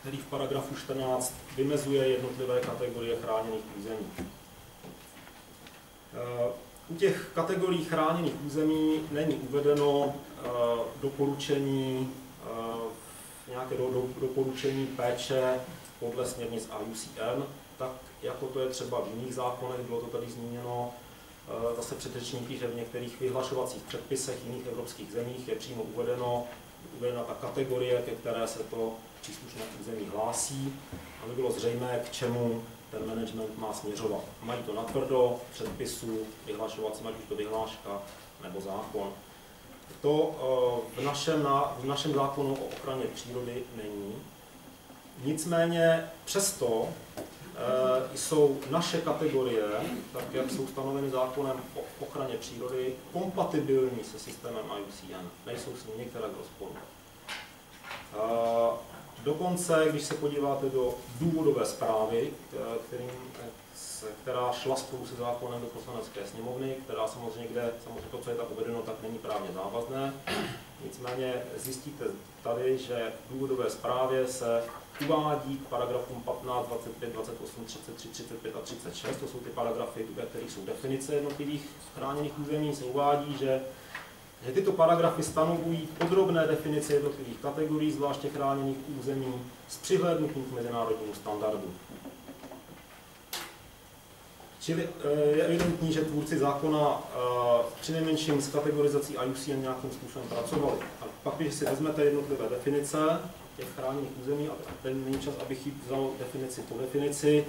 který v paragrafu 14 vymezuje jednotlivé kategorie chráněných území. U těch kategorií chráněných území není uvedeno doporučení, nějaké do, do, doporučení péče podle směrnic IUCN, tak jako to je třeba v jiných zákonech, bylo to tady zmíněno, zase předřečníky, že v některých vyhlašovacích předpisech jiných evropských zemích je přímo uvedeno, uvedena ta kategorie, ke které se to příslušné území hlásí, aby bylo zřejmé, k čemu ten management má směřovat. Mají to natvrdo, předpisu, vyhlašovací, ať už to vyhláška nebo zákon. To v našem, v našem zákonu o ochraně přírody není. Nicméně přesto jsou naše kategorie, tak jak jsou stanoveny zákonem o ochraně přírody, kompatibilní se systémem IUCN. Nejsou s ním některé v rozporu. Dokonce, když se podíváte do důvodové zprávy, kterým, která šla spolu se zákonem do poslanecké sněmovny, která samozřejmě, kde samozřejmě to, co je tam uvedeno, tak není právně závazné. Nicméně zjistíte tady, že v důvodové zprávě se uvádí k paragrafům 15, 25, 28, 33, 35 a 36, to jsou ty paragrafy, ve kterých jsou definice jednotlivých chráněných území, se uvádí, že že tyto paragrafy stanovují podrobné definice jednotlivých kategorií zvláště chráněných území s přihlédnutím k mezinárodnímu standardu. Čili eh, je evidentní, že tvůrci zákona eh, přinejmenším s kategorizací IUCN nějakým způsobem pracovali. A pak, když si vezmete jednotlivé definice těch chráněných území, a ten není čas, abych vzal definici po definici,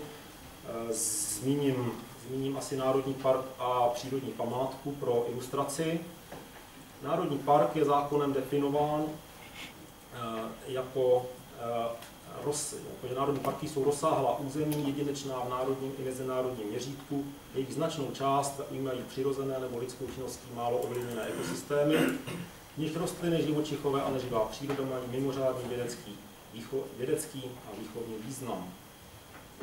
eh, zmíním, zmíním asi Národní park a přírodní památku pro ilustraci. Národní park je zákonem definován jako roz, jako národní parky jsou rozsáhlá území, jedinečná v národním i mezinárodním měřítku, jejich značnou část mají přirozené nebo lidskou činností málo ovlivněné ekosystémy, v nich rostliny, živočichové a neživá příroda mají mimořádný vědecký, výcho, vědecký a výchovný význam.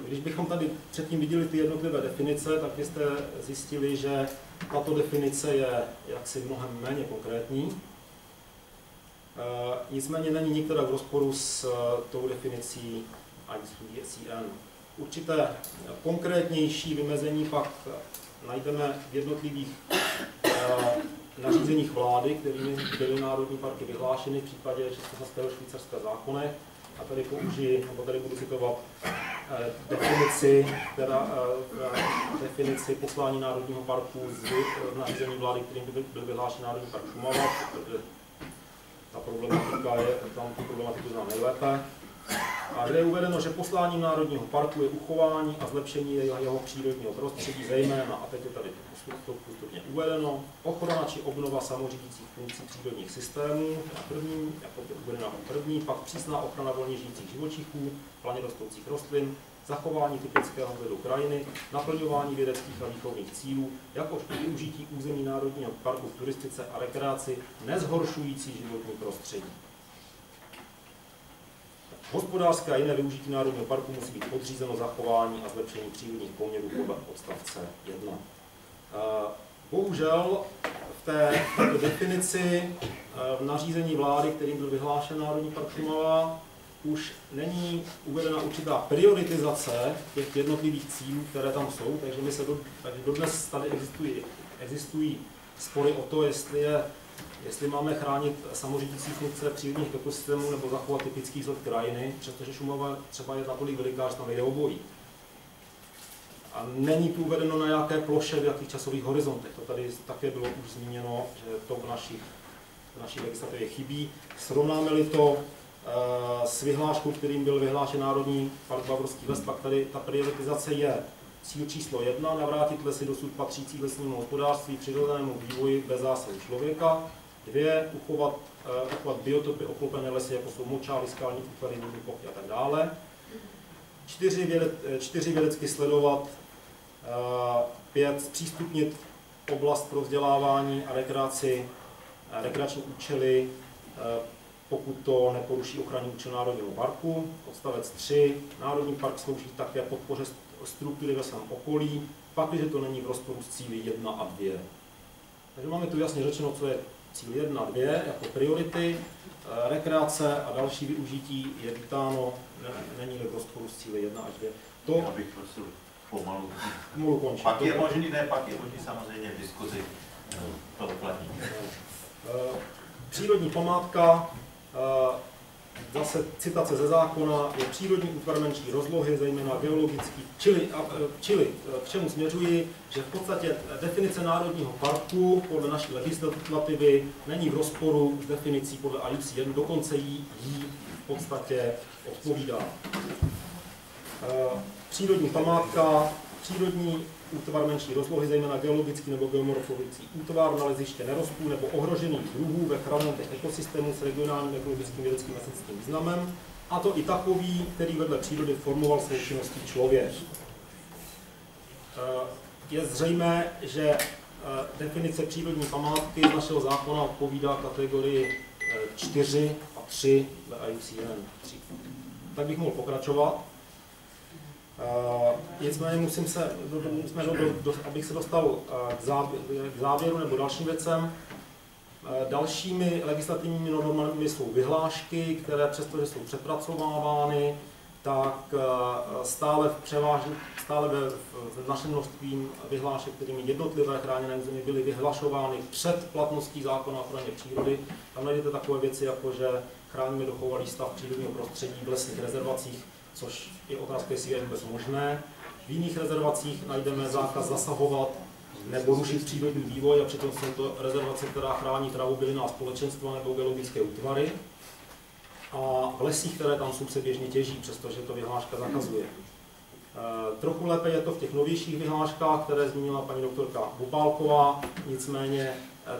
Když bychom tady předtím viděli ty jednotlivé definice, tak byste zjistili, že tato definice je jaksi mnohem méně konkrétní, nicméně není některá v rozporu s eh, tou definicí ICN. Určité konkrétnější vymezení pak najdeme v jednotlivých eh, nařízeních vlády, kterými byly národní parky vyhlášeny v případě Českosaského švýcarské zákony. A tady použiji, nebo tady budu citovat definici, která, definici poslání Národního parku z nařízení vlády, kterým byl vyhlášen Národní park Šumava, ta problematika je, tam tu problematiku znám nejlépe. A kde je uvedeno, že posláním Národního parku je uchování a zlepšení jeho přírodního prostředí, zejména, a teď je tady to postupně uvedeno, ochrana či obnova samořídících funkcí přírodních systémů, na první, jako je uvedena první, pak přísná ochrana volně žijících živočichů, planě rostoucích rostlin, zachování typického vzhledu krajiny, naplňování vědeckých a výchovných cílů, jakož i využití území Národního parku v turistice a rekreaci, nezhoršující životní prostředí. Hospodářské a jiné využití Národního parku musí být podřízeno zachování a zlepšení přírodních poměrů podle odstavce 1. Bohužel v té definici v nařízení vlády, kterým byl vyhlášen Národní park Šumava, už není uvedena určitá prioritizace těch jednotlivých cílů, které tam jsou, takže, my se do, takže dodnes tady existují, existují spory o to, jestli, je, jestli máme chránit samořídící funkce přírodních ekosystémů nebo zachovat typický vzhled krajiny, přestože Šumava třeba je natolik veliká, že tam jde obojí. A není tu uvedeno na jaké ploše, v jakých časových horizontech. To tady také bylo už zmíněno, že to v našich, v naší legislativě chybí. Srovnáme-li to s vyhláškou, kterým byl vyhlášen Národní park Bavorský les, pak tady ta prioritizace je cíl číslo jedna, navrátit lesy dosud patřící lesnímu hospodářství přirozenému vývoji bez zásahu člověka. Dvě, uchovat, uh, uchovat biotopy oklopené lesy, jako jsou močály, skalní útvary, vodní plochy a tak dále. Čtyři, věde, eh, čtyři vědecky sledovat. Uh, pět, zpřístupnit oblast pro vzdělávání a rekreaci, rekreační účely, pokud to neporuší ochranný účel Národního parku. Odstavec 3. Národní park slouží také podpoře struktury ve svém okolí, pak, když to není v rozporu s cíly 1 a 2. Takže máme tu jasně řečeno, co je cíl 1 a 2 jako priority. Eh, rekreace a další využití je vítáno, není v rozporu s cíly 1 až 2. To, Já bych prosil pomalu. Pomalu končit. Pak je možný, ne, pak je možný samozřejmě v diskuzi eh, to uplatnit. Eh, přírodní památka zase citace ze zákona, je přírodní útvar menší rozlohy, zejména geologický, čili, eh, čili eh, k čemu směřuji, že v podstatě definice národního parku podle naší legislativy není v rozporu s definicí podle IUCN, dokonce jí, jí v podstatě odpovídá. Přírodní památka, přírodní útvar menší rozlohy, zejména geologický nebo geomorfologický útvar, naleziště nerostů nebo ohrožených druhů ve chráněných ekosystému s regionálním ekologickým vědeckým a významem, A to i takový, který vedle přírody formoval svou činností člověk. Eh, Je zřejmé, že eh, definice přírodní památky z našeho zákona odpovídá kategorii 4 a 3 ve IUCN 3. Tak bych mohl pokračovat. Uh, nicméně musím se, do, do, do, abych se dostal uh, k, závěr, k závěru nebo dalším věcem. Uh, dalšími legislativními normami jsou vyhlášky, které přestože jsou přepracovávány, tak stále v převážně, stále ve, v našem množství vyhlášek, kterými jednotlivé chráněné území byly vyhlašovány před platností zákona o ochraně přírody. Tam najdete takové věci, jako že chráníme dochovalý stav přírodního prostředí v lesních rezervacích, což je otázka, jestli je vůbec možné. V jiných rezervacích najdeme zákaz zasahovat nebo rušit přírodní vývoj a přitom jsou to rezervace, která chrání travu, bylinná společenstva nebo geologické útvary. A v lesích, které tam jsou, se běžně těží, přestože to vyhláška zakazuje. E, trochu lépe je to v těch novějších vyhláškách, které zmínila paní doktorka Bupálková, nicméně e,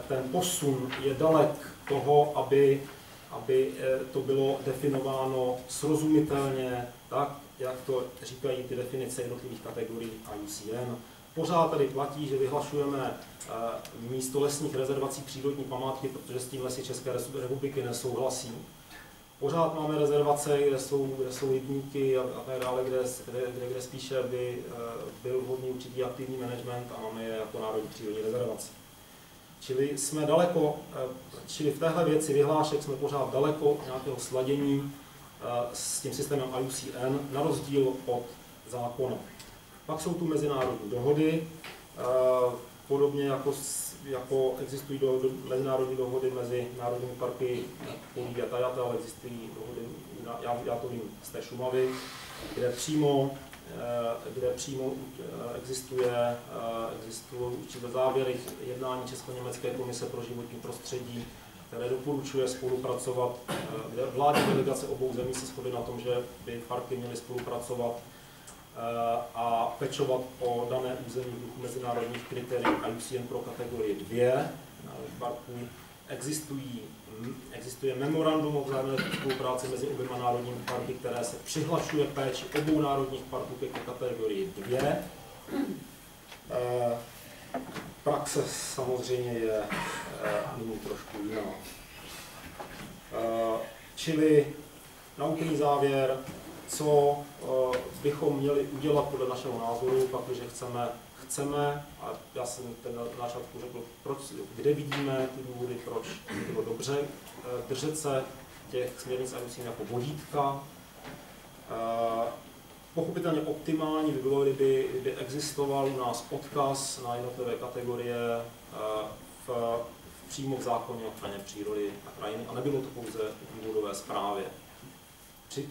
ten posun je dalek toho, aby aby eh, to bylo definováno srozumitelně, tak, jak to říkají ty definice jednotlivých kategorií IUCN. Pořád tady platí, že vyhlašujeme eh, místo lesních rezervací přírodní památky, protože s tím lesy České republiky nesouhlasí. Pořád máme rezervace, kde jsou, kde jsou rybníky a, a tak dále, kde, kde, kde, kde spíše by eh, byl vhodný určitý aktivní management a máme je jako národní přírodní rezervace. Čili jsme daleko, eh, čili v téhle věci vyhlášek jsme pořád daleko nějakého sladění s tím systémem IUCN, na rozdíl od zákona. Pak jsou tu mezinárodní dohody, eh, podobně jako, jako existují do, do, mezinárodní dohody mezi národními parky Polí a Tajata, ale existují dohody, já, já to vím z té Šumavy, kde přímo Eh, kde přímo eh, existuje, existují určité závěry jednání Česko-Německé komise pro životní prostředí, které doporučuje spolupracovat, kde vládní delegace obou zemí se shodly na tom, že by parky měly spolupracovat a pečovat o dané území v duchu mezinárodních kritérií IUCN pro kategorii 2 parků. Existují existuje memorandum o vzájemné spolupráci mezi oběma národními parky, které se přihlašuje péči obou národních parků ke kategorii 2. Eh, praxe samozřejmě je eh, nyní trošku jiná. Eh, čili na úplný závěr, co bychom měli udělat podle našeho názoru, protože chceme chceme, a já jsem ten na začátku řekl, proč, kde vidíme ty důvody, proč by bylo dobře eh, držet se těch směrnic a jako vodítka. Eh, pochopitelně optimální by bylo, kdyby, kdyby existoval u nás odkaz na jednotlivé kategorie eh, v, v přímo v zákoně o ochraně přírody a krajiny a nebylo to pouze v důvodové zprávě. Při,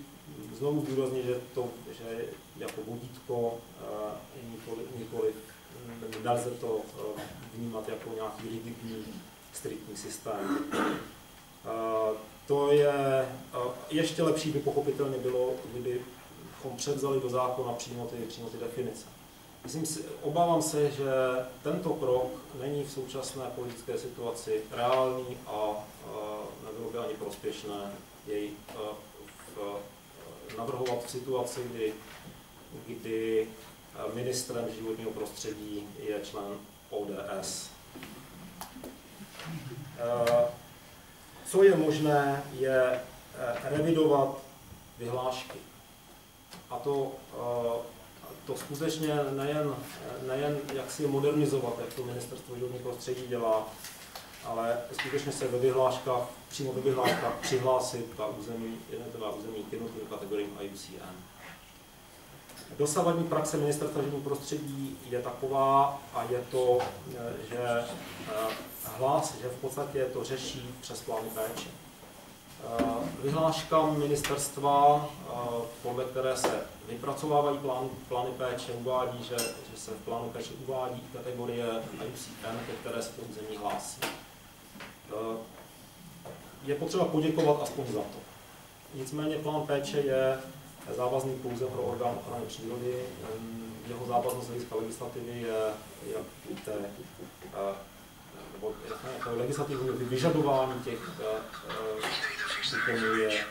znovu důrazně, že, to, že jako vodítko nikoli, nikoli nelze to eh, vnímat jako nějaký rigidní, striktní systém. Eh, to je, eh, ještě lepší by pochopitelně bylo, kdybychom převzali do zákona přímo ty, přímo ty definice. Myslím si, obávám se, že tento krok není v současné politické situaci reálný a nebylo by ani prospěšné jej navrhovat v situaci, kdy, kdy ministrem životního prostředí je člen ODS. Co je možné, je revidovat vyhlášky. A to, to skutečně nejen, nejen jak si modernizovat, jak to ministerstvo životního prostředí dělá, ale skutečně se ve vyhláškách, přímo ve vyhláškách přihlásit ta území, jednotlivá území k jednotlivým kategoriím IUCN. Dosavadní praxe ministerstva životního prostředí je taková a je to, eh, že eh, hlas, že v podstatě to řeší přes plány péče. Eh, vyhláška ministerstva, podle které se vypracovávají plán, plány péče, uvádí, že, že se v plánu péče uvádí kategorie IUCN, ke které se to území hlásí. Je potřeba poděkovat aspoň za to. Nicméně plán péče je závazný pouze pro orgán ochrany přírody. Jeho závaznost z hlediska legislativy je, jak víte, eh, nebo legislativní vyžadování těch úkonů je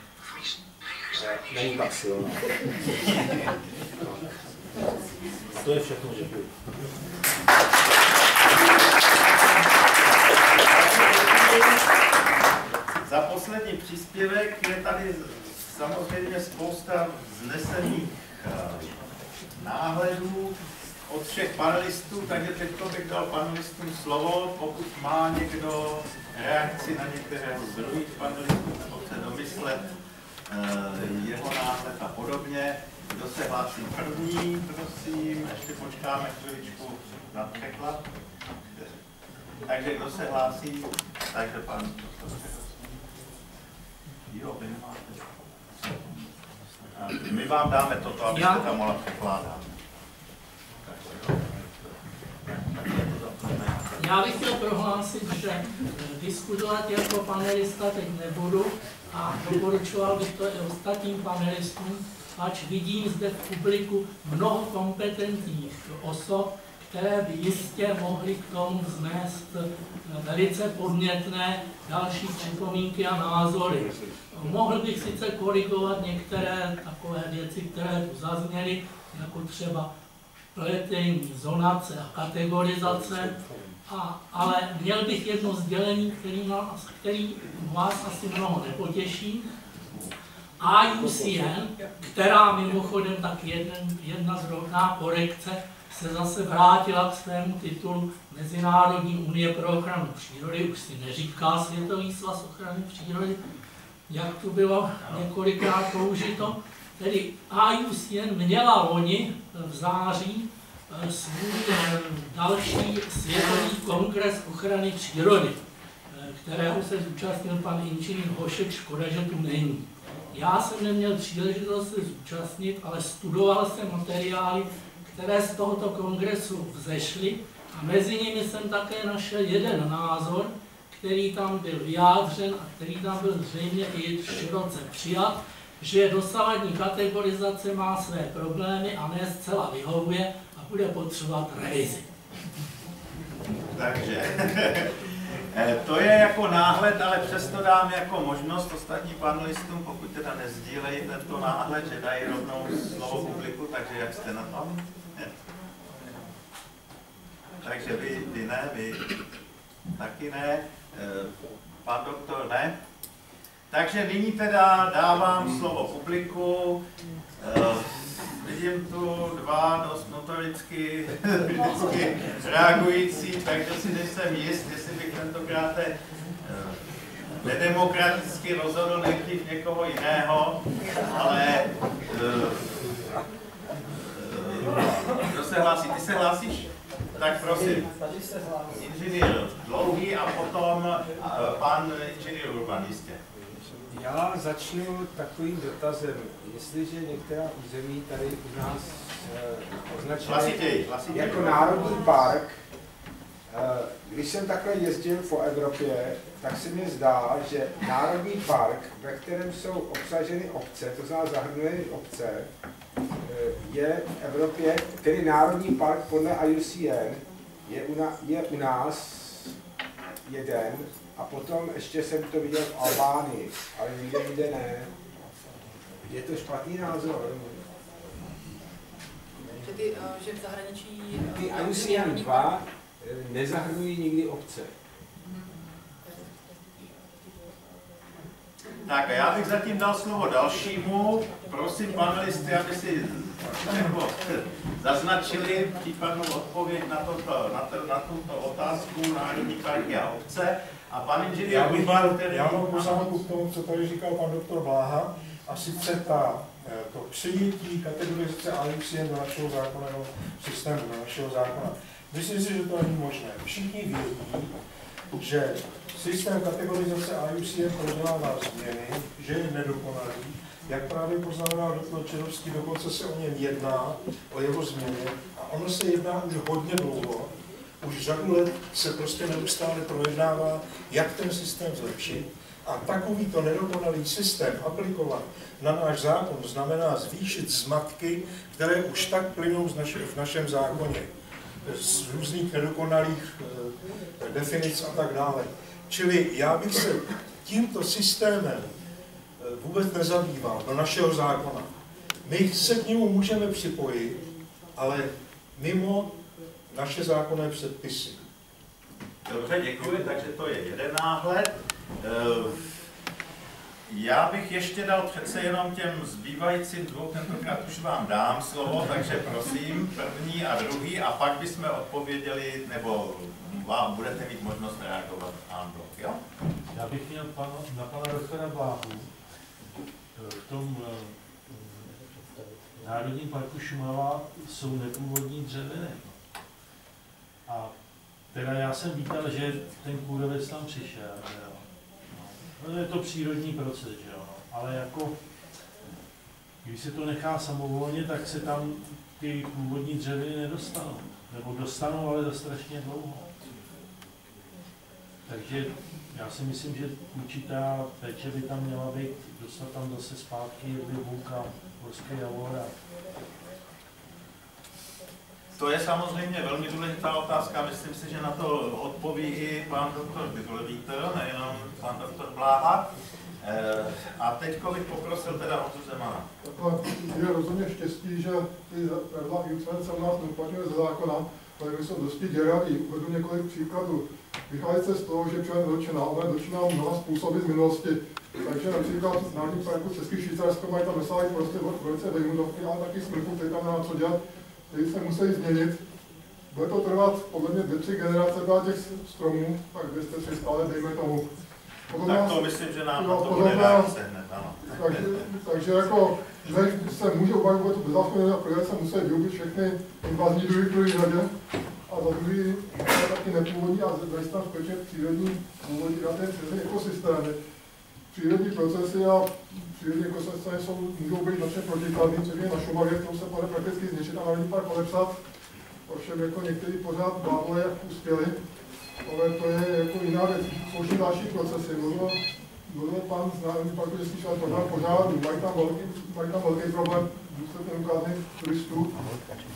není tak silná. To je všechno, děkuji. Za poslední příspěvek je tady samozřejmě spousta vznesených eh, náhledů od všech panelistů, takže teď bych dal panelistům slovo, pokud má někdo reakci na některého z druhých panelistů, nebo chce domyslet eh, jeho náhled a podobně. Kdo se hlásí první, prosím, ještě počkáme chviličku na překlad. Takže kdo se hlásí? Takže pan Jo, vy nemáte. My vám dáme toto, abyste tam mohla překládat. Já bych chtěl prohlásit, že eh, diskutovat jako panelista teď nebudu a doporučoval bych to i ostatním panelistům, ač vidím zde v publiku mnoho kompetentních osob, které by jistě mohly k tomu vznést eh, velice podnětné další připomínky a názory. Mohl bych sice korigovat některé takové věci, které tu zazněly, jako třeba pletení, zonace a kategorizace, a, ale měl bych jedno sdělení, který, nás, který vás asi mnoho nepotěší. IUCN, která mimochodem tak jeden, jedna drobná korekce, se zase vrátila k svému titulu Mezinárodní unie pro ochranu přírody, už si neříká Světový svaz ochrany přírody, jak tu bylo několikrát použito. Tedy IUCN měla loni v září eh, svůj další světový kongres ochrany přírody, eh, kterého se zúčastnil pan inženýr Hošek, škoda, že tu není. Já jsem neměl příležitost se zúčastnit, ale studoval jsem materiály, které z tohoto kongresu vzešly a mezi nimi jsem také našel jeden názor, který tam byl vyjádřen a který tam byl zřejmě i široce přijat, že dosavadní kategorizace má své problémy a ne zcela vyhovuje a bude potřebovat revizi. Takže eh, to je jako náhled, ale přesto dám jako možnost ostatním panelistům, pokud teda nezdílejí tento náhled, že dají rovnou slovo publiku, takže jak jste na tom? Takže vy, vy ne, vy taky ne, eh, pan doktor ne. Takže nyní teda dávám slovo publiku. Eh, Vidím tu dva dost notoricky reagující, takže si nejsem jist, jestli bych tentokrát eh, nedemokraticky rozhodl nechtít někoho jiného, ale eh, kdo se hlásí? Ty se hlásíš? Tak prosím. Inženýr Dlouhý a potom pan inženýr Urban, jistě. Já začnu takovým dotazem. Jestliže některá území tady u nás eh, hlasitěji. jako národní park, eh, když jsem takhle jezdil po Evropě, tak se mi zdá, že národní park, ve kterém jsou obsaženy obce, to znamená zahrnuje i obce, eh, je v Evropě, který národní park podle IUCN je u, na, je u nás jeden a potom ještě jsem to viděl v Albánii, ale nikde jinde ne. Je to špatný názor? Že, ty, eh, že v zahraničí... eh, Ty IUCN park- 2 eh, nezahrnují nikdy obce. Tak a já bych zatím dal slovo dalšímu. Prosím panelisty, aby si jako zaznačili případnou odpověď na, toto, na, to, na tuto otázku národní parky a obce. A pan inženýr Já bych Urban, měl, který... já mám poznámku k tomu, co tady říkal pan doktor Bláha, a sice ta, eh, to přijetí kategorizace IUCN do našeho zákonného systému, do našeho zákona. Myslím si, že to není možné. Všichni vědí, že systém kategorizace IUCN prodělává změny, že je nedokonalý, jak právě poznamenal doktor Čerovský, dokonce se o něm jedná, o jeho změně, a ono se jedná už hodně dlouho, už řadu let se prostě neustále projednává, jak ten systém zlepšit. A takovýto nedokonalý systém aplikovat na náš zákon znamená zvýšit zmatky, které už tak plynou z naše, v našem zákoně, z různých nedokonalých eh, definic a tak dále. Čili já bych se tímto systémem eh, vůbec nezabýval do našeho zákona. My se k němu můžeme připojit, ale mimo naše zákonné předpisy. Dobře, děkuji, takže to je jeden náhled. Eh, Já bych ještě dal přece jenom těm zbývajícím dvou, tentokrát už vám dám slovo, takže prosím, první a druhý, a pak bychom odpověděli, nebo vám budete mít možnost reagovat en bloc, jo? Já bych měl pan, na pana doktora Bláhu. V tom eh, Národním parku Šumava jsou nepůvodní dřeviny. A teda já jsem vítal, že ten kůrovec tam přišel. Jo. No, je to přírodní proces, že jo. Ale jako, když se to nechá samovolně, tak se tam ty původní dřeviny nedostanou. Nebo dostanou, ale za strašně dlouho. Takže já si myslím, že určitá péče by tam měla být, dostat tam zase zpátky vůka, horský javor a To je samozřejmě velmi důležitá otázka, myslím si, že na to odpoví i pan doktor Bibelvíter, nejenom pan doktor Bláha. Eh, A teď bych poprosil teda Honzu Zemana. Takhle je rozhodně štěstí, že ty pravidla IUCN se u nás neuplatňuje ze zákona, ale jsou dosti děravý. Uvedu několik příkladů. Vychází se z toho, že člověk dočená, ale je dočená mnoha způsoby z minulosti. Takže například v Národním parku Český Švýcarsko mají tam dosáhli prostě od vejmudovky, ale taky smrku, který tam nemá co dělat, který se musí změnit. Bude to trvat podle mě dvě, tři generace těch stromů, tak 200, 300 let, dejme tomu. Podobná- Tak to myslím, že nám to bude hned, ano. takže, takže jako, než se může uvažovat o bezákonné projekt, se musí vyhubit všechny invazní druhy, které řadě. A za druhý, taky nepůvodní a zajistá skutečně přírodní původní na ten přírodní ekosystémy. Přírodní procesy a přírodní ekosystémy jsou, můžou být značně protikladný, což je na Šumavě, kterou se půjde prakticky zničit a národní park odepsat. Ovšem jako někteří pořád bávali, jak uspěli, ale to je jako jiná věc. Jsou další procesy. Mluvil, mluvil pan z Národní parku Český šel pořád požádů, mají tam velký, mají tam velký problém důsledně ukázných turistů,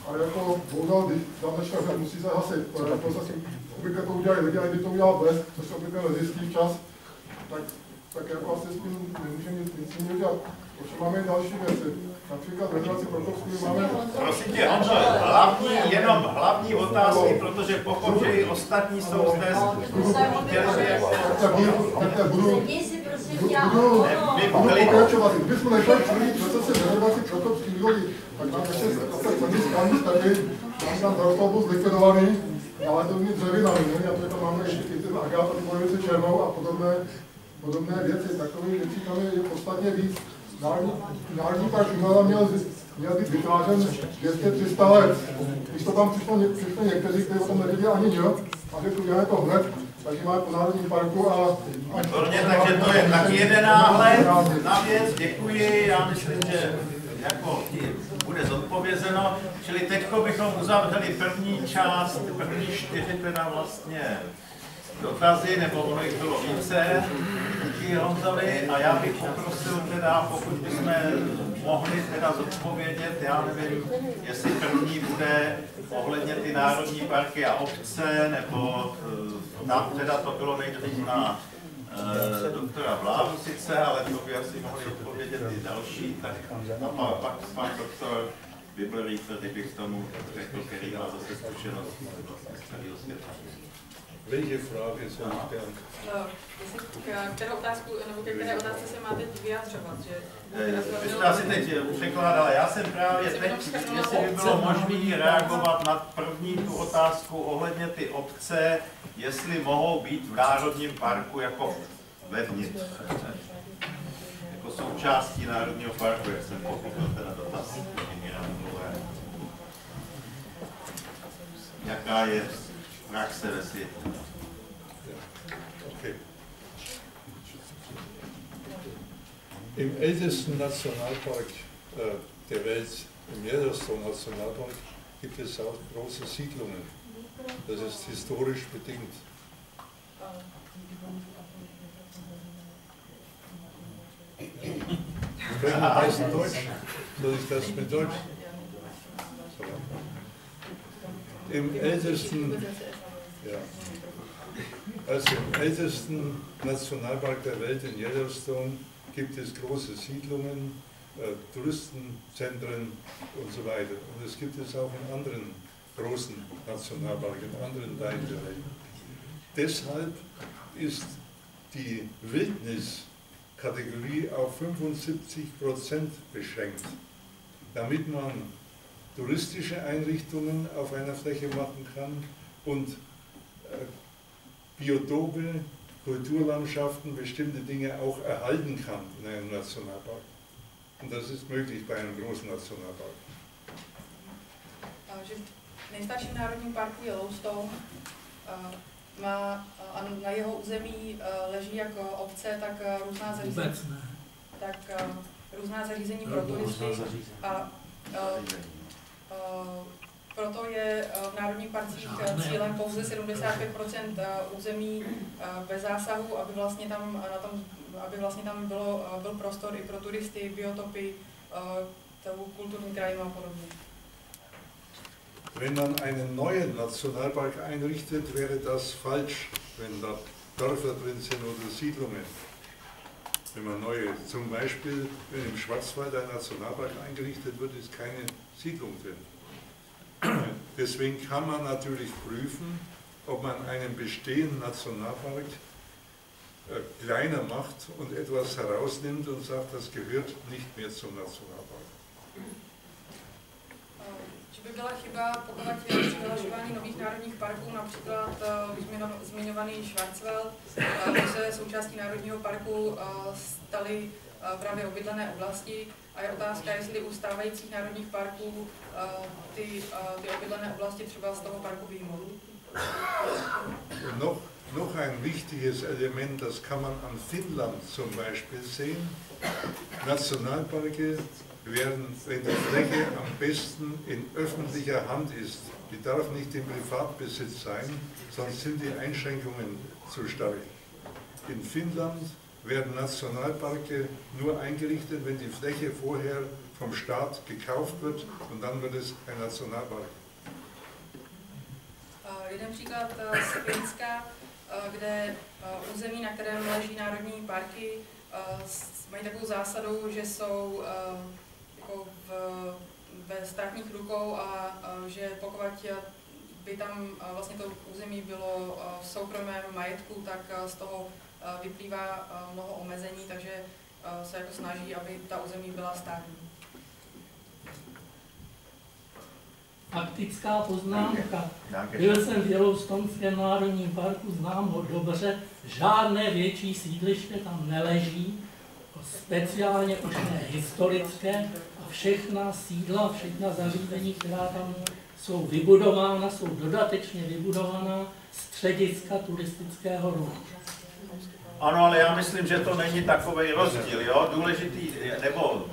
ale jako bohužel, když tam začne hned, musí se hasit, protože to se obvykle to udělají lidi, ale kdyby to udělal bez, což se obvykle nezjistí včas, tak, tak jako asi s tím nemůžeme nic, nic jiného dělat. Ovšem máme i další věci. Například v rezervaci Prokopskou máme... Prosím tě, Honzo, hlavní, jenom hlavní otázky, protože pokud že i ostatní jsou zde, jako... Takhle budu, prosím budu, pokračovat. Kdybychom nechali celý procesy v rezervaci Prokopský vývodí, tak nám ještě zase plný skalní stavy, nám tam zarostl byl zlikvidovaný, ale to mě dřevinami, ne? A to tam máme ještě ty agát a ty bojovnice černou a podobné, podobné věci. Takové věcí tam je podstatně víc. Národní, park Šumava měl, měl být vytvářen 200-300 let. Když to tam přišlo, ně, přišlo někteří, kteří o tom nevěděli ani nic, a řekli, uděláme to hned, takže máme po Národním parku a... Výborně, takže to je taky jeden náhled na věc, děkuji, já myslím, že jako bude zodpovězeno, čili teď bychom uzavřeli první část, první čtyři teda vlastně dotazy, nebo ono jich bylo více, díky Honzovi, a já bych poprosil teda, pokud bychom mohli teda zodpovědět, já nevím, jestli první bude ohledně ty národní parky a obce, nebo eh, tam teda to bylo nejdřív na eh, doktora Vládu sice, ale to by asi mohli odpovědět i další, tak a pak, pak pan doktor Biblerí, kdybych k tomu řekl, který má zase zkušenost vlastně z celého světa. Welche Frage soll ich denn? Eh, jestli k které otázku, nebo ke které otázce se máte vyjadřovat, že? Eh, Vy jste asi teď překládala, já jsem právě teď, jestli by bylo možné reagovat na první tu otázku ohledně ty obce, jestli mohou být v Národním parku jako vevnitř. Jako součástí Národního parku, jak jsem pochopil teda dotaz. Jaká je Okay. Im ältesten Nationalpark äh, der Welt, im Yellowstone Nationalpark, gibt es auch große Siedlungen. Das ist historisch bedingt. Am besten Deutsch? Soll ich das mit Deutsch? Im ältesten, ja, also im ältesten Nationalpark der Welt in Yellowstone gibt es große Siedlungen, äh, Touristenzentren und so weiter. Und das gibt es auch in anderen großen Nationalparken, in anderen Teilen der Welt. Deshalb ist die Wildniskategorie auf 75 Prozent beschränkt, damit man touristische Einrichtungen auf einer Fläche machen kann und Biotope, Kulturlandschaften, bestimmte Dinge auch erhalten kann in einem Nationalpark. Und das ist möglich bei einem großen Nationalpark. že v nejstarším národním parku Yellowstone. Má, a na jeho území leží jak obce, tak různá zařízení, tak různá zařízení pro turisty. a proto je v národních parcích cílem pouze 75 území bez zásahu, aby vlastně tam, na tom, aby vlastně tam bylo, byl prostor i pro turisty, biotopy, tou kulturní krajinu a podobně. Wenn man einen neuen Nationalpark einrichtet, wäre das falsch, wenn da Dörfer drin sind oder Siedlungen. Wenn man neue, zum Beispiel, wenn im Schwarzwald ein Nationalpark eingerichtet wird, ist keine Siedlung drin. Deswegen kann man natürlich prüfen, ob man einen bestehenden Nationalpark äh, kleiner macht und etwas herausnimmt und sagt, das gehört nicht mehr zum Nationalpark. Že by byla chyba, pokud je při vyhlašování nových národních parků, například uh, zmiňovaný Schwarzwald, uh, se součástí národního parku uh, staly právě obydlené oblasti a je otázka, jestli u stávajících národních parků uh, ty, uh, ty obydlené oblasti třeba z toho parku výjmou. Noch, noch ein wichtiges Element, das kann man an Finnland zum Beispiel sehen. Nationalparke werden, wenn die Fläche am besten in öffentlicher Hand ist, die darf nicht im Privatbesitz sein, sonst sind die Einschränkungen zu stark. In Finnland werden Nationalparke nur eingerichtet, wenn die Fläche vorher vom Staat gekauft wird und dann wird es ein Nationalpark. Uh, jeden příklad uh, z Finska, uh, kde území, na kterém leží národní parky, mají takovou zásadu, že jsou jako v, ve státních rukou a že pokud by tam vlastně to území bylo v soukromém majetku, tak z toho vyplývá mnoho omezení, takže se jako snaží, aby ta území byla státní. Faktická poznámka. Byl jsem v Yellowstoneském národním parku, znám ho dobře, žádné větší sídliště tam neleží, speciálně už ne historické, všechna sídla, všechna zařízení, která tam jsou vybudována, jsou dodatečně vybudovaná střediska turistického ruchu. Ano, ale já myslím, že to není takový rozdíl, jo? Důležitý, nebo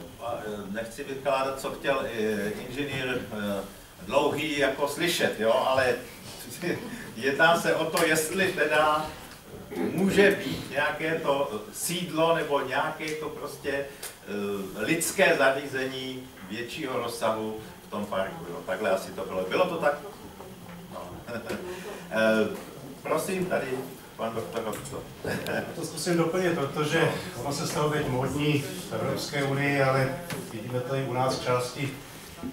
nechci vykládat, co chtěl inženýr dlouhý jako slyšet, jo? ale jedná se o to, jestli teda může být nějaké to sídlo nebo nějaké to prostě lidské zařízení většího rozsahu v tom parku. Jo. Takhle asi to bylo. Bylo to tak? No. Prosím, tady pan doktor to zkusím doplnit, protože ono se stalo být modní v Evropské unii, ale vidíme i u nás v části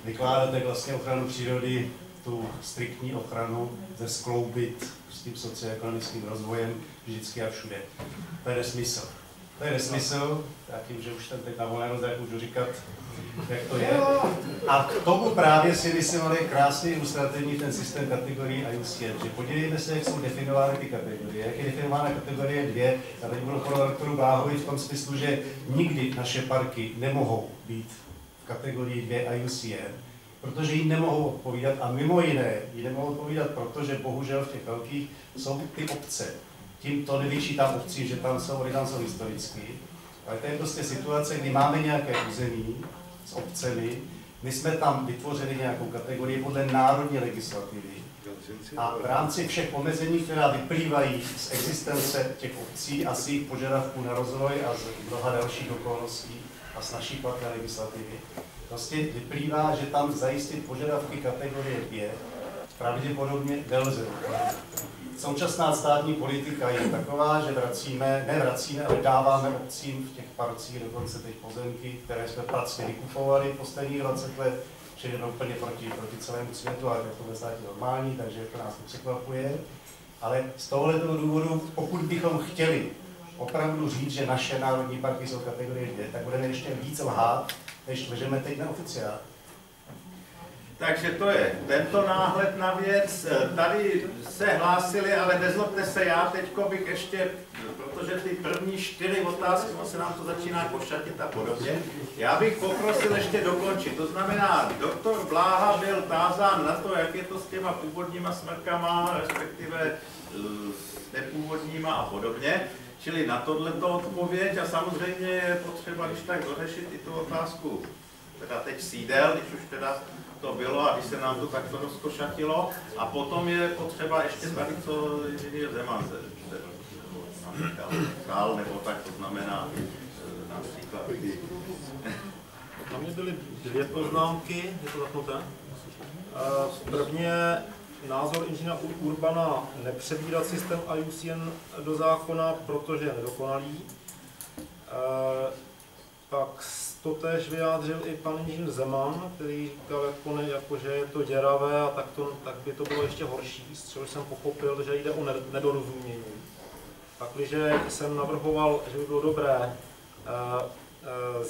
vykládat, vlastně ochranu přírody, tu striktní ochranu, zeskloubit s tím socioekonomickým rozvojem vždycky a všude. To je nesmysl. To je nesmysl, já tím, že už jsem teď na volné tak můžu říkat, jak to je. A k tomu právě si myslím, je krásně ilustrativní ten systém kategorií IUCN, že podívejme se, jak jsou definovány ty kategorie. Jak je definována kategorie 2, já teď budu podle doktoru Báhovi v tom smyslu, že nikdy naše parky nemohou být v kategorii 2 IUCN, protože jí nemohou odpovídat a mimo jiné jí nemohou odpovídat, protože bohužel v těch velkých jsou ty obce, tím to nevyčítám obcí, že tam jsou, oni tam jsou historicky, ale to je prostě situace, kdy máme nějaké území s obcemi, my jsme tam vytvořili nějakou kategorii podle národní legislativy. A v rámci všech omezení, která vyplývají z existence těch obcí a z jejich požadavků na rozvoj a z mnoha dalších okolností a z naší platné legislativy, prostě vyplývá, že tam zajistit požadavky kategorie 2 pravděpodobně nelze současná státní politika je taková, že vracíme, nevracíme, ale dáváme obcím v těch parcích dokonce teď pozemky, které jsme pracně vykupovali posledních 20 let, čili je to úplně proti, proti celému světu, ale je to ve státě normální, takže to nás nepřekvapuje. Ale z tohoto důvodu, pokud bychom chtěli opravdu říct, že naše národní parky jsou kategorie 2, tak budeme ještě víc lhát, než lžeme teď neoficiálně. Takže to je tento náhled na věc. Tady se hlásili, ale nezlobte se, já teďko bych ještě, protože ty první čtyři otázky, on se nám to začíná košatit a podobně, já bych poprosil ještě dokončit. To znamená, doktor Bláha byl tázán na to, jak je to s těma původníma smrkama, respektive eh, s nepůvodníma a podobně. Čili na tohle to odpověď a samozřejmě je potřeba, když tak dořešit i tu otázku, teda teď sídel, když už teda to bylo a když se nám to takto rozkošatilo. A potom je potřeba ještě tady, co inženýr Zeman se, se dal, nebo tak, to znamená e, například. Na mě byly dvě poznámky, je to zapnuté. Prvně názor inženýra Urbana nepřebírat systém IUCN do zákona, protože je nedokonalý. Pak to tež vyjádřil i pan inženýr Zeman, který říkal, jako, ne, jako, že je to děravé a tak, to, tak by to bylo ještě horší, z čehož jsem pochopil, že jde o nedorozumění. Pak, jsem navrhoval, že by bylo dobré uh, uh,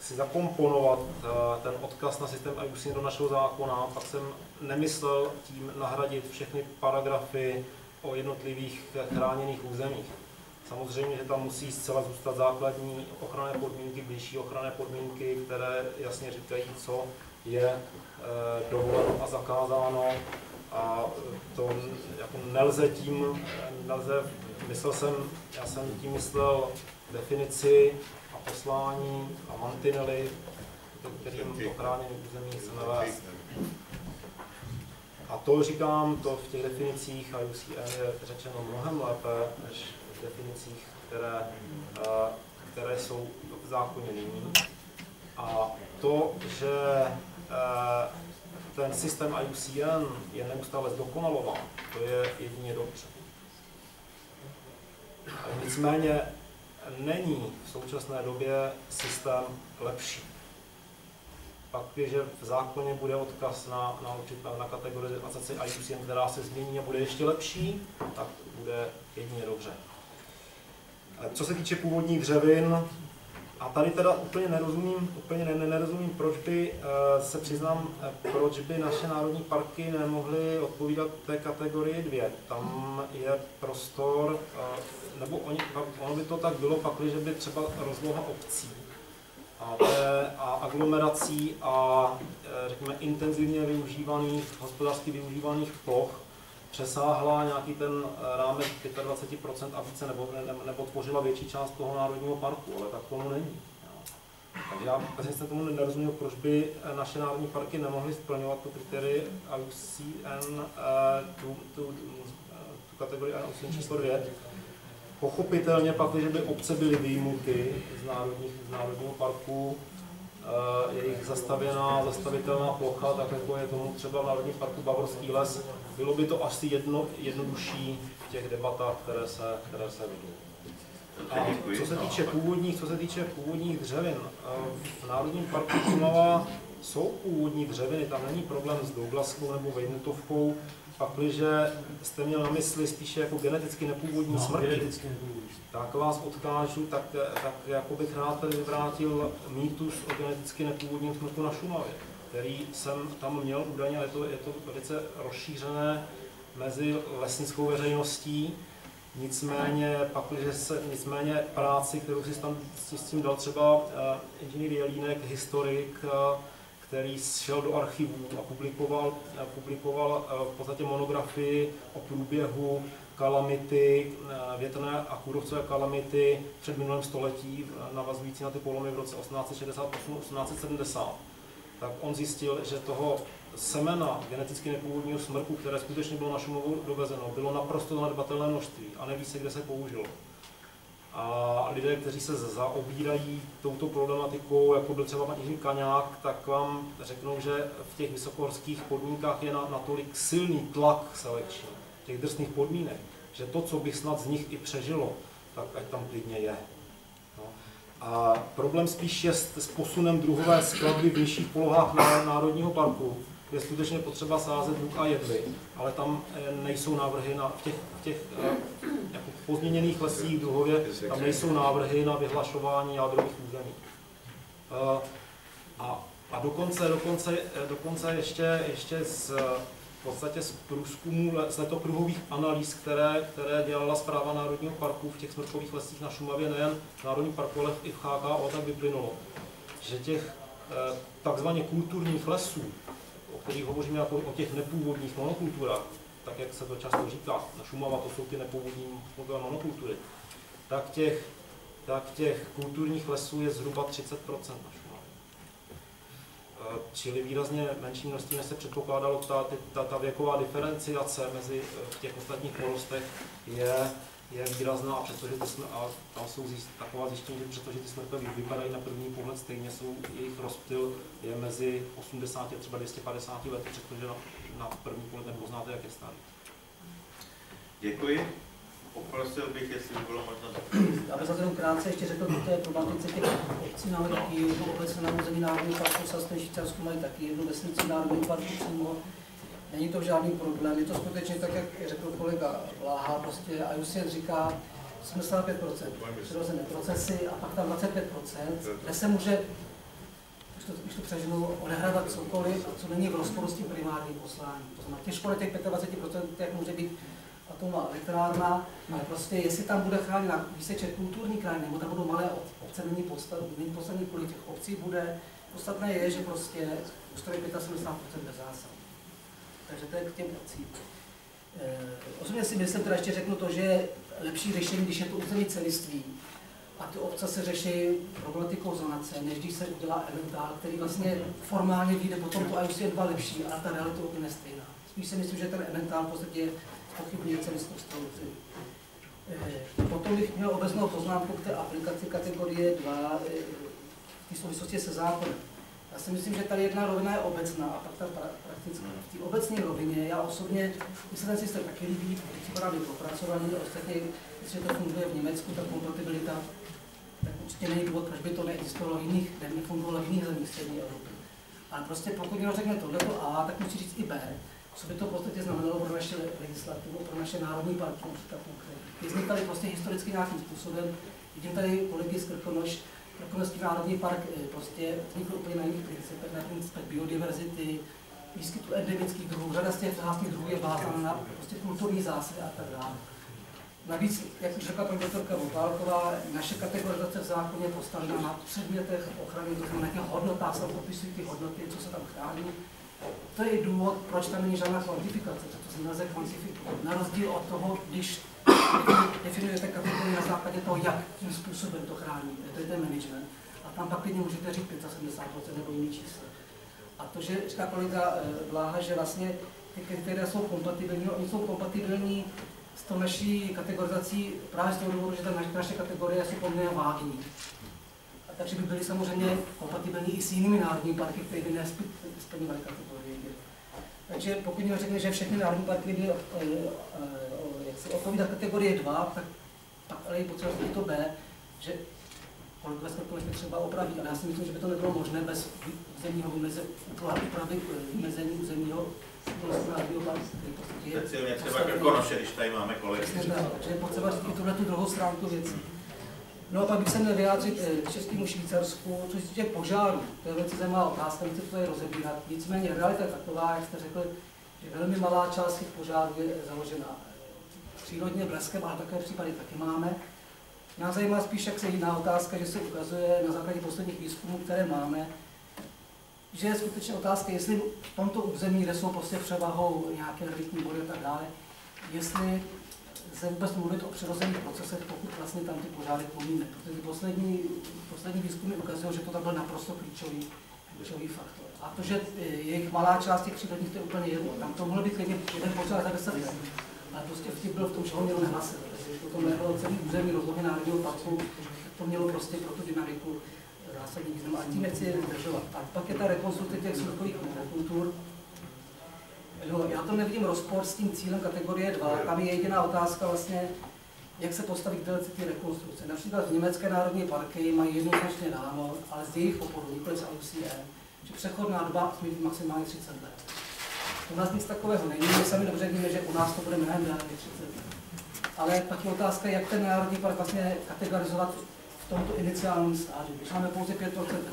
si zakomponovat uh, ten odkaz na systém IUCN do našeho zákona, pak jsem nemyslel tím nahradit všechny paragrafy o jednotlivých chráněných územích. Samozřejmě, že tam musí zcela zůstat základní ochranné podmínky, blížší ochranné podmínky, které jasně říkají, co je e, dovoleno a zakázáno. A to jako nelze tím, nelze, myslel jsem, já jsem tím myslel definici a poslání a mantinely, kterým ochráněný území chceme vést. A to říkám, to v těch definicích IUCN je řečeno mnohem lépe, než definicích, které, eh, které jsou v zákoně nyní. A to, že eh, ten systém IUCN je neustále zdokonalován, to je jedině dobře. Nicméně není v současné době systém lepší. Pak, když v zákoně bude odkaz na, na, určitou, na kategorizaci IUCN, která se změní a bude ještě lepší, tak bude jedině dobře. Co se týče původních dřevin, a tady teda úplně nerozumím, úplně ne, nerozumím, proč by, eh, se přiznám, eh, proč by naše národní parky nemohly odpovídat té kategorii 2. Tam je prostor, eh, nebo oni, ono by to tak bylo, pak, že by třeba rozloha obcí a, a aglomerací a řekněme intenzivně využívaných, hospodářsky využívaných ploch přesáhla nějaký ten eh, rámec 25% a více, nebo, ne, nebo tvořila větší část toho národního parku, ale tak tomu není. Takže já vlastně jsem tomu nerozuměl, proč by eh, naše národní parky nemohly splňovat tu kritérii IUCN, eh, tu, tu, tu kategorii IUCN číslo 2. Pochopitelně pak, když by obce byly výjimuty z, národních, z národního parku, je jich zastavěná, zastavitelná plocha, tak jako je tomu třeba v Národním parku Bavorský les, bylo by to asi jedno, jednodušší v těch debatách, které se, které se vedou. A co se týče původních, co se týče původních dřevin, v Národním parku Šumava jsou původní dřeviny, tam není problém s Douglaskou nebo Vejmutovkou, pakliže jste měl na mysli spíše jako geneticky nepůvodní no, smrti, geneticky nepůvodní. tak vás odkážu, tak, tak jako bych rád tady vyvrátil mýtus o geneticky nepůvodním smrtu na Šumavě který jsem tam měl údajně, ale to, je to velice rozšířené mezi lesnickou veřejností. Nicméně, pak, že se, nicméně práci, kterou si, tam, s tím dal třeba uh, inženýr Jelínek, historik, uh, který šel do archivů a publikoval, uh, publikoval v podstatě monografii o průběhu kalamity, větrné a kůrovcové kalamity před minulém století, navazující na ty polomy v roce 1868-1870 tak on zjistil, že toho semena geneticky nepůvodního smrku, které skutečně bylo na Šumovu dovezeno, bylo naprosto zanedbatelné množství a neví se, kde se použilo. A lidé, kteří se zaobírají touto problematikou, jako byl třeba pan Kaňák, tak vám řeknou, že v těch vysokohorských podmínkách je natolik silný tlak selekční, těch drsných podmínek, že to, co by snad z nich i přežilo, tak ať tam klidně je. A problém spíš je s, s posunem druhové skladby v nižších polohách na, Národního parku, je skutečně potřeba sázet luk a jedly, ale tam eh, nejsou návrhy na, v těch, v těch eh, jako pozměněných lesích Druhově, tam nejsou návrhy na vyhlašování jádrových území. Eh, a, a dokonce, dokonce, dokonce ještě, ještě z, v podstatě z průzkumů, z letokruhových analýz, které, které dělala zpráva Národního parku v těch smrkových lesích na Šumavě, nejen v Národním parku, ale i v HKO, tak vyplynulo, že těch takzvaně kulturních lesů, o kterých hovoříme jako o těch nepůvodních monokulturách, tak jak se to často říká, na Šumava to jsou ty nepůvodní monokultury, tak těch, tak těch kulturních lesů je zhruba 30 na Šumavě. E, čili výrazně menší množství, než se předpokládalo, ta, ta, ta věková diferenciace mezi v těch ostatních porostech je, je výrazná a přestože ty jsme, a tam jsou zjist, taková zjištění, že přestože ty smrkve vypadají na první pohled stejně, jsou jejich rozptyl je mezi 80 a třeba 250 lety, přestože na, na první pohled nepoznáte, jak je starý. Děkuji. Poprosil bych, jestli by bylo možno bych za krátce ještě řekl že to je problematice těch obcí, máme taky jednu obec na území Národního parku, Sasté Švýcarsku mají taky jednu vesnici Národního parku přímo. Není to žádný problém, je to skutečně tak, jak řekl kolega Vláha, prostě IUCN říká 75% přirozené procesy a pak tam 25%, kde se může když to, když to přeženu, odehrávat cokoliv, co není v rozporu s tím primárním posláním. To znamená, těžko na těch 25%, jak může být atomová elektrárna, ale prostě jestli tam bude chráněna výseče kulturní krajiny, nebo tam budou malé obce, není podstatné, není podstatný, kolik těch obcí bude. Podstatné je, že prostě ústavy 75% bez zásah. Takže to je k těm obcím. E, osobně si myslím, teda ještě řeknu to, že je lepší řešení, když je to území celiství, a ty obce se řeší problematikou zonace, než když se udělá elementál, který vlastně formálně vyjde potom to IUC je dva lepší, ale ta realita je úplně stejná. Spíš si myslím, že ten elementál v podstatě pochybně celistvou e, Potom bych měl obecnou poznámku k té aplikaci kategorie 2 e, v té souvislosti se zákonem. Já si myslím, že tady jedna rovina je obecná a pak ta praktická. V té obecné rovině já osobně, mi se ten systém taky líbí, připadá mi propracovaný, ostatně, jestli to funguje v Německu, ta kompatibilita, tak určitě není důvod, proč by to neexistovalo v jiných, nefungovalo v jiných zemích střední Evropy. Ale prostě pokud někdo řekne tohleto A, tak musí říct i B. Co by to v podstatě znamenalo pro naše legislativu, pro naše národní parky, například konkrétně. Vznikaly prostě historicky nějakým způsobem. Vidím tady kolegy z Krkonoš, Krkonošský národní park eh, prostě vznikl úplně na jiných principech, na principech biodiverzity, výskytu endemických druhů. Řada z těch vzácných druhů je vázána na prostě kulturní zásady a tak dále. Navíc, jak už řekla paní doktorka Vopálková, naše kategorizace v zákoně je postavena na předmětech ochrany, to znamená na hodnotách, se popisují ty hodnoty, co se tam chrání. To je důvod, proč tam není žádná kvantifikace, to se nelze kvantifikovat. Na rozdíl od toho, když definujete kategorii na základě toho, jakým způsobem to chráníte, to je ten management. A tam pak klidně můžete říct 75% nebo jiný číslo. A to, že říká kolega Vláha, že vlastně ty kritéria jsou kompatibilní, oni jsou kompatibilní s tou naší kategorizací právě z toho důvodu, že ta naše, naše kategorie jsou poměrně vágní. A takže by byly samozřejmě kompatibilní i s jinými národními parky, které by nesplňovaly kategorii. Takže pokud někdo řekne, že všechny národní parky by eh, odpovídat kategorie 2, tak pak ale je potřeba to B, že kolegové z třeba opraví, ale já si myslím, že by to nebylo možné bez územního vymezení, úpravy vymezení územního Speciálně třeba Krkonoše, když tady máme kolegy. Že je potřeba říct i tuhle tu druhou stránku věcí. No a pak bych se měl vyjádřit eh, k Českému Švýcarsku, co se týče požáru. To je velice zajímavá otázka, nechci to je rozebírat. Nicméně realita je taková, jak jste řekl, že velmi malá část těch požárů je založena přírodně bleskem, ale také případy taky máme. Nás zajímá spíš, jak se jiná otázka, že se ukazuje na základě posledních výzkumů, které máme, že je skutečně otázka, jestli v tomto území, kde jsou prostě převahou nějaké relikní body a tak dále, jestli se vůbec mluvit o přirozených procesech, pokud vlastně tam ty požáry pomíme. Protože poslední, poslední výzkumy ukazují, že to tam byl naprosto klíčový, klíčový faktor. A to, že jejich malá část těch přírodních, to je úplně jedno. Tam to mohlo být klidně jeden požár za 10 let. Ale prostě vtip byl v tom, že ho mělo nehlasit. To nebylo celý území rozlohy Národního parku, to mělo prostě pro tu dynamiku zásadní význam. A tím nechci zdržovat. A pak je ta rekonstrukce těch smrkových kultur. No, já tom nevidím rozpor s tím cílem kategorie 2. Tam je jediná otázka vlastně, jak se postavit k délce té rekonstrukce. Například v německé národní parky mají jednoznačně dáno, ale z jejich popolu, nikoli z IUCN, že přechodná doba smí být maximálně 30 let. U nás nic takového není, my sami dobře víme, že u nás to bude mnohem déle než 30 let. Ale pak je otázka, jak ten národní park vlastně kategorizovat v tomto iniciálním stádiu. Když máme pouze 5%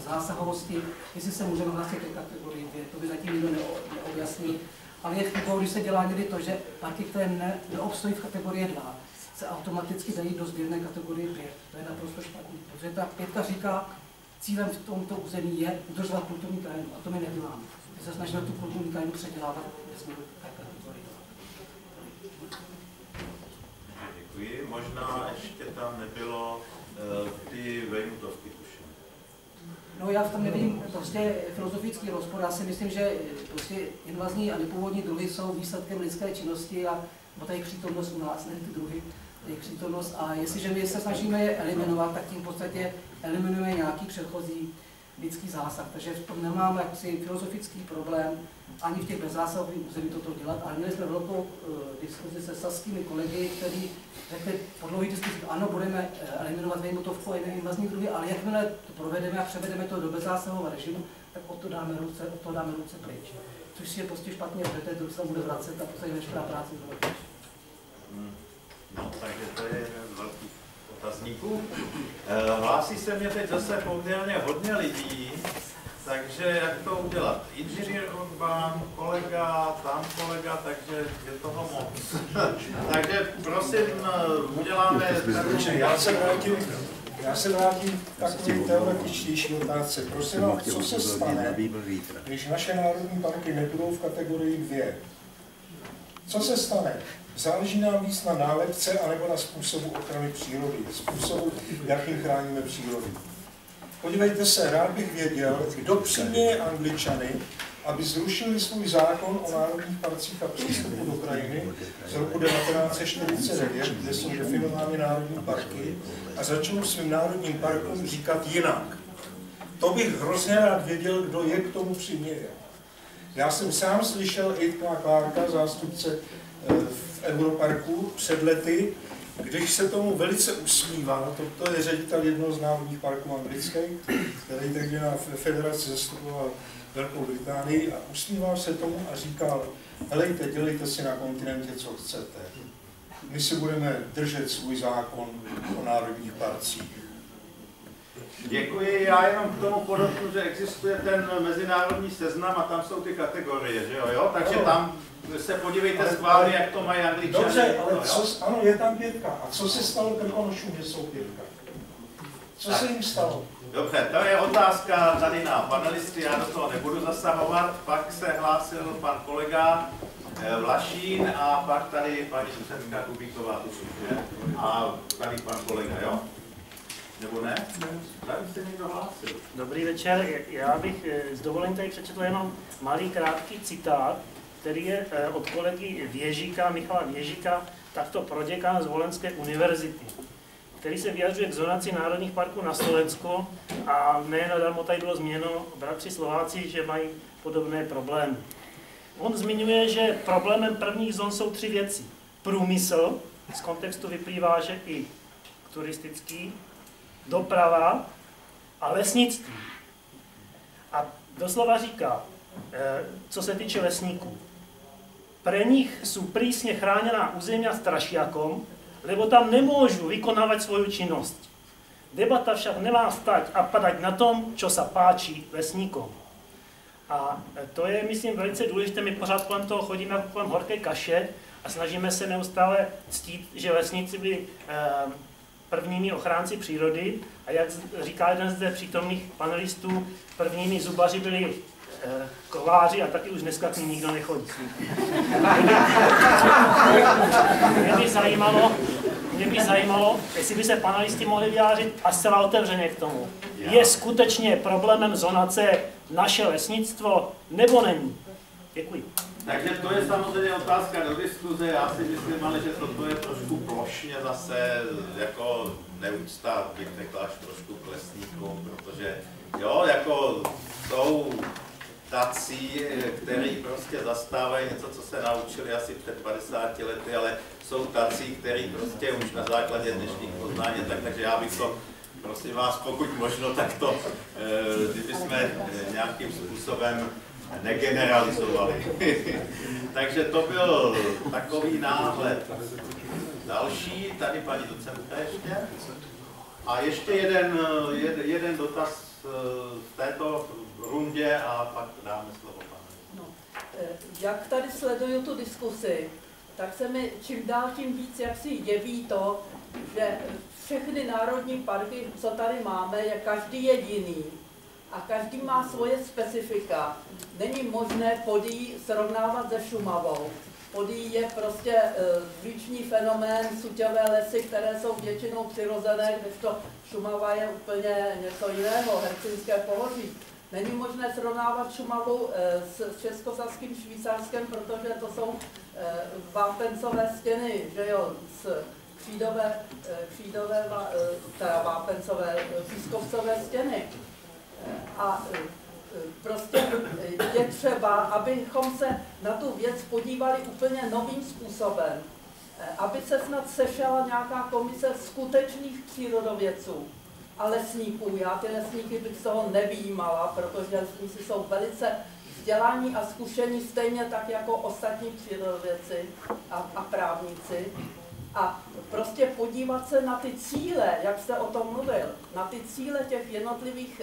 zásahovosti, jestli se můžeme hlásit ke kategorii 2, to by zatím nikdo neobjasní. Ale je chybou, když se dělá někdy to, že parky, které ne, neobstojí v kategorii 2, se automaticky dají do sběrné kategorie 5. To je naprosto špatný, protože ta pětka říká, cílem v tomto území je udržovat kulturní krajinu a to my neděláme. My se snažíme tu kulturní krajinu předělávat ve směru kategorii. Děkuji. Možná ještě tam nebylo uh, ty vejmutovky, tuším. No já v tom nevidím prostě filozofický rozpor. Já si myslím, že prostě invazní a nepůvodní druhy jsou výsledkem lidské činnosti a o tady přítomnost u nás, ne ty druhy jejich přítomnost a jestliže my se snažíme je eliminovat, tak tím v podstatě eliminujeme nějaký předchozí lidský zásah. Takže v tom nemám jaksi filozofický problém ani v těch bezzásahových území toto dělat, ale měli jsme velkou uh, diskuzi se saskými kolegy, kteří řekli po diskuzích, ano, budeme uh, eliminovat vejmutovku a jiné invazní druhy, ale jakmile to provedeme a převedeme to do bezzásahového režimu, tak o to dáme ruce, o to dáme ruce pryč. Což si je prostě špatně, protože ten druh se bude vracet a prostě veškerá práce bude pryč. Hmm. No, takže to je velkých otazníků. Eh, hlásí se mě teď zase poměrně hodně lidí, takže jak to udělat? Inženýr Orbán, kolega, tam kolega, takže je toho moc. takže prosím, eh, uděláme takový... Já se vrátím, já se vrátím k takové teoretičtější otázce. Prosím vás, co se stane, když naše národní parky nebudou v kategorii 2? Co se stane? Záleží nám víc na nálepce anebo na způsobu ochrany přírody, způsobu, jakým chráníme přírodu. Podívejte se, rád bych věděl, kdo přiměje Angličany, aby zrušili svůj zákon o národních parcích a přístupu do krajiny z roku 1949, kde jsou definovány národní parky, a začnou svým národním parkům říkat jinak. To bych hrozně rád věděl, kdo je k tomu přiměje. Já jsem sám slyšel Aitka Clarka, zástupce v Europarku před lety, když se tomu velice usmíval, to, to je ředitel jednoho z národních parků anglických, který tehdy na federaci zastupoval Velkou Británii a usmíval se tomu a říkal, helejte, dělejte si na kontinentě, co chcete. My si budeme držet svůj zákon o národních parcích. Děkuji, já jenom k tomu podotknu, že existuje ten mezinárodní seznam a tam jsou ty kategorie, že jo, jo? takže tam se podívejte ale, schválně, jak to mají angličani. Dobře, ale no, co, ano, je tam pětka. A co se stalo Krkonošům, že jsou pětka? Co tak. se jim stalo? Dobře, to je otázka tady na panelisty, já do toho nebudu zasahovat. Pak se hlásil pan kolega eh, Vlašín a pak tady paní Susetka Kubíková, tuším, A tady pan kolega, jo? Nebo ne? Tady se někdo hlásil. Dobrý večer, já bych s eh, dovolením tady přečetl jenom malý krátký citát, který je eh, od kolegy Věžíka, Michala Věžíka, takto proděkán z Volenské univerzity, který se vyjadřuje k zonaci národních parků na Slovensku a nejenom tady bylo změno bratři Slováci, že mají podobné problémy. On zmiňuje, že problémem prvních zón jsou tři věci. Průmysl, z kontextu vyplývá, že i turistický, doprava a lesnictví. A doslova říká, eh, co se týče lesníků, pre nich sú prísne chránená územia strašiakom, lebo tam nemôžu vykonávať svoju činnosť. Debata však nemá stať a padať na tom, čo sa páči lesníkom. A to je, myslím, velice důležité. My pořád kolem toho chodíme jako kolem horké kaše a snažíme se neustále ctít, že lesníci byli eh, prvními ochránci přírody a jak říká jeden z přítomných panelistů, prvními zubaři byli kováři a taky už dneska k ním nikdo nechodí. Mě by zajímalo, mě by zajímalo, jestli by se panelisti mohli vyjádřit a zcela otevřeně k tomu. Je skutečně problémem zonace naše lesnictvo, nebo není? Děkuji. Takže to je samozřejmě otázka do diskuze. Já si myslím, ale že toto je trošku plošně zase jako neúcta, bych řekl, až trošku k lesníkům, protože jo, jako jsou tací, který prostě zastávají něco, co se naučili asi před 50 lety, ale jsou tací, který prostě už na základě dnešních poznání, tak, takže já bych to, prosím vás, pokud možno, tak to, kdyby jsme nějakým způsobem negeneralizovali. takže to byl takový náhled. Další, tady paní docentka ještě. A ještě jeden, jeden, jeden dotaz v této rundě a pak dáme slovo panu. No, jak tady sleduju tu diskusi, tak se mi čím dál tím víc jak si jeví to, že všechny národní parky, co tady máme, je každý jediný a každý má svoje specifika. Není možné podí srovnávat se Šumavou. Podí je prostě zvýční fenomén, suťové lesy, které jsou většinou přirozené, to Šumava je úplně něco jiného, hercinské pohoří. Není možné srovnávat Šumavu s českosaským Švýcarskem, protože to jsou vápencové stěny, že jo, s křídové, křídové teda vápencové, pískovcové stěny. A prostě je třeba, abychom se na tu věc podívali úplně novým způsobem. Aby se snad sešla nějaká komise skutečných přírodovědců a lesníků. Já ty lesníky bych z toho nevýjímala, protože lesníci jsou velice vzdělání a zkušení stejně tak jako ostatní přírodovědci a, a právníci. A prostě podívat se na ty cíle, jak jste o tom mluvil, na ty cíle těch jednotlivých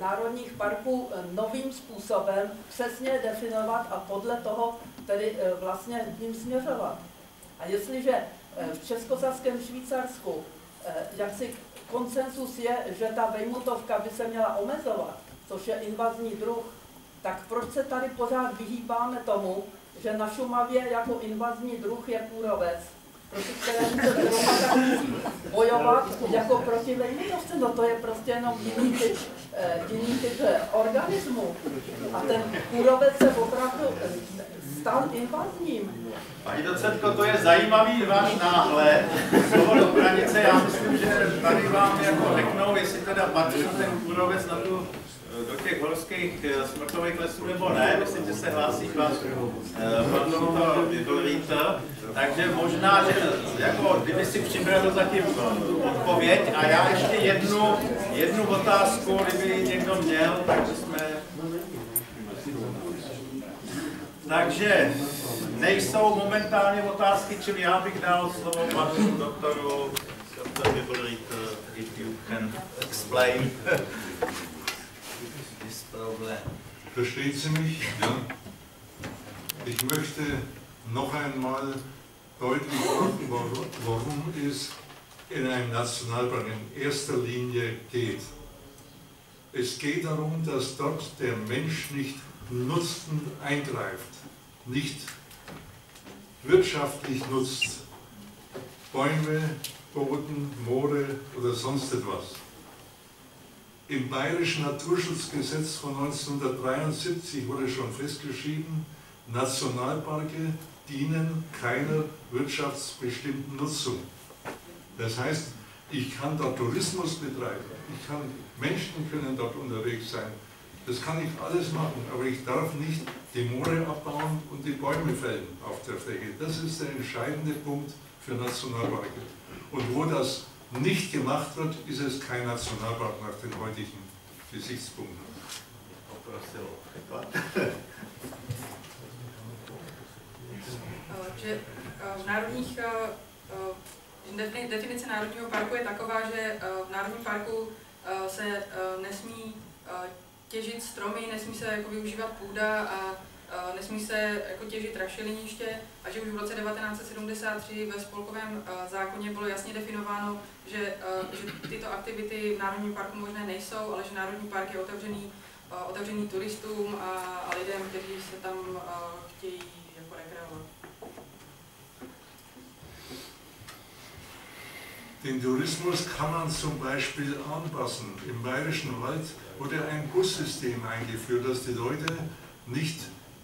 národních parků novým způsobem přesně definovat a podle toho tedy vlastně ním směřovat. A jestliže v Českosaském Švýcarsku jaksi konsensus je, že ta vejmutovka by se měla omezovat, což je invazní druh, tak proč se tady pořád vyhýbáme tomu, že na Šumavě jako invazní druh je kůrovec, proti kterému se musí bojovat jako proti vejmutovce. No to je prostě jenom jiný typ, jiný typ organismu. A ten kůrovec se opravdu stal invazním. Paní to je zajímavý váš náhled. Slovo do hranice, já myslím, že tady vám jako řeknou, jestli teda patří ten kůrovec na tu do těch horských smrtových lesů nebo ne, myslím, že se hlásí k vás Vydolvíte, takže možná, že jako, kdyby si přibral zatím odpověď a já ještě jednu, jednu otázku, kdyby někdo měl, takže jsme... Takže nejsou momentálně otázky, čili já bych dal slovo panu doktoru, doktor Vydolvíte, if you can explain. Versteht sie mich? Ja. Ich möchte noch einmal deutlich machen, worum es in einem Nationalpark in erster Linie geht. Es geht darum, dass dort der Mensch nicht nutzend eingreift, nicht wirtschaftlich nutzt. Bäume, Boden, Moore oder sonst etwas. Im Bayerischen Naturschutzgesetz von 1973 wurde schon festgeschrieben, Nationalparke dienen keiner wirtschaftsbestimmten Nutzung. Das heißt, ich kann dort Tourismus betreiben, ich kann, Menschen können dort unterwegs sein, das kann ich alles machen, aber ich darf nicht die Moore abbauen und die Bäume fällen auf der Fläche. Das ist der entscheidende Punkt für Nationalparke. Und wo das nicht gemacht wird, ist es kein Nationalpark nach den heutigen Gesichtspunkten. Že v národních, definice národního parku je taková, že v národním parku se nesmí těžit stromy, nesmí se jako využívat půda a nesmí se jako těžit rašeliniště a že už v roce 1973 ve spolkovém zákoně bylo jasně definováno, že, že tyto aktivity v Národním parku možné nejsou, ale že Národní park je otevřený, otevřený turistům a, a lidem, kteří se tam chtějí jako rekreovat. Den Tourismus kann man zum Beispiel anpassen. Im Bayerischen Wald wurde ein Bussystem eingeführt, dass die Leute nicht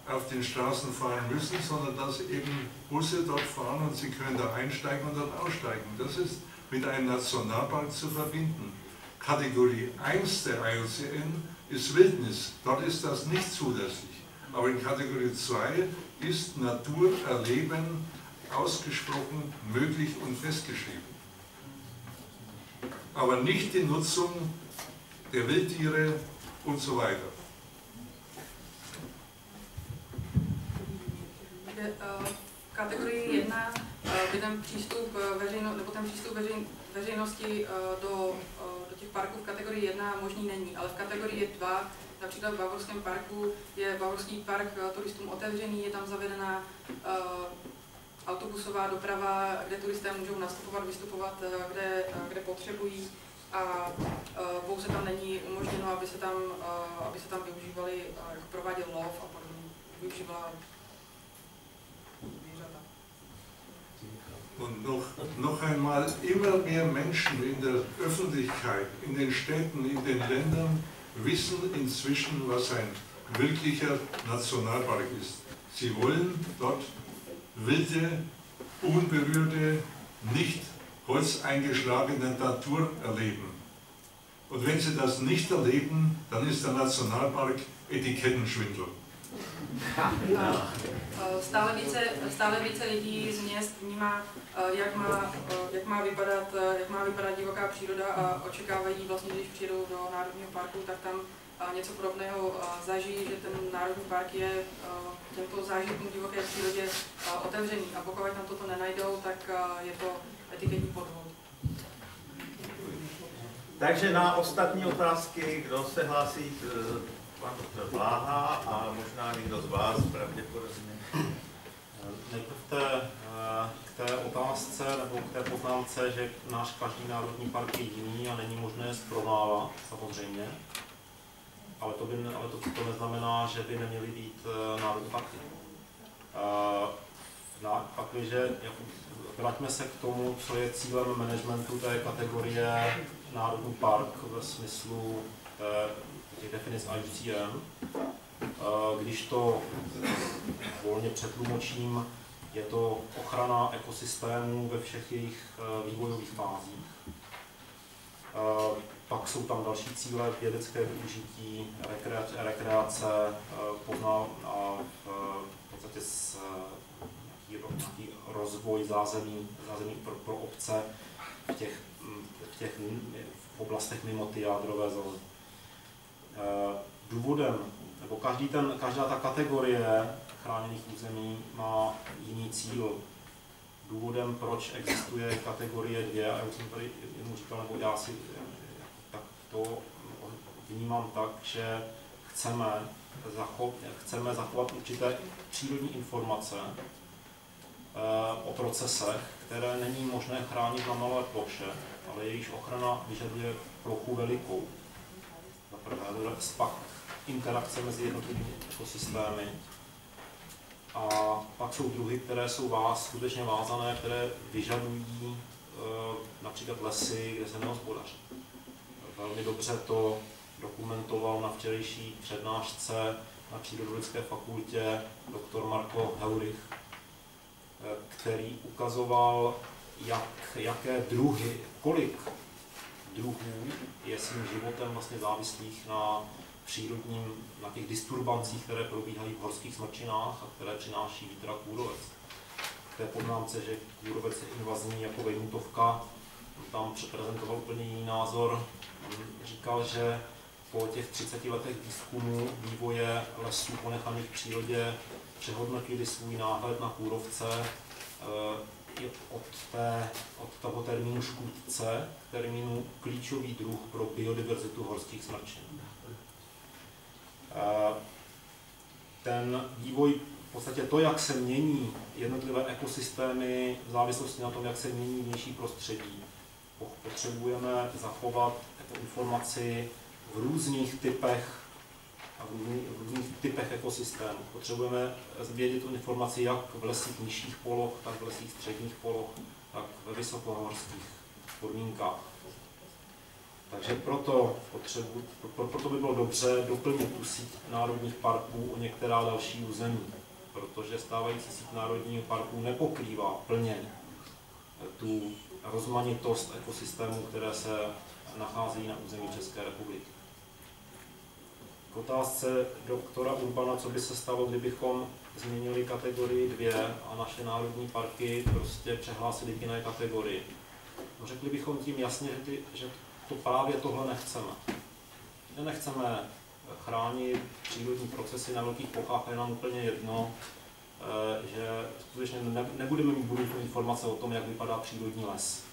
auf den Straßen fahren müssen, sondern dass eben Busse dort fahren und sie können da einsteigen und dort aussteigen. Das ist mit einem Nationalpark zu verbinden. Kategorie 1 der IUCN ist Wildnis. Dort ist das nicht zulässig. Aber in Kategorie 2 ist Naturerleben ausgesprochen möglich und festgeschrieben. Aber nicht die Nutzung der Wildtiere und so weiter. Eh, kategorii 1 eh, by ten přístup, eh, veřejno, nebo ten přístup veřejn, veřejnosti do, do těch parků v kategorii 1 možný není, ale v kategorii 2 Například v Bavorském parku je Bavorský park turistům otevřený, je tam zavedená autobusová doprava, kde turisté můžou nastupovat, vystupovat, kde, kde potřebují a pouze tam není umožněno, aby se tam, aby se tam využívali, jako prováděl lov a podobně, využívala Und noch, noch einmal, immer mehr Menschen in der Öffentlichkeit, in den Städten, in den Ländern wissen inzwischen, was ein wirklicher Nationalpark ist. Sie wollen dort wilde, unberührte, nicht holzeingeschlagene Natur erleben. Und wenn sie das nicht erleben, dann ist der Nationalpark Etikettenschwindel. Stále více, stále více lidí z měst vnímá, jak má, jak má, vypadat, jak má vypadat divoká příroda a očekávají vlastně, když přijdou do Národního parku, tak tam něco podobného zažijí, že ten Národní park je těmto zážitkům divoké přírodě otevřený. A pokud tam toto nenajdou, tak je to etiketní podvod. Takže na ostatní otázky, kdo se hlásí pan doktor Bláha a možná někdo z vás pravděpodobně. Nejprve k té, k té otázce nebo k té poznámce, že náš každý národní park je jiný a není možné srovnávat, samozřejmě. Ale to, by, ale to, to neznamená, že by neměly být uh, národní parky. Uh, na, pak, že vraťme se k tomu, co je cílem managementu té kategorie národní park ve smyslu té těch definic IUCN. Když to volně přetlumočím, je to ochrana ekosystémů ve všech jejich e, vývojových fázích. Pak jsou tam další cíle, vědecké využití, rekreace, rekreace pozná a v podstatě nějaký, rozvoj zázemí, zázemí pro, pro obce v těch, v těch v oblastech mimo ty jádrové zóny. Eh, důvodem, nebo každý ten, každá ta kategorie chráněných území má jiný cíl. Důvodem, proč existuje kategorie 2, a já jsem tady jednou říkal, nebo já si tak to vnímám tak, že chceme, zacho, chceme zachovat určité přírodní informace o procesech, které není možné chránit na malé ploše, ale jejíž ochrana vyžaduje plochu velikou prvé, pak interakce mezi jednotlivými ekosystémy. A pak jsou druhy, které jsou vás, skutečně vázané, které vyžadují e, například lesy, kde se nehospodaří. Velmi dobře to dokumentoval na včerejší přednášce na Přírodovědecké fakultě doktor Marko Heurich, který ukazoval, jak, jaké druhy, kolik druhů je svým životem vlastně závislých na přírodním, na těch disturbancích, které probíhají v horských smrčinách a které přináší vítr a kůrovec. K té poznámce, že kůrovec je invazní jako vejmutovka, tam přeprezentoval úplně jiný názor. Říkal, že po těch 30 letech výzkumu vývoje lesů ponechaných v přírodě přehodnotili svůj náhled na kůrovce eh, i od, té, od toho termínu škůdce k termínu klíčový druh pro biodiverzitu horských smrčin. Ten vývoj, v podstatě to, jak se mění jednotlivé ekosystémy v závislosti na tom, jak se mění vnější prostředí, potřebujeme zachovat jako informaci v různých typech a v různých, v různých typech ekosystémů. Potřebujeme vědět tu informaci jak v lesích nižších poloh, tak v lesích středních poloh, tak ve vysokohorských podmínkách. Takže proto, potřebu, pro, proto by bylo dobře doplnit tu síť národních parků o některá další území, protože stávající síť národních parků nepokrývá plně tu rozmanitost ekosystémů, které se nacházejí na území České republiky. K otázce doktora Urbana, co by se stalo, kdybychom změnili kategorii 2 a naše národní parky prostě přehlásili k jiné kategorii. No, řekli bychom tím jasně, že, ty, že to právě tohle nechceme. Že nechceme chránit přírodní procesy na velkých plochách, je nám úplně jedno, eh, že skutečně ne, nebudeme mít budoucí informace o tom, jak vypadá přírodní les.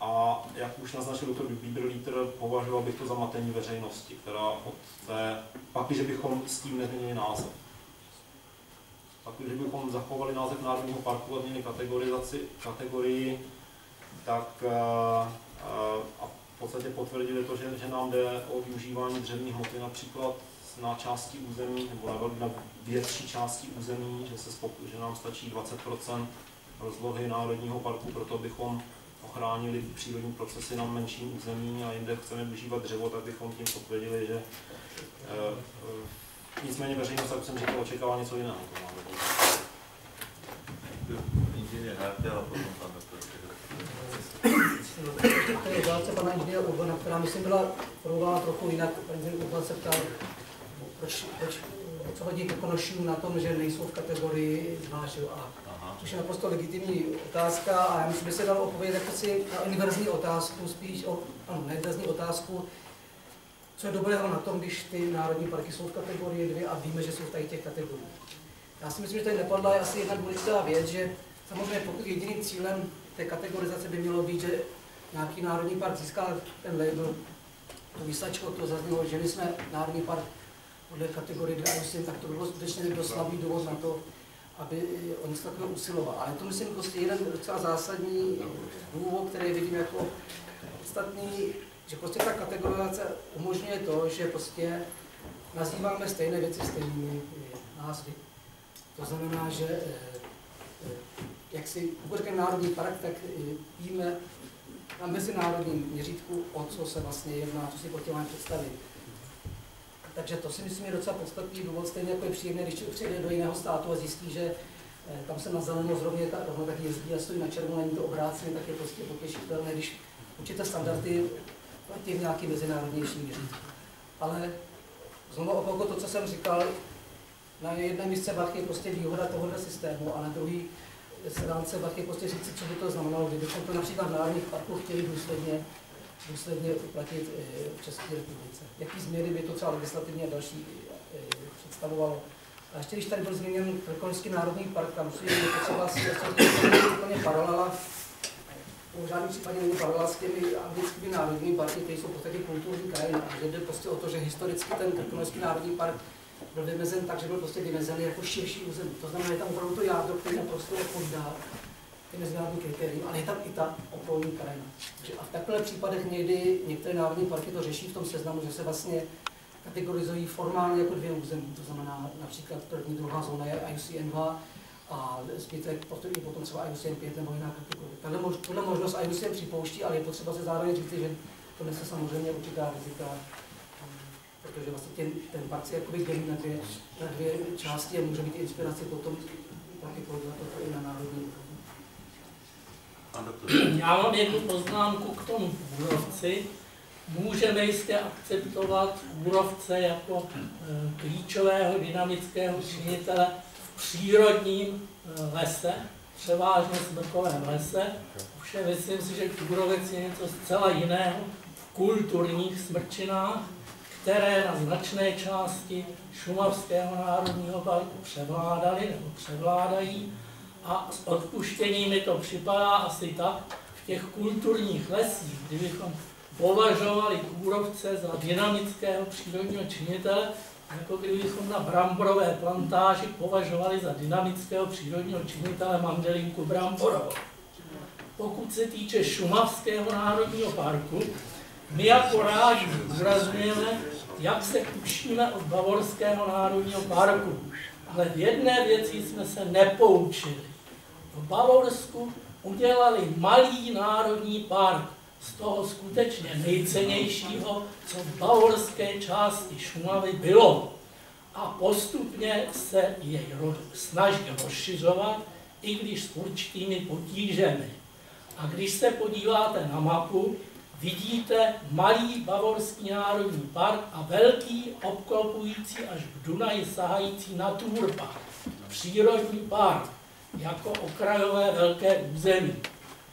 Eh, a jak už naznačil doktor Bieberlíter, považoval bych to za matení veřejnosti, která od té, pak, že bychom s tím nezměnili název. Pak, když bychom zachovali název Národního parku a změnili kategorizaci, kategorii, tak uh, uh, a v podstatě potvrdili to, že, že nám jde o využívání dřevní hmoty například na části území nebo na, na větší části území, že, se že nám stačí 20% rozlohy Národního parku, proto bychom ochránili přírodní procesy na menším území a jinde chceme využívat dřevo, tak bychom tím potvrdili, že e, e, nicméně veřejnost, jak jsem říkal, očekává něco jiného. Inženýr Hartel a potom pan To je otázka pana inženýra Urbana, která myslím byla formulována trochu jinak. Pan inženýr Urban se ptal, proč, proč, co hodí k konošům na tom, že nejsou v kategorii 2 a což je naprosto legitimní otázka a já myslím, že se dalo odpovědět jako si na inverzní otázku, spíš o, ano, na inverzní otázku, co je dobrého na tom, když ty národní parky jsou v kategorii 2 a víme, že jsou v tady těch kategoriích. Já si myslím, že tady nepadla je asi jedna důležitá věc, že samozřejmě pokud jediným cílem té kategorizace by mělo být, že nějaký národní park získá ten label, to výsačko, to zaznělo, že my jsme národní park podle kategorie 2 tak to bylo skutečně někdo slabý důvod na to, aby on se takové usiloval. Ale to myslím prostě jeden docela zásadní důvod, který vidím jako podstatný, že prostě ta kategorizace umožňuje to, že prostě nazýváme stejné věci stejnými názvy. To znamená, že eh, eh, jak si pokud národní park, tak eh, víme na mezinárodním měřítku, o co se vlastně jedná, co si pod představit. Takže to si myslím je docela podstatný důvod, stejně jako je příjemné, když přijde do jiného státu a zjistí, že eh, tam se na zeleno zrovna ta, rovno tak jezdí a stojí na červené, není to obráceně, tak je prostě potěšitelné, když určité standardy platí v nějaký mezinárodnější měřítku. Ale znovu opako to, co jsem říkal, na jedné místě Bach je prostě výhoda tohoto systému a na druhý stránce Bach je prostě říct, co by to znamenalo, kdybychom to například v národních parku chtěli důsledně důsledně uplatnit eh, v České republice. Jaký změny by to třeba legislativně a další eh, představovalo? A ještě když tady byl zmíněn Krkonošský národní park, tam si je potřeba si úplně paralela, v žádném případě není paralela s těmi anglickými národními parky, které jsou v podstatě kulturní krajiny. A jde prostě o to, že historicky ten Krkonošský národní park byl vymezen tak, že byl prostě vymezen jako širší území. To znamená, že tam opravdu to jádro, které naprosto odpovídá ty mezinárodní kritérium, ale je tam i ta okolní krajina. A v takových případech někdy některé národní parky to řeší v tom seznamu, že se vlastně kategorizují formálně jako dvě území. To znamená například první, druhá zóna je IUCN 2 a zbytek potom, i potom třeba IUCN 5 nebo jiná kategorie. Tahle, mož, možnost IUCN připouští, ale je potřeba se zároveň říct, že to nese samozřejmě určitá rizika, protože vlastně ten, ten park se jakoby dělí na dvě, na dvě části a může být inspirace potom taky to i na národní úrovni. Já mám jednu poznámku k tomu úrovci. Můžeme jistě akceptovat úrovce jako eh, klíčového dynamického činitele v přírodním eh, lese, převážně smrkovém lese. Ovšem myslím si, že kůrovec je něco zcela jiného v kulturních smrčinách, které na značné části Šumavského národního parku převládaly nebo převládají a s odpuštěním mi to připadá asi tak, v těch kulturních lesích, kdybychom považovali kůrovce za dynamického přírodního činitele, jako kdybychom na bramborové plantáži považovali za dynamického přírodního činitele mandelinku bramborovou. Pokud se týče Šumavského národního parku, my jako rádi zdůrazňujeme, jak se učíme od Bavorského národního parku. Ale v jedné věci jsme se nepoučili v Bavorsku udělali malý národní park, z toho skutečně nejcennějšího, co v bavorské části Šumavy bylo. A postupně se jej snaží rozšiřovat, i když s určitými potížemi. A když se podíváte na mapu, vidíte malý bavorský národní park a velký obklopující až k Dunaji sahající naturpark, přírodní park, jako okrajové velké území.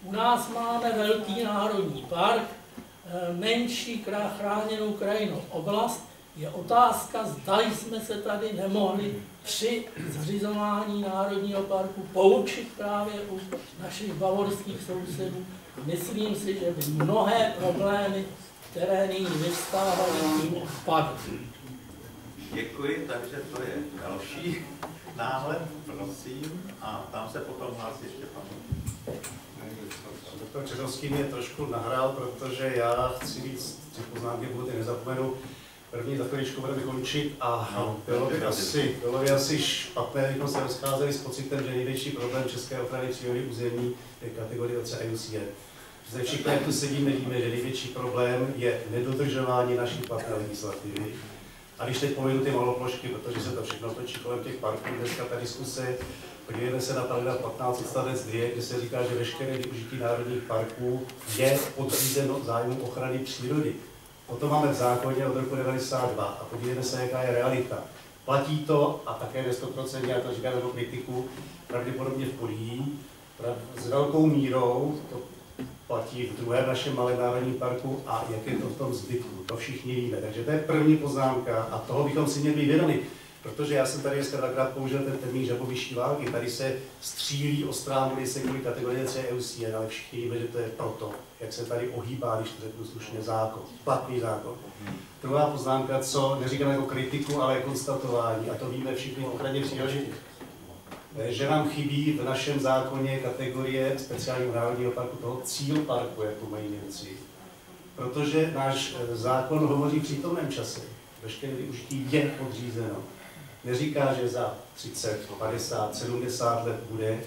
U nás máme velký národní park, eh, menší chráněnou krajinou oblast. Je otázka, zda jsme se tady nemohli při zřizování Národního parku poučit právě u našich bavorských sousedů. Myslím si, že by mnohé problémy, které nyní vystávají, tím odpadly. Děkuji, takže to je další náhled, prosím, a tam se potom hlásí ještě pan. Doktor Čerovský mě trošku nahrál, protože já chci říct tři poznámky, pokud je nezapomenu. První za chviličku budeme končit a No, bylo by, asi, bylo by asi špatné, kdybychom se rozcházeli s pocitem, že největší problém české ochrany přírody území je kategorizace IUCN. Ze všichni, jak tu sedíme, víme, že největší problém je nedodržování naší platné legislativy. A když teď povím ty maloplošky, protože se to všechno točí kolem těch parků, dneska ta diskuse, podívejme se na paragraf 15 odstavec 2, kde se říká, že veškeré využití národních parků je podřízeno zájmu ochrany přírody. Potom máme v zákoně od roku 92 a podívejme se, jaká je realita. Platí to, a také ne 100%, já to říkám jako kritiku, pravděpodobně v Polí, s velkou mírou, to platí v druhém našem malém národním parku a jak je to v tom zbytku, to všichni víme. Takže to je první poznámka a toho bychom si měli vědomi. Protože já jsem tady dneska dvakrát použil ten termín žaboviští války. Tady se střílí o stránu, se kvůli kategorizace EUCN, ale všichni víme, že to je proto, jak se tady ohýbá, když to řeknu slušně, zákon, platný zákon. Druhá poznámka, co neříkám jako kritiku, ale konstatování, a to víme všichni v ochraně přírody, že nám chybí v našem zákoně kategorie speciálního národního parku toho cíl parku, jako mají Němci. Protože náš eh, zákon hovoří v přítomném čase. Veškeré využití je podřízeno. Neříká, že za 30, 50, 70 let bude.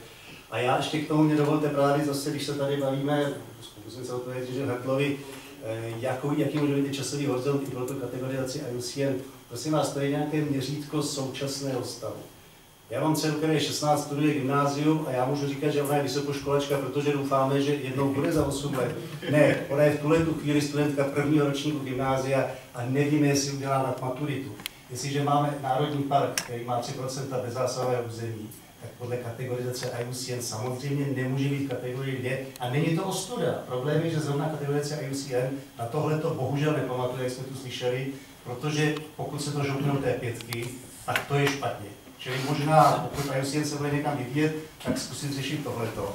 A já ještě k tomu mě dovolte právě zase, když se tady bavíme, zkusím se odpovědět, že Hrtlovi, eh, jakou, jaký může být časový horizont i pro tu kategorizaci IUCN. Prosím vás, to je nějaké měřítko současného stavu. Já mám dceru, která je 16, studuje gymnázium a já můžu říkat, že ona je vysokoškolačka, protože doufáme, že jednou bude za 8 let. Ne, ona je v tuhle tu chvíli studentka prvního ročníku gymnázia a nevíme, jestli udělá na maturitu. Jestliže máme národní park, který má 3% bezzásahové území, tak podle kategorizace IUCN samozřejmě nemůže být kategorie 2 a není to ostuda. Problém je, že zrovna kategorizace IUCN na tohle to bohužel nepamatuje, jak jsme tu slyšeli, protože pokud se to žoupne té pětky, tak to je špatně. Čili možná, pokud IUCN se bude někam vyvíjet, tak zkusit řešit tohleto.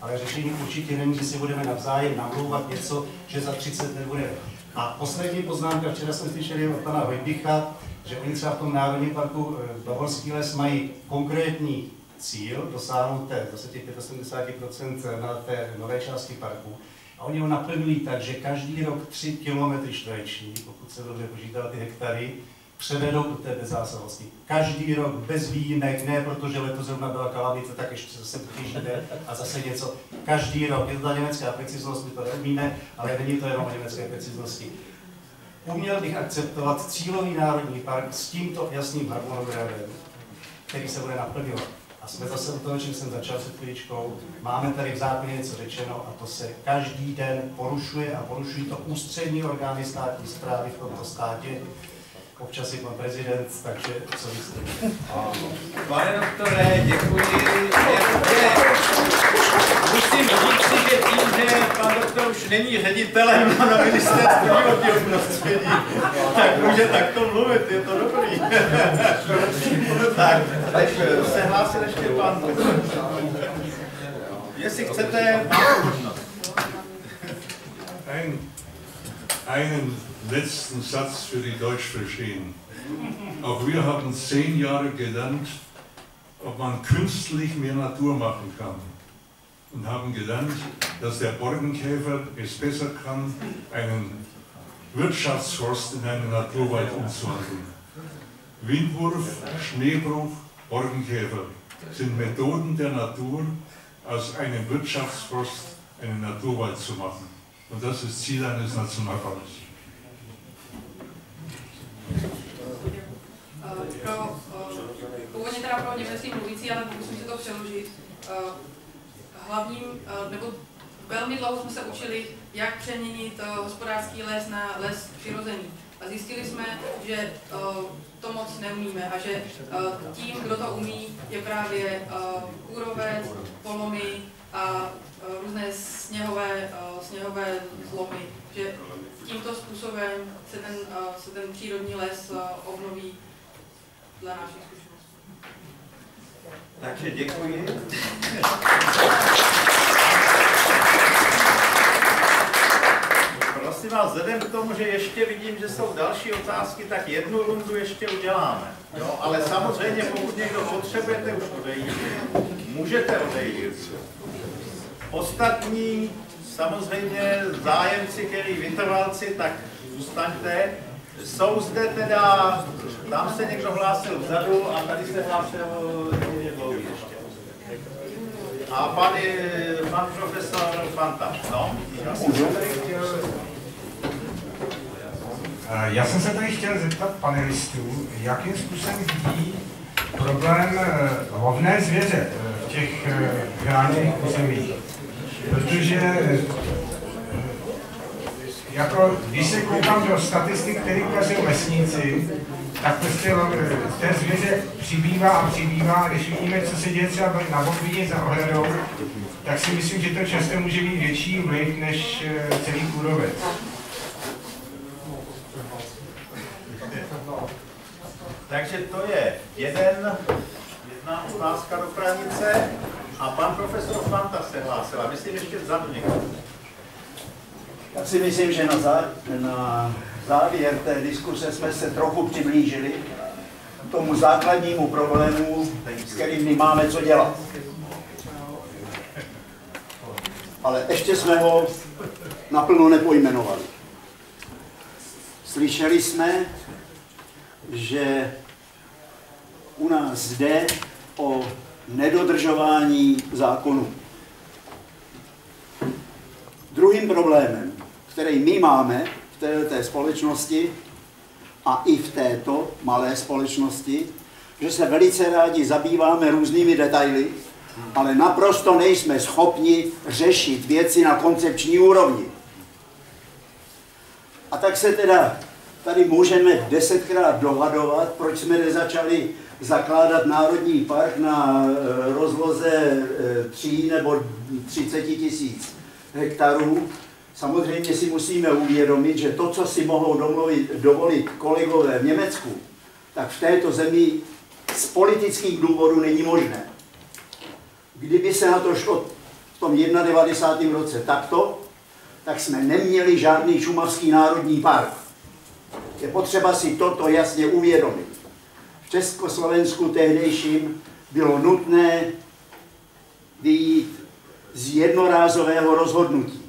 Ale řešení určitě není, že si budeme navzájem namlouvat něco, že za 30 let bude. A poslední poznámka, včera jsme slyšeli od pana Hojbicha, že oni třeba v tom Národním parku eh, Bavorský les mají konkrétní cíl dosáhnout té, zase těch 75% na té nové části parku. A oni ho naplňují tak, že každý rok 3 km čtvereční, pokud se dobře počítá ty hektary, převedou do té bezzásahosti. Každý rok bez výjimek, ne protože letos zrovna byla kalamita, tak ještě zase jde a zase něco. Každý rok, je to ta německá preciznost, my to neumíme, ale není to jenom o německé preciznosti. Uměl bych akceptovat cílový národní park s tímto jasným harmonogramem, který se bude naplňovat. A jsme zase u toho, čím jsem začal před chvíličkou. Máme tady v zákoně něco řečeno a to se každý den porušuje a porušují to ústřední orgány státní zprávy v tomto státě občas i pan prezident, takže co myslíte? Pane doktore, děkuji. Musím říct si, že tím, že pan doktor už není ředitelem na ministerstvu životního prostředí, tak může takto mluvit, je to dobrý. tak, teď se hlásil ještě pan Jestli chcete, máte možnost. Ein, einen letzten Satz für die Deutschverstehen. Auch wir haben zehn Jahre gelernt, ob man künstlich mehr Natur machen kann. Und haben gelernt, dass der Borkenkäfer es besser kann, einen Wirtschaftsforst in einen Naturwald umzuwandeln. Windwurf, Schneebruch, Borkenkäfer sind Methoden der Natur, aus einem Wirtschaftsforst einen Naturwald zu machen. Und das ist Ziel eines Nationalparks. pro, uh, původně teda pro německý mluvící, ale pokusím se to přeložit. Uh, hlavním, nebo velmi dlouho jsme se učili, jak přeměnit hospodářský les na les přirozený. A zjistili jsme, že to moc neumíme a že tím, kdo to umí, je právě kůrovec, polomy a různé sněhové, sněhové zlomy. Že tímto způsobem se ten, se ten přírodní les obnoví dle našich zkušeností. Takže děkuji. Prosím vás, vzhledem k tomu, že ještě vidím, že jsou další otázky, tak jednu rundu ještě uděláme. Jo? Ale samozřejmě, pokud někdo potřebujete už odejít, můžete odejít. Ostatní, samozřejmě zájemci, který vytrvalci, tak zůstaňte. Jsou zde teda, tam se někdo hlásil vzadu a tady se hlásil dlouhý ještě. A pan, pan profesor Fanta, no? Já jsem se tady chtěl... Eh, já jsem se tady chtěl zeptat panelistů, jakým způsobem vidí problém eh, lovné zvěře eh, v těch chráněných územích. Protože jako, když se koukám do statistik, který ukazují lesníci, tak prostě té zvěře přibývá a přibývá. A když vidíme, co se děje třeba na Bokvině za ohradou, tak si myslím, že to často může být větší vliv než celý kůrovec. Takže to je jeden, jedna otázka do pranice a pan profesor Fanta se hlásil. A myslím ještě vzadu někdo. Já si myslím, že na, zá, na závěr té diskuse jsme se trochu přiblížili tomu základnímu problému, s kterým my máme co dělat. Ale ještě jsme ho naplno nepojmenovali. Slyšeli jsme, že u nás jde o nedodržování zákonů. Druhým problémem, který my máme v této společnosti a i v této malé společnosti, že se velice rádi zabýváme různými detaily, ale naprosto nejsme schopni řešit věci na koncepční úrovni. A tak se teda tady můžeme desetkrát dohadovat, proč jsme nezačali zakládat národní park na eh, rozloze 3 eh, nebo 30 tisíc hektarů. Samozřejmě si musíme uvědomit, že to, co si mohou domluvit, dovolit kolegové v Německu, tak v této zemi z politických důvodů není možné. Kdyby se na to šlo v tom 91. roce takto, tak jsme neměli žádný šumavský národní park. Je potřeba si toto jasně uvědomit. Československu tehdejším bylo nutné vyjít z jednorázového rozhodnutí.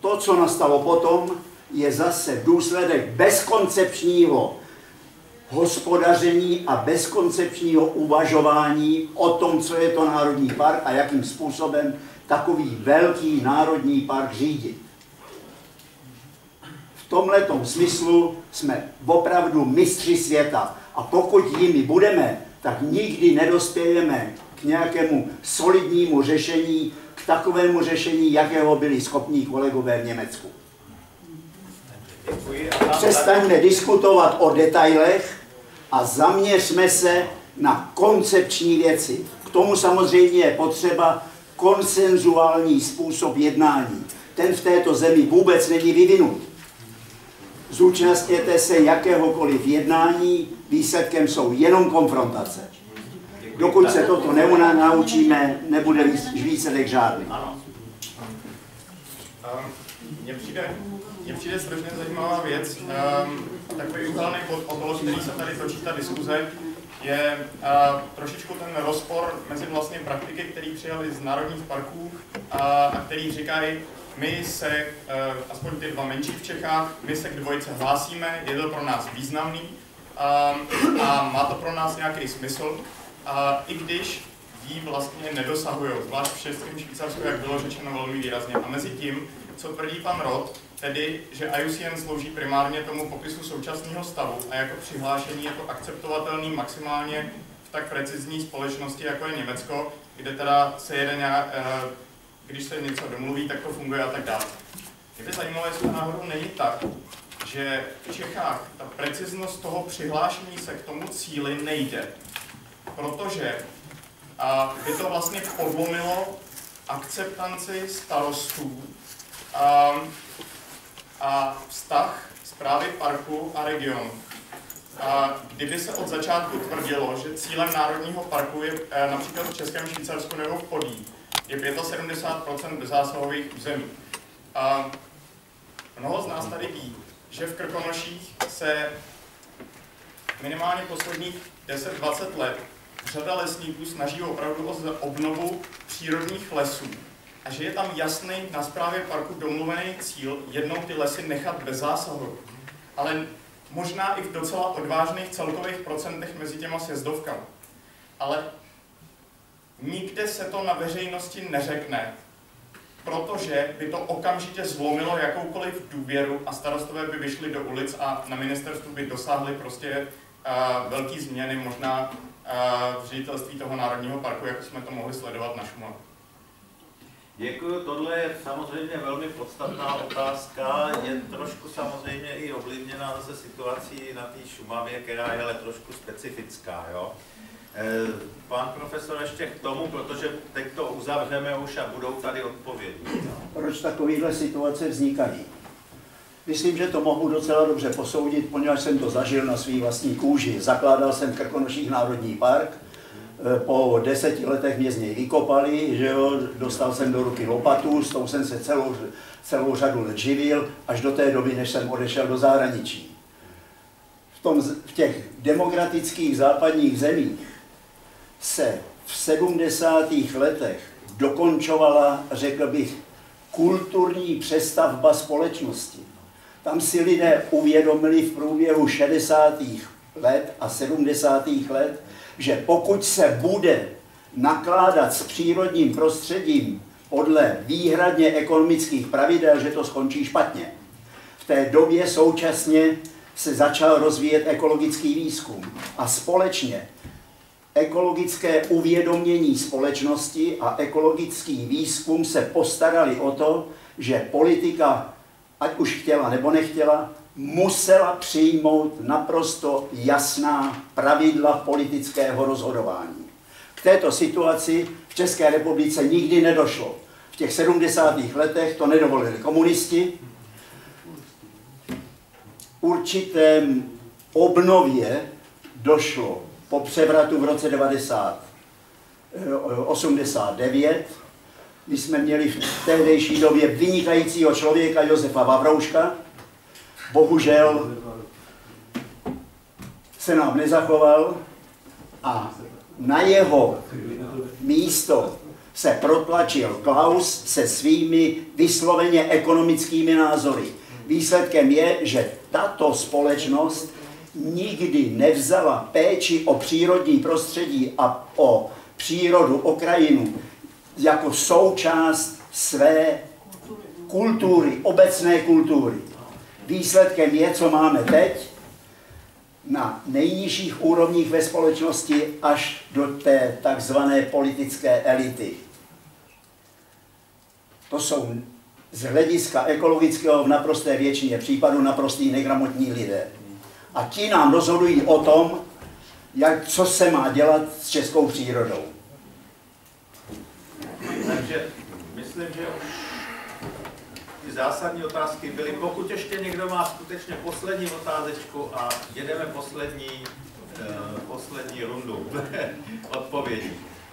To, co nastalo potom, je zase důsledek bezkoncepčního hospodaření a bezkoncepčního uvažování o tom, co je to národní park a jakým způsobem takový velký národní park řídit v tomhle smyslu jsme opravdu mistři světa. A pokud jimi budeme, tak nikdy nedospějeme k nějakému solidnímu řešení, k takovému řešení, jakého byli schopní kolegové v Německu. Přestaňme diskutovat o detailech a zaměřme se na koncepční věci. K tomu samozřejmě je potřeba konsenzuální způsob jednání. Ten v této zemi vůbec není vyvinut. Zúčastněte se jakéhokoliv jednání, výsledkem jsou jenom konfrontace. Dokud se toto naučíme, nebude výsledek žádný. Ano. Mně přijde, mně přijde strašně zajímavá věc. Um, takový úhelný okolo, který se tady točí ta diskuze, je uh, trošičku ten rozpor mezi vlastně praktiky, které přijali z národních parků uh, a který říkají, my se, eh, aspoň ty dva menší v Čechách, my se k dvojice hlásíme, je to pro nás významný ehm, a má to pro nás nějaký smysl, i když jí vlastně nedosahují, zvlášť v Českém Švýcarsku, jak bylo řečeno velmi výrazně. A mezi tím, co tvrdí pan Rod, tedy, že IUCN slouží primárně tomu popisu současného stavu a jako přihlášení je to akceptovatelný maximálně v tak precizní společnosti, jako je Německo, kde teda se jede nějak, eh, když se něco domluví, tak to funguje a tak dále. Mě by zajímalo, jestli to náhodou není tak, že v Čechách ta preciznost toho přihlášení se k tomu cíli nejde, protože a by to vlastně podlomilo akceptanci starostů a, a vztah zprávy parku a regionu. A kdyby se od začátku tvrdilo, že cílem Národního parku je e, například v Českém Švýcarsku nebo v Podí, je 75% bezzásahových území. A mnoho z nás tady ví, že v Krkonoších se minimálně posledních 10-20 let řada lesníků snaží opravdu o obnovu přírodních lesů a že je tam jasný na správě parku domluvený cíl jednou ty lesy nechat bez zásahu. Ale možná i v docela odvážných celkových procentech mezi těma sjezdovkami. Ale nikde se to na veřejnosti neřekne, protože by to okamžitě zlomilo jakoukoliv důvěru a starostové by vyšli do ulic a na ministerstvu by dosáhli prostě uh, velký změny, možná uh, v ředitelství toho národního parku, jako jsme to mohli sledovat na Šumavě. Děkuji, tohle je samozřejmě velmi podstatná otázka, je trošku samozřejmě i ovlivněna zase situací na té Šumavě, která je ale trošku specifická. Jo? Eh, pan profesor ještě k tomu, protože teď to uzavřeme už a budou tady odpovědi. Proč takovéhle situace vznikají? Myslím, že to mohu docela dobře posoudit, poněvadž jsem to zažil na svý vlastní kůži. Zakládal jsem Krkonoších národní park, eh, po deseti letech mě z něj vykopali, že jo, dostal jsem do ruky lopatu, s tou jsem se celou, celou řadu let živil, až do té doby, než jsem odešel do zahraničí. V, tom, v těch demokratických západních zemích se v 70. letech dokončovala, řekl bych, kulturní přestavba společnosti. Tam si lidé uvědomili v průběhu 60. let a 70. let, že pokud se bude nakládat s přírodním prostředím podle výhradně ekonomických pravidel, že to skončí špatně. V té době současně se začal rozvíjet ekologický výzkum a společně ekologické uvědomění společnosti a ekologický výzkum se postarali o to, že politika, ať už chtěla nebo nechtěla, musela přijmout naprosto jasná pravidla politického rozhodování. K této situaci v České republice nikdy nedošlo. V těch 70. letech to nedovolili komunisti. Určitém obnově došlo po převratu v roce 90, 89, kdy jsme měli v tehdejší době vynikajícího člověka Josefa Vavrouška. Bohužel se nám nezachoval a na jeho místo se protlačil Klaus se svými vysloveně ekonomickými názory. Výsledkem je, že tato společnost nikdy nevzala péči o přírodní prostředí a o přírodu, o krajinu jako součást své kultury, obecné kultury. Výsledkem je, co máme teď, na nejnižších úrovních ve společnosti až do té takzvané politické elity. To jsou z hlediska ekologického v naprosté většině případů naprostý negramotní lidé a ti nám rozhodují o tom, jak, co se má dělat s českou přírodou. Takže myslím, že už ty zásadní otázky byly. Pokud ještě někdo má skutečně poslední otázečku a jedeme poslední, uh, poslední rundu odpovědí.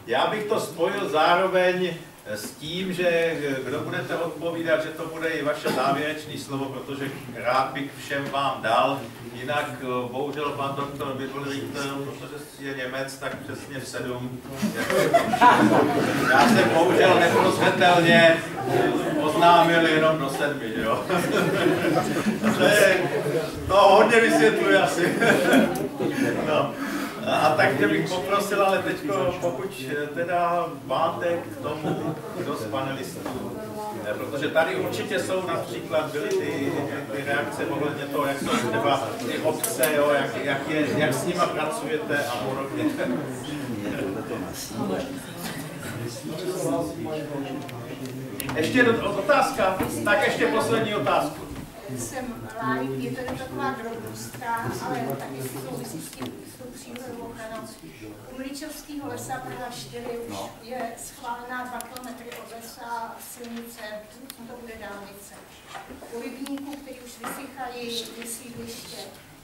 Já bych to spojil zároveň s tím, že kdo budete odpovídat, že to bude i vaše závěrečné slovo, protože rád bych všem vám dal. Jinak eh, bohužel pan doktor Bibelrichter, protože je Němec, tak přesně v sedm. Já jsem bohužel neprozřetelně oznámil jenom do sedmi, jo. to hodně vysvětluje asi. no. A takže bych poprosil, ale teď pokud teda máte k tomu kdo z panelistů, protože tady určitě jsou například byly ty, ty reakce ohledně toho, jak jsou třeba ty obce, jo, jak, jak, je, jak s nimi pracujete a podobně. Ještě otázka? Tak ještě poslední otázku. jsem like, je to taková drobnostka, ale taky souvisí s tím, s tou přírodou ochranou. U Mličovského lesa Praha 4 už No. je schválená 2 km od lesa silnice, to bude dálnice. U rybníků, který už vysychají, vysídliště,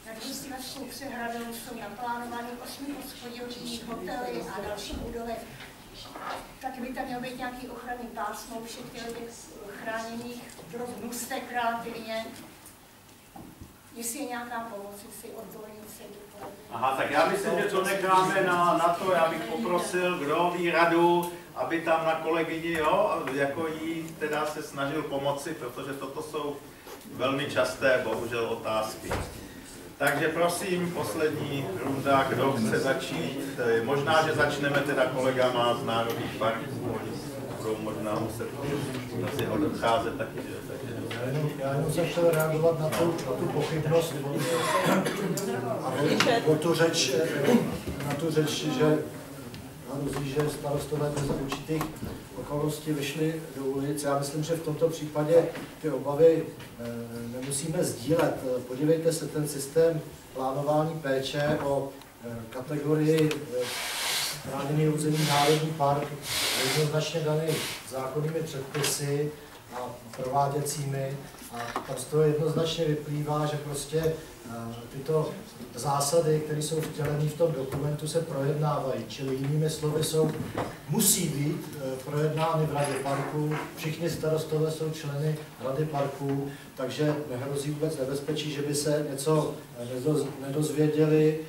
nad Vysílačskou přehradou jsou naplánovány osmiposchodilní hotely a další budovy. Tak by tam měl být nějaký ochranný pásmo všech těch chráněných drobnůstek relativně. Jestli je nějaká pomoc, jestli odborníci Aha, tak já myslím, že to necháme na, na to, já bych poprosil, kdo ví radu, aby tam na kolegyni, jo, jako jí teda se snažil pomoci, protože toto jsou velmi časté, bohužel, otázky. Takže prosím, poslední runda, kdo chce začít. Eh, Možná, že začneme teda kolegama z Národních parků, oni budou možná muset asi odcházet taky, že? Já jenom, já jsem chtěl reagovat na tu, na tu pochybnost a o, o tu řeč, na tu řeč, že hrozí, že starostové bez určitých okolností vyšli do ulic. Já myslím, že v tomto případě ty obavy eh, nemusíme sdílet. Podívejte se, ten systém plánování péče o eh, kategorii eh, chráněný území Národní park je jednoznačně daný zákonnými předpisy a prováděcími. A tam z toho jednoznačně vyplývá, že prostě eh, tyto zásady, které jsou vtěleny v tom dokumentu, se projednávají. Čili jinými slovy jsou, musí být eh, projednány v Radě parku. Všichni starostové jsou členy Rady parků, takže nehrozí vůbec nebezpečí, že by se něco eh, nedoz- nedozvěděli,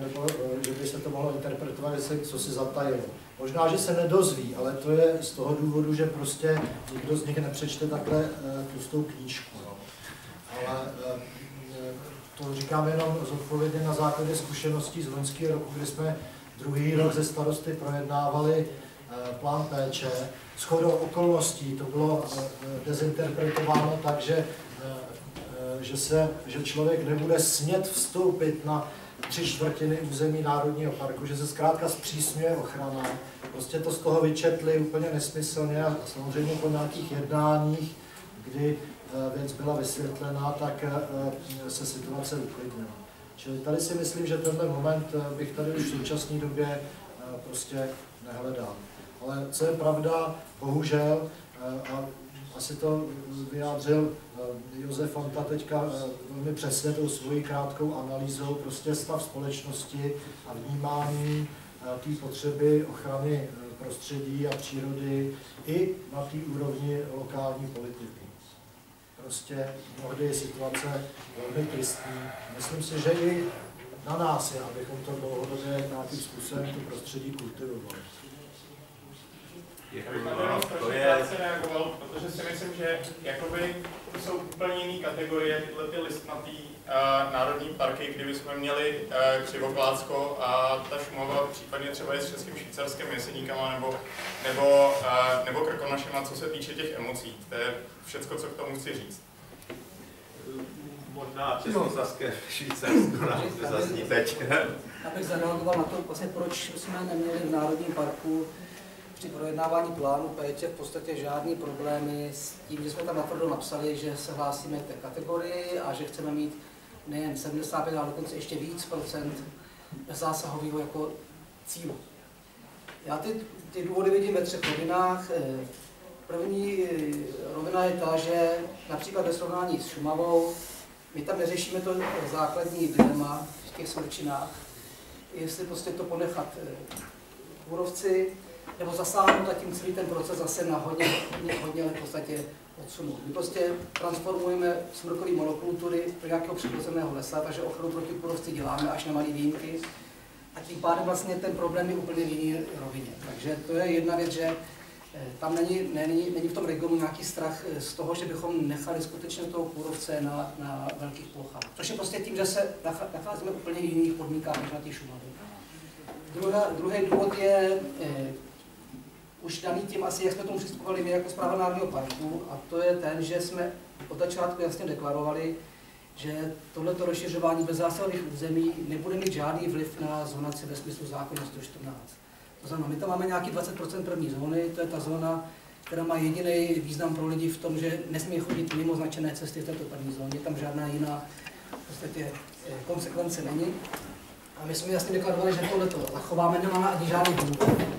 nebo že by se to mohlo interpretovat, co si zatajilo. Možná, že se nedozví, ale to je z toho důvodu, že prostě nikdo z nich nepřečte takhle eh, tlustou knížku. No. Ale eh, to říkám jenom zodpovědně na základě zkušeností z loňského roku, kdy jsme druhý rok ze starosty projednávali eh, plán péče. Shodou okolností to bylo dezinterpretováno tak, že, že, se, že člověk nebude smět vstoupit na tři čtvrtiny území Národního parku, že se zkrátka zpřísňuje ochrana. Prostě to z toho vyčetli úplně nesmyslně a samozřejmě po nějakých jednáních, kdy eh, věc byla vysvětlena, tak eh, se situace uklidnila. Čili tady si myslím, že tenhle moment eh, bych tady už v současné době prostě nehledal. Ale co je pravda, bohužel, a asi to vyjádřil Josef Fanta teďka eh, velmi přesně tou svojí krátkou analýzou, prostě stav společnosti a vnímání eh, té potřeby ochrany eh, prostředí a přírody i na té úrovni lokální politiky. Prostě mnohdy je situace velmi tristní. Myslím si, že i na nás je, abychom to dlouhodobě nějakým způsobem to prostředí kultivovali. Na to reagoval, protože si myslím, že jakoby to jsou úplně jiné kategorie, tyhle ty listnatý uh, národní parky, kdyby jsme měli uh, Křivoklácko a ta Šumava případně třeba i s Českým švýcarským jeseníkama nebo, nebo, uh, nebo Krkonošema, co se týče těch emocí. To je všecko, co k tomu chci říct. Možná Českosaské Švýcarsko nám zazní teď. Abych zareagoval na to, vlastně proč jsme neměli v Národním parku při projednávání plánu péče v podstatě žádný problémy s tím, že jsme tam natvrdo napsali, že se hlásíme k té kategorii a že chceme mít nejen 75, ale dokonce ještě víc procent zásahového jako cílu. Já ty, ty důvody vidím ve třech rovinách. Eh, První eh, rovina je ta, že například ve srovnání s Šumavou, my tam neřešíme to základní dilema v těch smrčinách, jestli prostě to ponechat eh, kůrovci, nebo zasáhnout a tím celý ten proces zase na hodně, hodně, hodně v podstatě odsunout. My prostě transformujeme smrkové monokultury do nějakého přirozeného lesa, takže ochranu proti kůrovci děláme až na malé výjimky. A tím pádem vlastně ten problém je úplně v jiné rovině. Takže to je jedna věc, že eh, tam není, není, není v tom regionu nějaký strach eh, z toho, že bychom nechali skutečně toho kůrovce na, na velkých plochách. Což je prostě tím, že se nachá- nacházíme v úplně jiných podmínkách než na té Šumavě. Druhá, druhý důvod je eh, už daný tím asi, jak jsme tomu přistupovali my jako zpráva Národního parku, a to je ten, že jsme od začátku jasně deklarovali, že tohleto rozšiřování bezzásahových území nebude mít žádný vliv na zonaci ve smyslu zákona 114. To znamená, my tam máme nějaký 20% první zóny, to je ta zóna, která má jediný význam pro lidi v tom, že nesmí chodit mimo značené cesty v této první zóně, tam žádná jiná v podstatě eh, konsekvence není. A my jsme jasně deklarovali, že tohle to zachováme, nemáme ani žádný důvod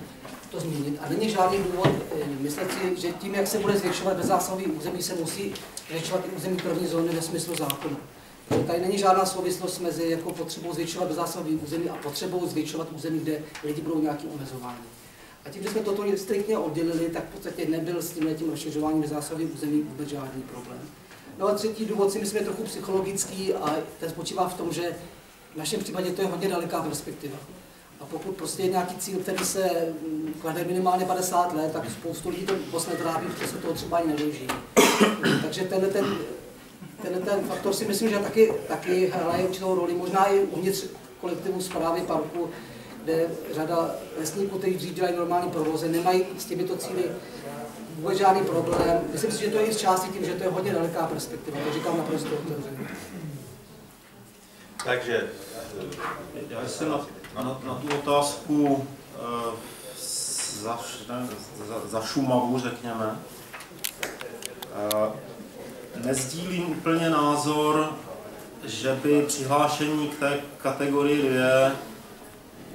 to změnit. A není žádný důvod eh, myslet si, že tím, jak se bude zvětšovat bezzásahový území, se musí zvětšovat i území první zóny ve smyslu zákona. Tady není žádná souvislost mezi jako potřebou zvětšovat bezzásahový území a potřebou zvětšovat území, kde lidi budou nějaký omezování. A tím, že jsme toto striktně oddělili, tak v podstatě nebyl s tímhle tím rozšiřováním bezzásahových území vůbec žádný problém. No a třetí důvod si myslím je trochu psychologický a ten spočívá v tom, že v našem případě to je hodně daleká perspektiva. A pokud prostě je nějaký cíl, který se mm, klade minimálně 50 let, tak spoustu lidí to moc netrápí, protože se toho třeba ani nedožijí. Takže tenhle ten, tenhle ten faktor si myslím, že taky, taky hraje určitou roli, možná i uvnitř kolektivu zprávy parku, kde řada lesníků, kteří dřív dělají normální provozy, nemají s těmito cíly vůbec žádný problém. Myslím si, že to je i z části tím, že to je hodně daleká perspektiva, to říkám naprosto otevřeně. Takže já jsem na, na, tu otázku e, za, ne, za, za Šumavu, řekněme, e, nezdílím úplně názor, že by přihlášení k té kategorii 2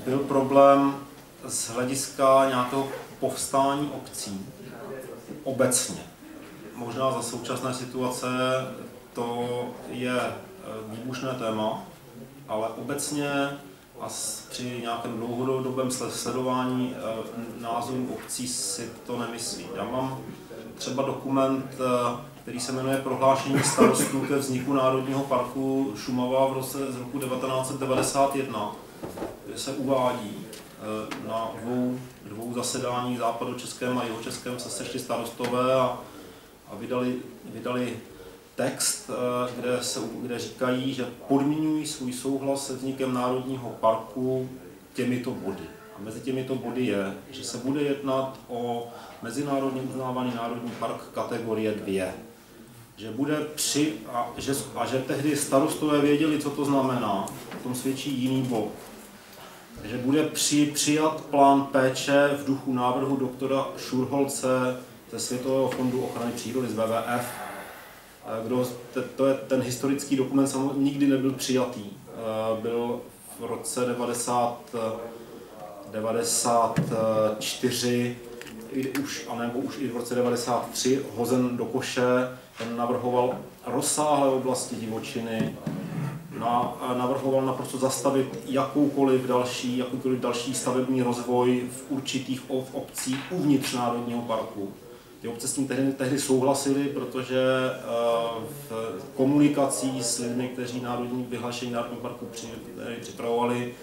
byl problém z hlediska nějakého povstání obcí obecně. Možná za současné situace to je e, výbušné téma, ale obecně a při nějakém dlouhodobém sledování e, názorů obcí si to nemyslím. Já mám třeba dokument, e, který se jmenuje Prohlášení starostů ke vzniku Národního parku Šumava v roce z roku 1991, kde se uvádí na dvou, dvou zasedání západočeském a jihočeském se sešli starostové a, a vydali, vydali text, eh, kde, se, kde říkají, že podmínují svůj souhlas se vznikem Národního parku těmito body. A mezi těmito body je, že se bude jednat o mezinárodně uznávaný národní park kategorie 2. Že bude při, a, že, a že tehdy starostové věděli, co to znamená, o tom svědčí jiný bod. že bude při, přijat plán péče v duchu návrhu doktora Šurholce ze Světového fondu ochrany přírody z WWF, kdo, to je ten historický dokument samozřejmě nikdy nebyl přijatý. Byl v roce 90, 94, už, anebo už i v roce 93 hozen do koše, ten navrhoval rozsáhlé oblasti divočiny, na, navrhoval naprosto zastavit jakoukoliv další, jakýkoliv další stavební rozvoj v určitých obcích uvnitř Národního parku. Ty obce s tím tehdy, tehdy souhlasili, protože uh, v komunikací s lidmi, kteří národní vyhlášení Národního parku při, připravovali,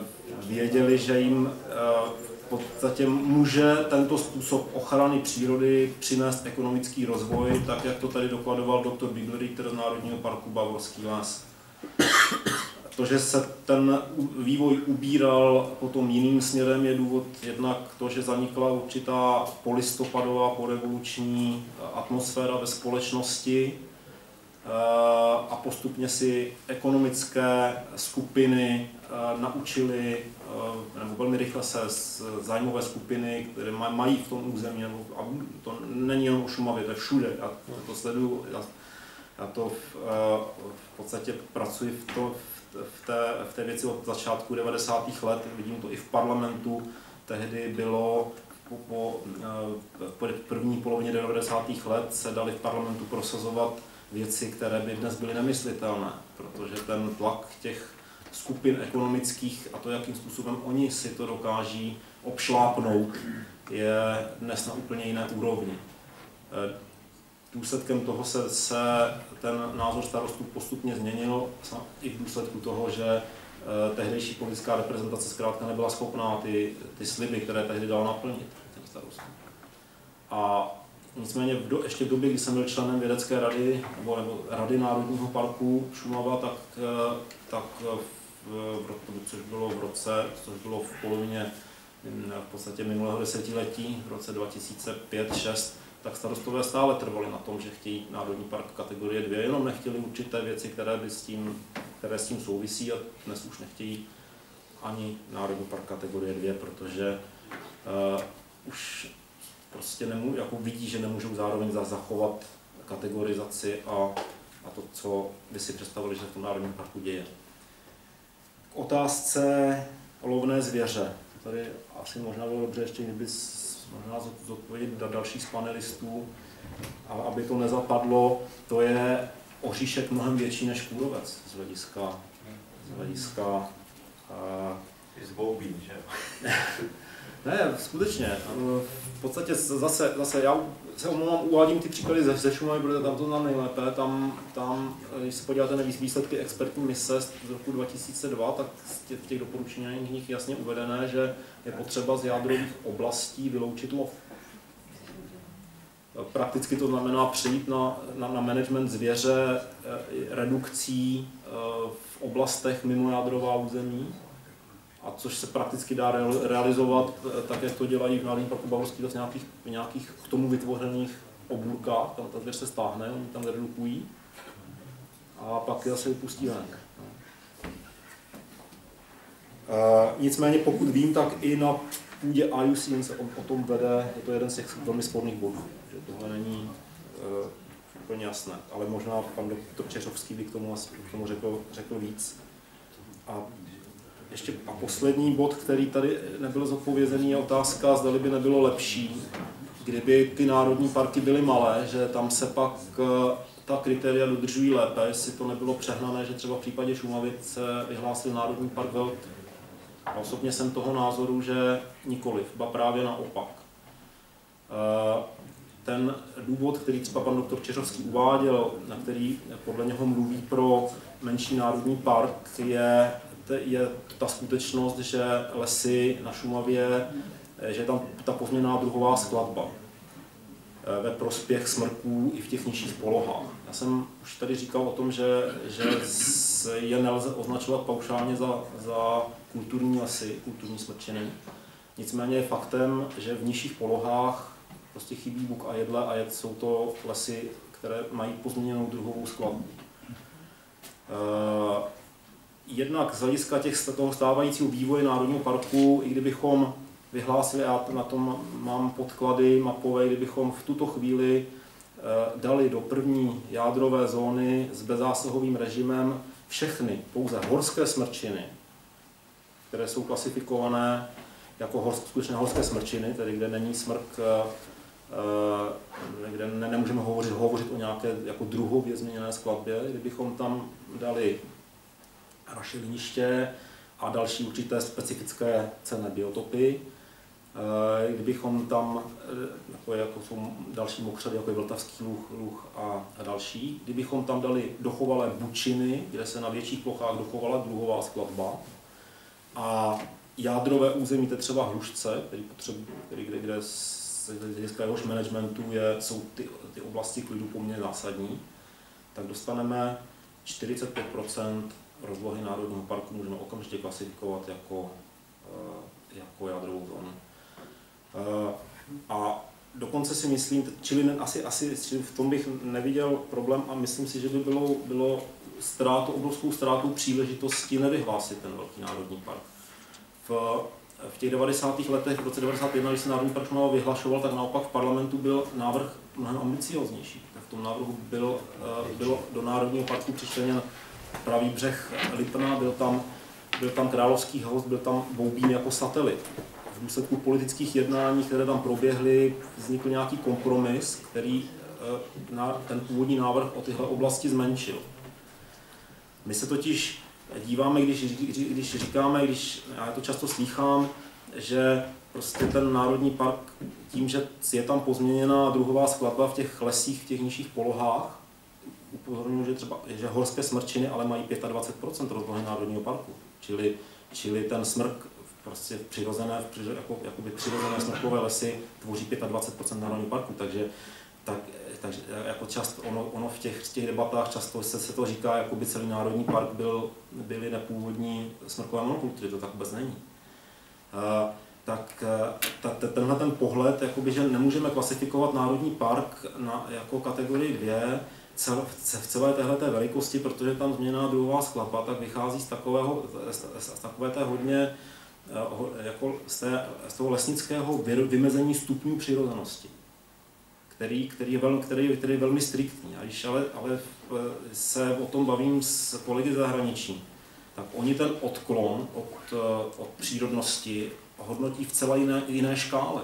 uh, věděli, že jim v podstatě může tento způsob ochrany přírody přinést ekonomický rozvoj, tak jak to tady dokladoval doktor Bigler, z Národního parku Bavorský les to, že se ten vývoj ubíral potom jiným směrem, je důvod jednak to, že zanikla určitá polistopadová, porevoluční atmosféra ve společnosti eh, a postupně si ekonomické skupiny eh, naučily, eh, nebo velmi rychle se zájmové skupiny, které mají v tom území, nebo, a to není jenom o Šumavě, to je všude, já to sleduju, já, já to v, v podstatě pracuji v, to, v té, v té věci od začátku 90. let, vidím to i v parlamentu, tehdy bylo po, po, eh, po první polovině 90. let se dali v parlamentu prosazovat věci, které by dnes byly nemyslitelné, protože ten tlak těch skupin ekonomických a to, jakým způsobem oni si to dokáží obšlápnout, je dnes na úplně jiné úrovni. Eh, důsledkem toho se, se ten názor starostů postupně změnil i v důsledku toho, že eh, tehdejší politická reprezentace zkrátka nebyla schopná ty, ty sliby, které tehdy dal naplnit těm starostům. A nicméně v do, ještě v době, kdy jsem byl členem vědecké rady nebo, nebo Rady Národního parku Šumava, tak, eh, tak v, v, což bylo v roce, což bylo v polovině hm, v podstatě minulého desetiletí, v roce 2005-2006, tak starostové stále trvali na tom, že chtějí Národní park kategorie 2, jenom nechtěli určité věci, které, by s tím, které s tím souvisí a dnes už nechtějí ani Národní park kategorie 2, protože uh, už prostě nemů, jako vidí, že nemůžou zároveň zachovat kategorizaci a, a to, co by si představili, že v tom Národním parku děje. K otázce lovné zvěře. Tady asi možná bylo dobře ještě, kdyby možná zodpovědět další z panelistů, ale aby to nezapadlo, to je oříšek mnohem větší než kůrovec z hlediska, z hlediska uh, zboubí, že? ne, skutečně. V podstatě zase, zase já se omlouvám, uvádím ty příklady ze, ze Šumavy, protože tam to znám nejlépe. Tam, tam, když se podíváte na výsledky expertní mise z roku 2002, tak v těch doporučeních nich jasně uvedené, že je potřeba z jádrových oblastí vyloučit lov. Prakticky to znamená přejít na, na, na management zvěře eh, redukcí eh, v oblastech mimo jádrová území, a což se prakticky dá realizovat eh, tak, jak to dělají v Národním parku Bavorský v nějakých, nějakých k tomu vytvořených obůrkách, tam ta zvěř se stáhne, oni tam zredukují a pak je zase vypustí ven. Uh, nicméně pokud vím, tak i na půdě IUCN se o, o tom vede, je to jeden z těch velmi sporných bodů, že tohle není uh, úplně jasné, ale možná pan doktor Češovský by k tomu, k tomu řekl, řekl víc. A ještě a poslední bod, který tady nebyl zodpovězený, je otázka, zda by nebylo lepší, kdyby ty národní parky byly malé, že tam se pak eh, ta kritéria dodržují lépe, jestli to nebylo přehnané, že třeba v případě Šumavy se vyhlásil Národní park Velt. A osobně jsem toho názoru, že nikoliv, ba právě naopak. Eh, ten důvod, který třeba pan doktor Čeřovský uváděl, na který podle něho mluví pro menší národní park, je je ta skutečnost, že lesy na Šumavě, že je tam ta pozměná druhová skladba eh, ve prospěch smrků i v těch nižších polohách. Já jsem už tady říkal o tom, že, že je nelze označovat paušálně za, za kulturní lesy, kulturní smrčiny. Nicméně je faktem, že v nižších polohách prostě chybí buk a jedle a jed jsou to lesy, které mají pozměněnou druhovou skladbu. Jednak z hlediska těch, toho stávajícího vývoje Národního parku, i kdybychom vyhlásili, já na tom mám podklady mapové, kdybychom v tuto chvíli eh, dali do první jádrové zóny s bezzásahovým režimem všechny, pouze horské smrčiny, které jsou klasifikované jako horsk, skutečné horské smrčiny, tedy kde není smrk, eh, eh, kde ne, nemůžeme hovořit, hovořit o nějaké jako druhově změněné skladbě, kdybychom tam dali rašeliniště a další určité specifické cené biotopy. Eh, kdybychom tam, eh, jako, jako jsou další mokřady, jako je Vltavský luh, luh a, a další, kdybychom tam dali dochovalé bučiny, kde se na větších plochách dochovala dluhová skladba a jádrové území, to třeba Hlušce, který potřebu, který, kde, kde z hlediska jehož managementu je, jsou ty, ty oblasti klidu poměrně zásadní, tak dostaneme 45 rozlohy Národního parku můžeme okamžitě klasifikovat jako, eh, jako jádrovou zónu. Eh, a dokonce si myslím, čili asi, asi čili v tom bych neviděl problém a myslím si, že by bylo, bylo ztrátu, obrovskou ztrátu příležitosti nevyhlásit ten velký národní park. V, v těch 90. letech, v roce 91, když se Národní park Šumava vyhlašoval, tak naopak v parlamentu byl návrh mnohem ambicioznější. Tak v tom návrhu byl, eh, bylo do Národního parku přičleněn pravý břeh Lipna, byl tam, byl tam královský host, byl tam Boubín jako satelit. V důsledku politických jednání, které tam proběhly, vznikl nějaký kompromis, který eh, na ten původní návrh o tyhle oblasti zmenšil. My se totiž díváme, když, když říkáme, když já to často slýchám, že prostě ten národní park tím, že je tam pozměněná druhová skladba v těch lesích, v těch nižších polohách, upozorňuji, že třeba že horské smrčiny ale mají 25% rozlohy národního parku. Čili, čili ten smrk prostě přirozené, jako, jakoby přirozené smrkové lesy tvoří 25% národního parku, takže tak, takže jako často ono, ono v těch, v těch debatách často se, se to říká, jako by celý národní park byl, byly nepůvodní smrkové monokultury, to tak vůbec není. Uh, tak ta, tenhle ten pohled, jakoby, že nemůžeme klasifikovat národní park na, jako kategorii 2, cel, v celé téhle velikosti, protože tam změná druhová skladba, tak vychází z, takového, z, z takové té hodně eh, jako z, té, z toho lesnického vymezení stupňů přirozenosti, který, který, je, velmi, který, který je velmi striktní. A když ale, ale se o tom bavím s kolegy zahraničí, tak oni ten odklon od, eh, od přírodnosti hodnotí v celé jiné, jiné škále.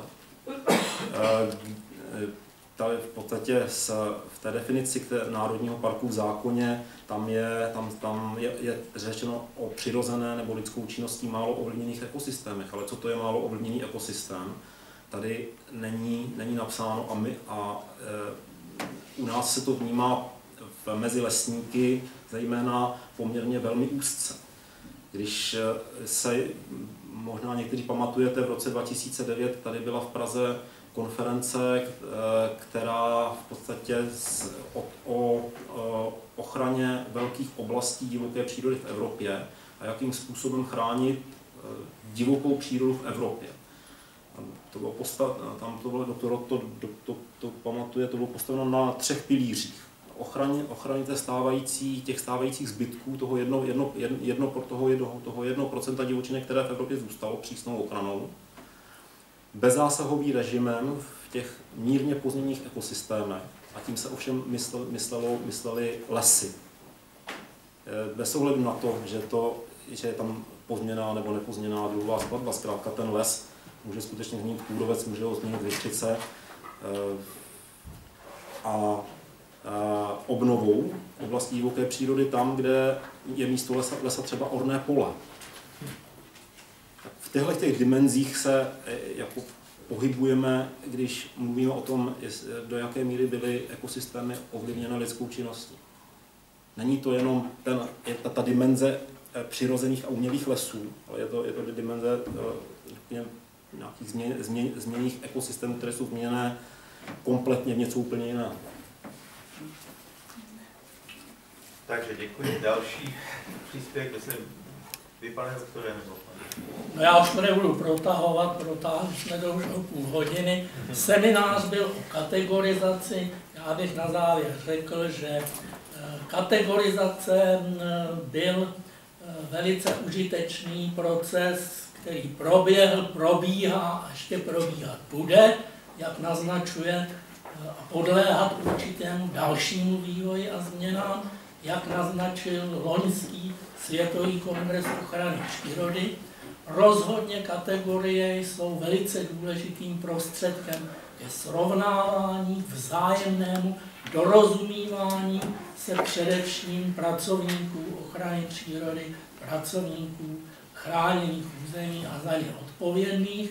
Tady v podstatě s, v té definici k Národního parku v zákoně tam je, tam, tam je, je řečeno o přirozené nebo lidskou činností málo ovlivněných ekosystémech, ale co to je málo ovlivněný ekosystém, tady není, není napsáno a, my, a e, u nás se to vnímá v, mezi lesníky zejména poměrně velmi úzce. Když e, se možná někteří pamatujete, v roce 2009 tady byla v Praze konference, eh, která v podstatě o, o, o ochraně velkých oblastí divoké přírody v Evropě a jakým způsobem chránit eh, divokou přírodu v Evropě. To bylo postav, tam to bylo, doktor to, to, to, to pamatuje, to bylo postaveno na třech pilířích. Ochraně, ochraně stávající, těch stávajících zbytků, toho jedno, jedno, jedno, toho, jedno, toho jedno procenta divočiny, které v Evropě zůstalo přísnou ochranou bezzásahový režimem v těch mírně pozměněných ekosystémech a tím se ovšem myslel, myslelo, mysleli lesy. Eh, bez ohledu na to, že, to, že je tam pozměná nebo nepozměná druhová skladba, zkrátka ten les může skutečně změnit kůrovec, může ho změnit většice eh, a obnovou oblastí divoké přírody tam, kde je místo lesa, lesa třeba orné pole v těchto těch dimenzích se e, jako pohybujeme, když mluvíme o tom, do jaké míry byly ekosystémy ovlivněny lidskou činností. Není to jenom ten, je ta, ta dimenze e, přirozených a umělých lesů, ale je to, je to dimenze e, nějakých změn, změn, změných ekosystémů, které jsou změněné kompletně v něco úplně jiného. Takže děkuji. Další příspěvek, myslím, vy, doktore, nebo No já už to nebudu protahovat, protáhli jsme to už o půl hodiny. Seminář byl o kategorizaci. Já bych na závěr řekl, že eh, kategorizace byl eh, velice užitečný proces, který proběhl, probíhá a ještě probíhat bude, jak naznačuje, eh, a podléhat určitému dalšímu vývoji a změnám, jak naznačil loňský Světový kongres ochrany přírody, Rozhodně kategorie jsou velice důležitým prostředkem ke srovnávání, vzájemnému dorozumívání se především pracovníků ochrany přírody, pracovníků chráněných území a za ně odpovědných.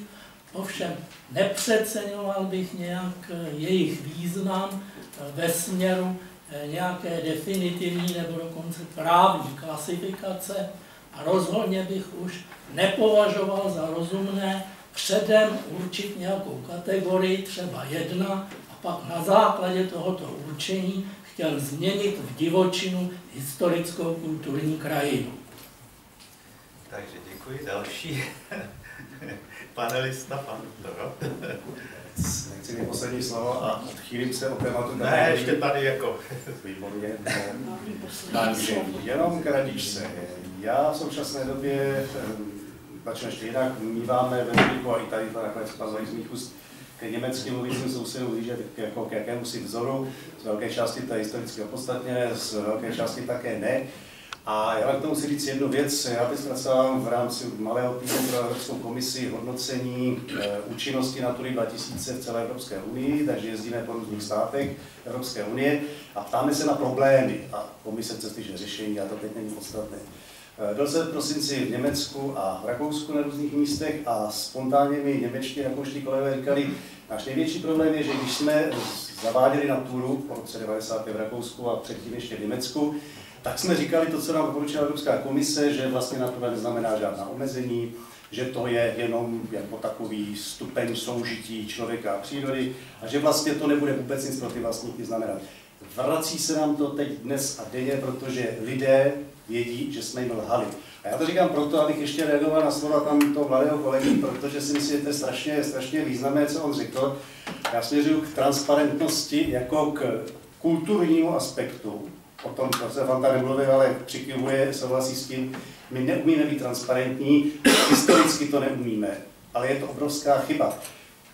Ovšem nepřeceňoval bych nějak jejich význam ve směru nějaké definitivní nebo dokonce právní klasifikace a rozhodně bych už nepovažoval za rozumné předem určit nějakou kategorii, třeba jedna, a pak na základě tohoto určení chtěl změnit v divočinu historickou kulturní krajinu. Takže děkuji. Další panelista, pan doktor. Nechci mít poslední slovo a chýlím se o tématu. Ne, ještě tady jako. Výborně. Takže jenom kratičce. Já v současné době začnu ještě jinak, míváme ve zvyku a i tady to nakonec pazují z mých úst ke německým mluvícím sousedům blíže jako k jakému si vzoru, z velké části to je historicky opodstatněné, z velké části také ne. A já k tomu si říct jednu věc. Já teď zpracovám v rámci malého týmu pro Evropskou komisi hodnocení e, účinnosti Natury 2000 v celé Evropské unii, takže jezdíme po různých státech Evropské unie a ptáme se na problémy. A komise chce spíš řešení, a to teď není podstatné. Eh, byl jsem v prosinci v Německu a v Rakousku na různých místech a spontánně mi němečtí a rakouští kolegové říkali, náš největší problém je, že když jsme zaváděli na túru po roce 90. v Rakousku a předtím ještě v Německu, tak jsme říkali to, co nám doporučila Evropská komise, že vlastně natura neznamená žádná omezení, že to je jenom jako takový stupeň soužití člověka a přírody a že vlastně to nebude vůbec nic pro ty vlastníky znamenat. Vrací se nám to teď dnes a denně, protože lidé vědí, že jsme jim lhali. A já to říkám proto, abych ještě reagoval na slova tam toho mladého kolegy, protože si myslím, že to je strašně, strašně významné, co on řekl. Já směřuju k transparentnosti jako k kulturnímu aspektu, o tom se vám tady mluvil, ale přikivuje, souhlasí s tím, my neumíme být transparentní, historicky to neumíme, ale je to obrovská chyba.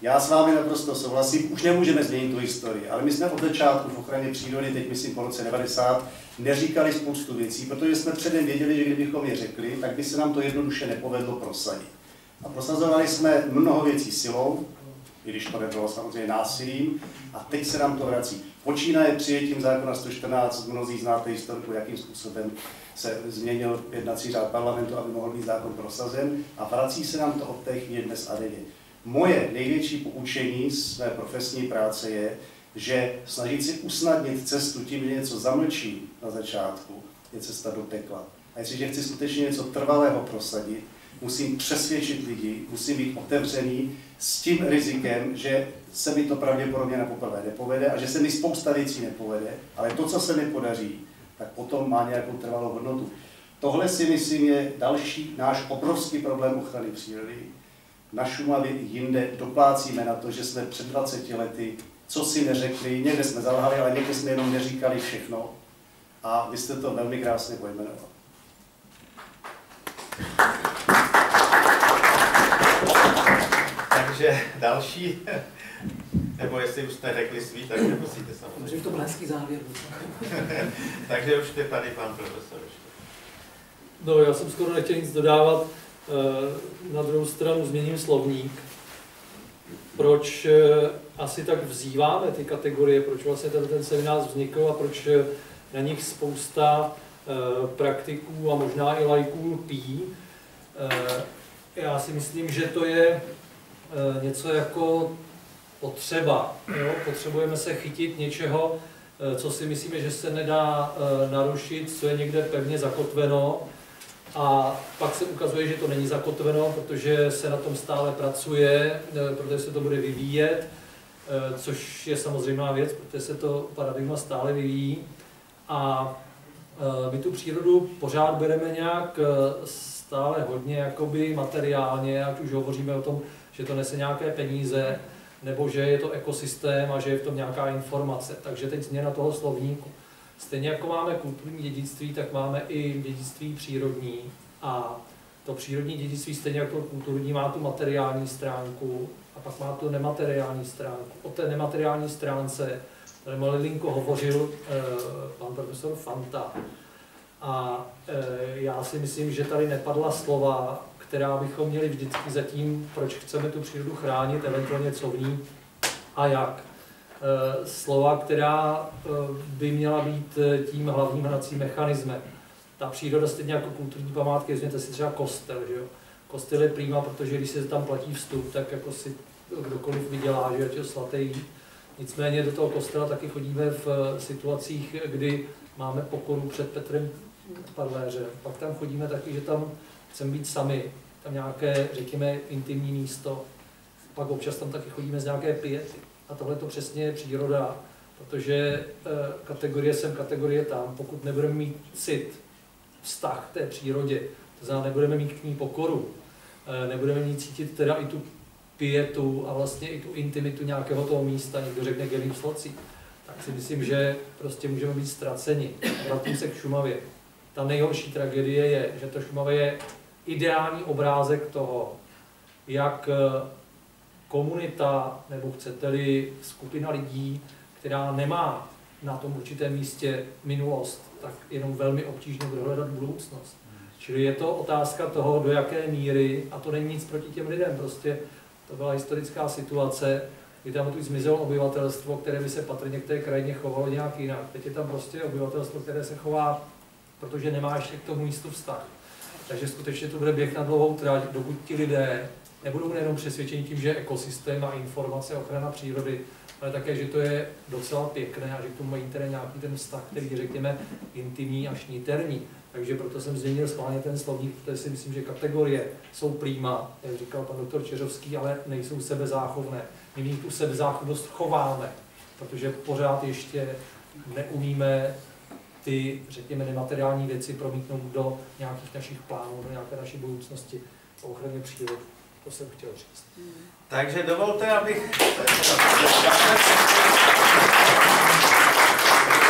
Já s vámi naprosto souhlasím, už nemůžeme změnit tu historii, ale my jsme od začátku v ochraně přírody, teď myslím po roce 90, neříkali spoustu věcí, protože jsme předem věděli, že kdybychom je řekli, tak by se nám to jednoduše nepovedlo prosadit. A prosazovali jsme mnoho věcí silou, i když to nebylo samozřejmě násilím, a teď se nám to vrací. Počínaje přijetím zákona 114, mnozí znáte historiku, jakým způsobem se změnil jednací řád parlamentu, aby mohl být zákon prosazen a vrací se nám to od té chvíli dnes a denně. Moje největší poučení z své profesní práce je, že snažit si usnadnit cestu tím, že něco zamlčím na začátku, je cesta do pekla. A jestliže chci skutečně něco trvalého prosadit, musím přesvědčit lidi, musím být otevřený s tím rizikem, že se mi to pravděpodobně na poprvé nepovede a že se mi spousta věcí nepovede, ale to, co se mi podaří, tak potom má nějakou trvalou hodnotu. Tohle si myslím je další náš obrovský problém ochrany přírody. Na Šumavě jinde doplácíme na to, že jsme před 20 lety co si neřekli, někde jsme zalhali, ale někde jsme jenom neříkali všechno. A vy jste to velmi krásně pojmenoval. Takže další, nebo jestli už jste řekli svý, tak nemusíte samozřejmě. Můžeš to byl hezký závěr. Takže už je tady pan profesor. No, já jsem skoro nechtěl nic dodávat. Eh, na druhou stranu změním slovník. Proč eh, asi tak vzýváme ty kategorie, proč vlastně ten, ten seminář vznikl a proč eh, na nich spousta praktiků a možná i lajků lpí. Já si myslím, že to je něco jako potřeba. Jo? Potřebujeme se chytit něčeho, co si myslíme, že se nedá narušit, co je někde pevně zakotveno a pak se ukazuje, že to není zakotveno, protože se na tom stále pracuje, eh, protože se to bude vyvíjet, eh, což je samozřejmá věc, protože se to paradigma stále vyvíjí. A eh, my tu přírodu pořád bereme nějak stále hodně jakoby materiálně, ať už hovoříme o tom, že to nese nějaké peníze, nebo že je to ekosystém a že je v tom nějaká informace. Takže teď změna toho slovníku. Stejně jako máme kulturní dědictví, tak máme i dědictví přírodní. A to přírodní dědictví, stejně jako kulturní, má tu materiální stránku a pak má tu nemateriální stránku. O té nemateriální stránce tady Malilinko hovořil eh, pan profesor Fanta. A eh, já si myslím, že tady nepadla slova, která bychom měli vždycky za tím, proč chceme tu přírodu chránit, eventuálně co v ní a jak. Eh, slova, která eh, by měla být eh, tím hlavním hnacím mechanismem. Ta příroda stejně jako kulturní památky, vezměte si třeba kostel, že jo. Kostel je prýma, protože když se tam platí vstup, tak jako si kdokoliv vydělá, že je svatý. Nicméně do toho kostela taky chodíme v situacích, kdy máme pokoru před Petrem Parléřem. Pak tam chodíme taky, že tam chceme být sami, tam nějaké, řekněme, intimní místo. Pak občas tam taky chodíme z nějaké piety. A tohle to přesně je příroda, protože eh, kategorie sem, kategorie tam, pokud nebudeme mít cit, vztah k té přírodě, to znamená, nebudeme mít k ní pokoru, eh, nebudeme mít cítit teda i tu pietu a vlastně i tu intimitu nějakého toho místa, někdo řekne gelým slocí, tak si myslím, že prostě můžeme být ztraceni. Vrátím se k Šumavě. Ta nejhorší tragédie je, že to Šumavě je ideální obrázek toho, jak eh, komunita, nebo chcete-li skupina lidí, která nemá na tom určitém místě minulost, tak jenom velmi obtížně bude hledat budoucnost. Čili je to otázka toho, do jaké míry, a to není nic proti těm lidem, prostě to byla historická situace, kdy tam tu zmizelo obyvatelstvo, které by se patrně k té krajině chovalo nějak jinak. Teď je tam prostě obyvatelstvo, které se chová, protože nemá ještě k tomu místu vztah. Takže skutečně to bude běh na dlouhou trať, dokud ti lidé nebudou nejenom přesvědčeni tím, že ekosystém a informace, ochrana přírody, ale také, že to je docela pěkné a že k tomu mají tedy nějaký ten vztah, který řekněme, intimní až niterní. Takže proto jsem změnil schválně ten slovník, protože si myslím, že kategorie jsou prýma, jak říkal pan doktor Čeřovský, ale nejsou sebezáchovné. My v tu sebezáchovnost chováme, protože pořád ještě neumíme ty, řekněme, nemateriální věci promítnout do nějakých našich plánů, do nějaké naší budoucnosti o ochraně přírody. To jsem chtěl říct. Takže dovolte, abych...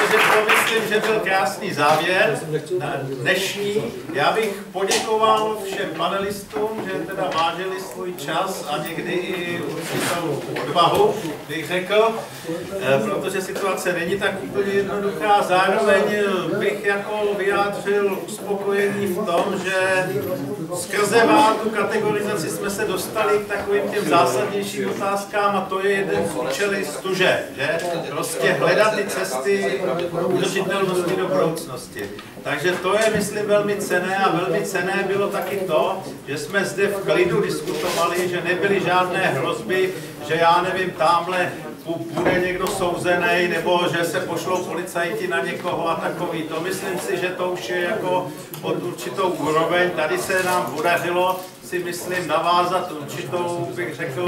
protože to myslím, že byl krásný závěr na dnešní. Já bych poděkoval všem panelistům, že teda vážili svůj čas a někdy i určitou odvahu, bych řekl, eh, protože situace není tak úplně jednoduchá. Zároveň bych jako vyjádřil uspokojení v tom, že skrze tu kategorizaci jsme se dostali k takovým těm zásadnějším otázkám a to je jeden z účelů stuže, že? Prostě hledat ty cesty udržitelnosti do budoucnosti. Takže to je, myslím, velmi cené a velmi cené bylo taky to, že jsme zde v klidu diskutovali, že nebyly žádné hrozby, že já nevím, tamhle bude někdo souzený, nebo že se pošlou policajti na někoho a takový. To myslím si, že to už je jako od určitou úroveň. Tady se nám podařilo si myslím navázat určitou, bych řekl,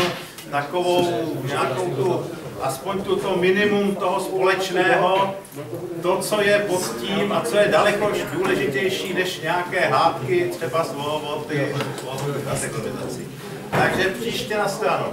takovou nějakou tu, aspoň tuto minimum toho společného, to, co je pod tím a co je daleko důležitější než nějaké hádky, třeba o ty kategorizaci. Takže příště na stranu.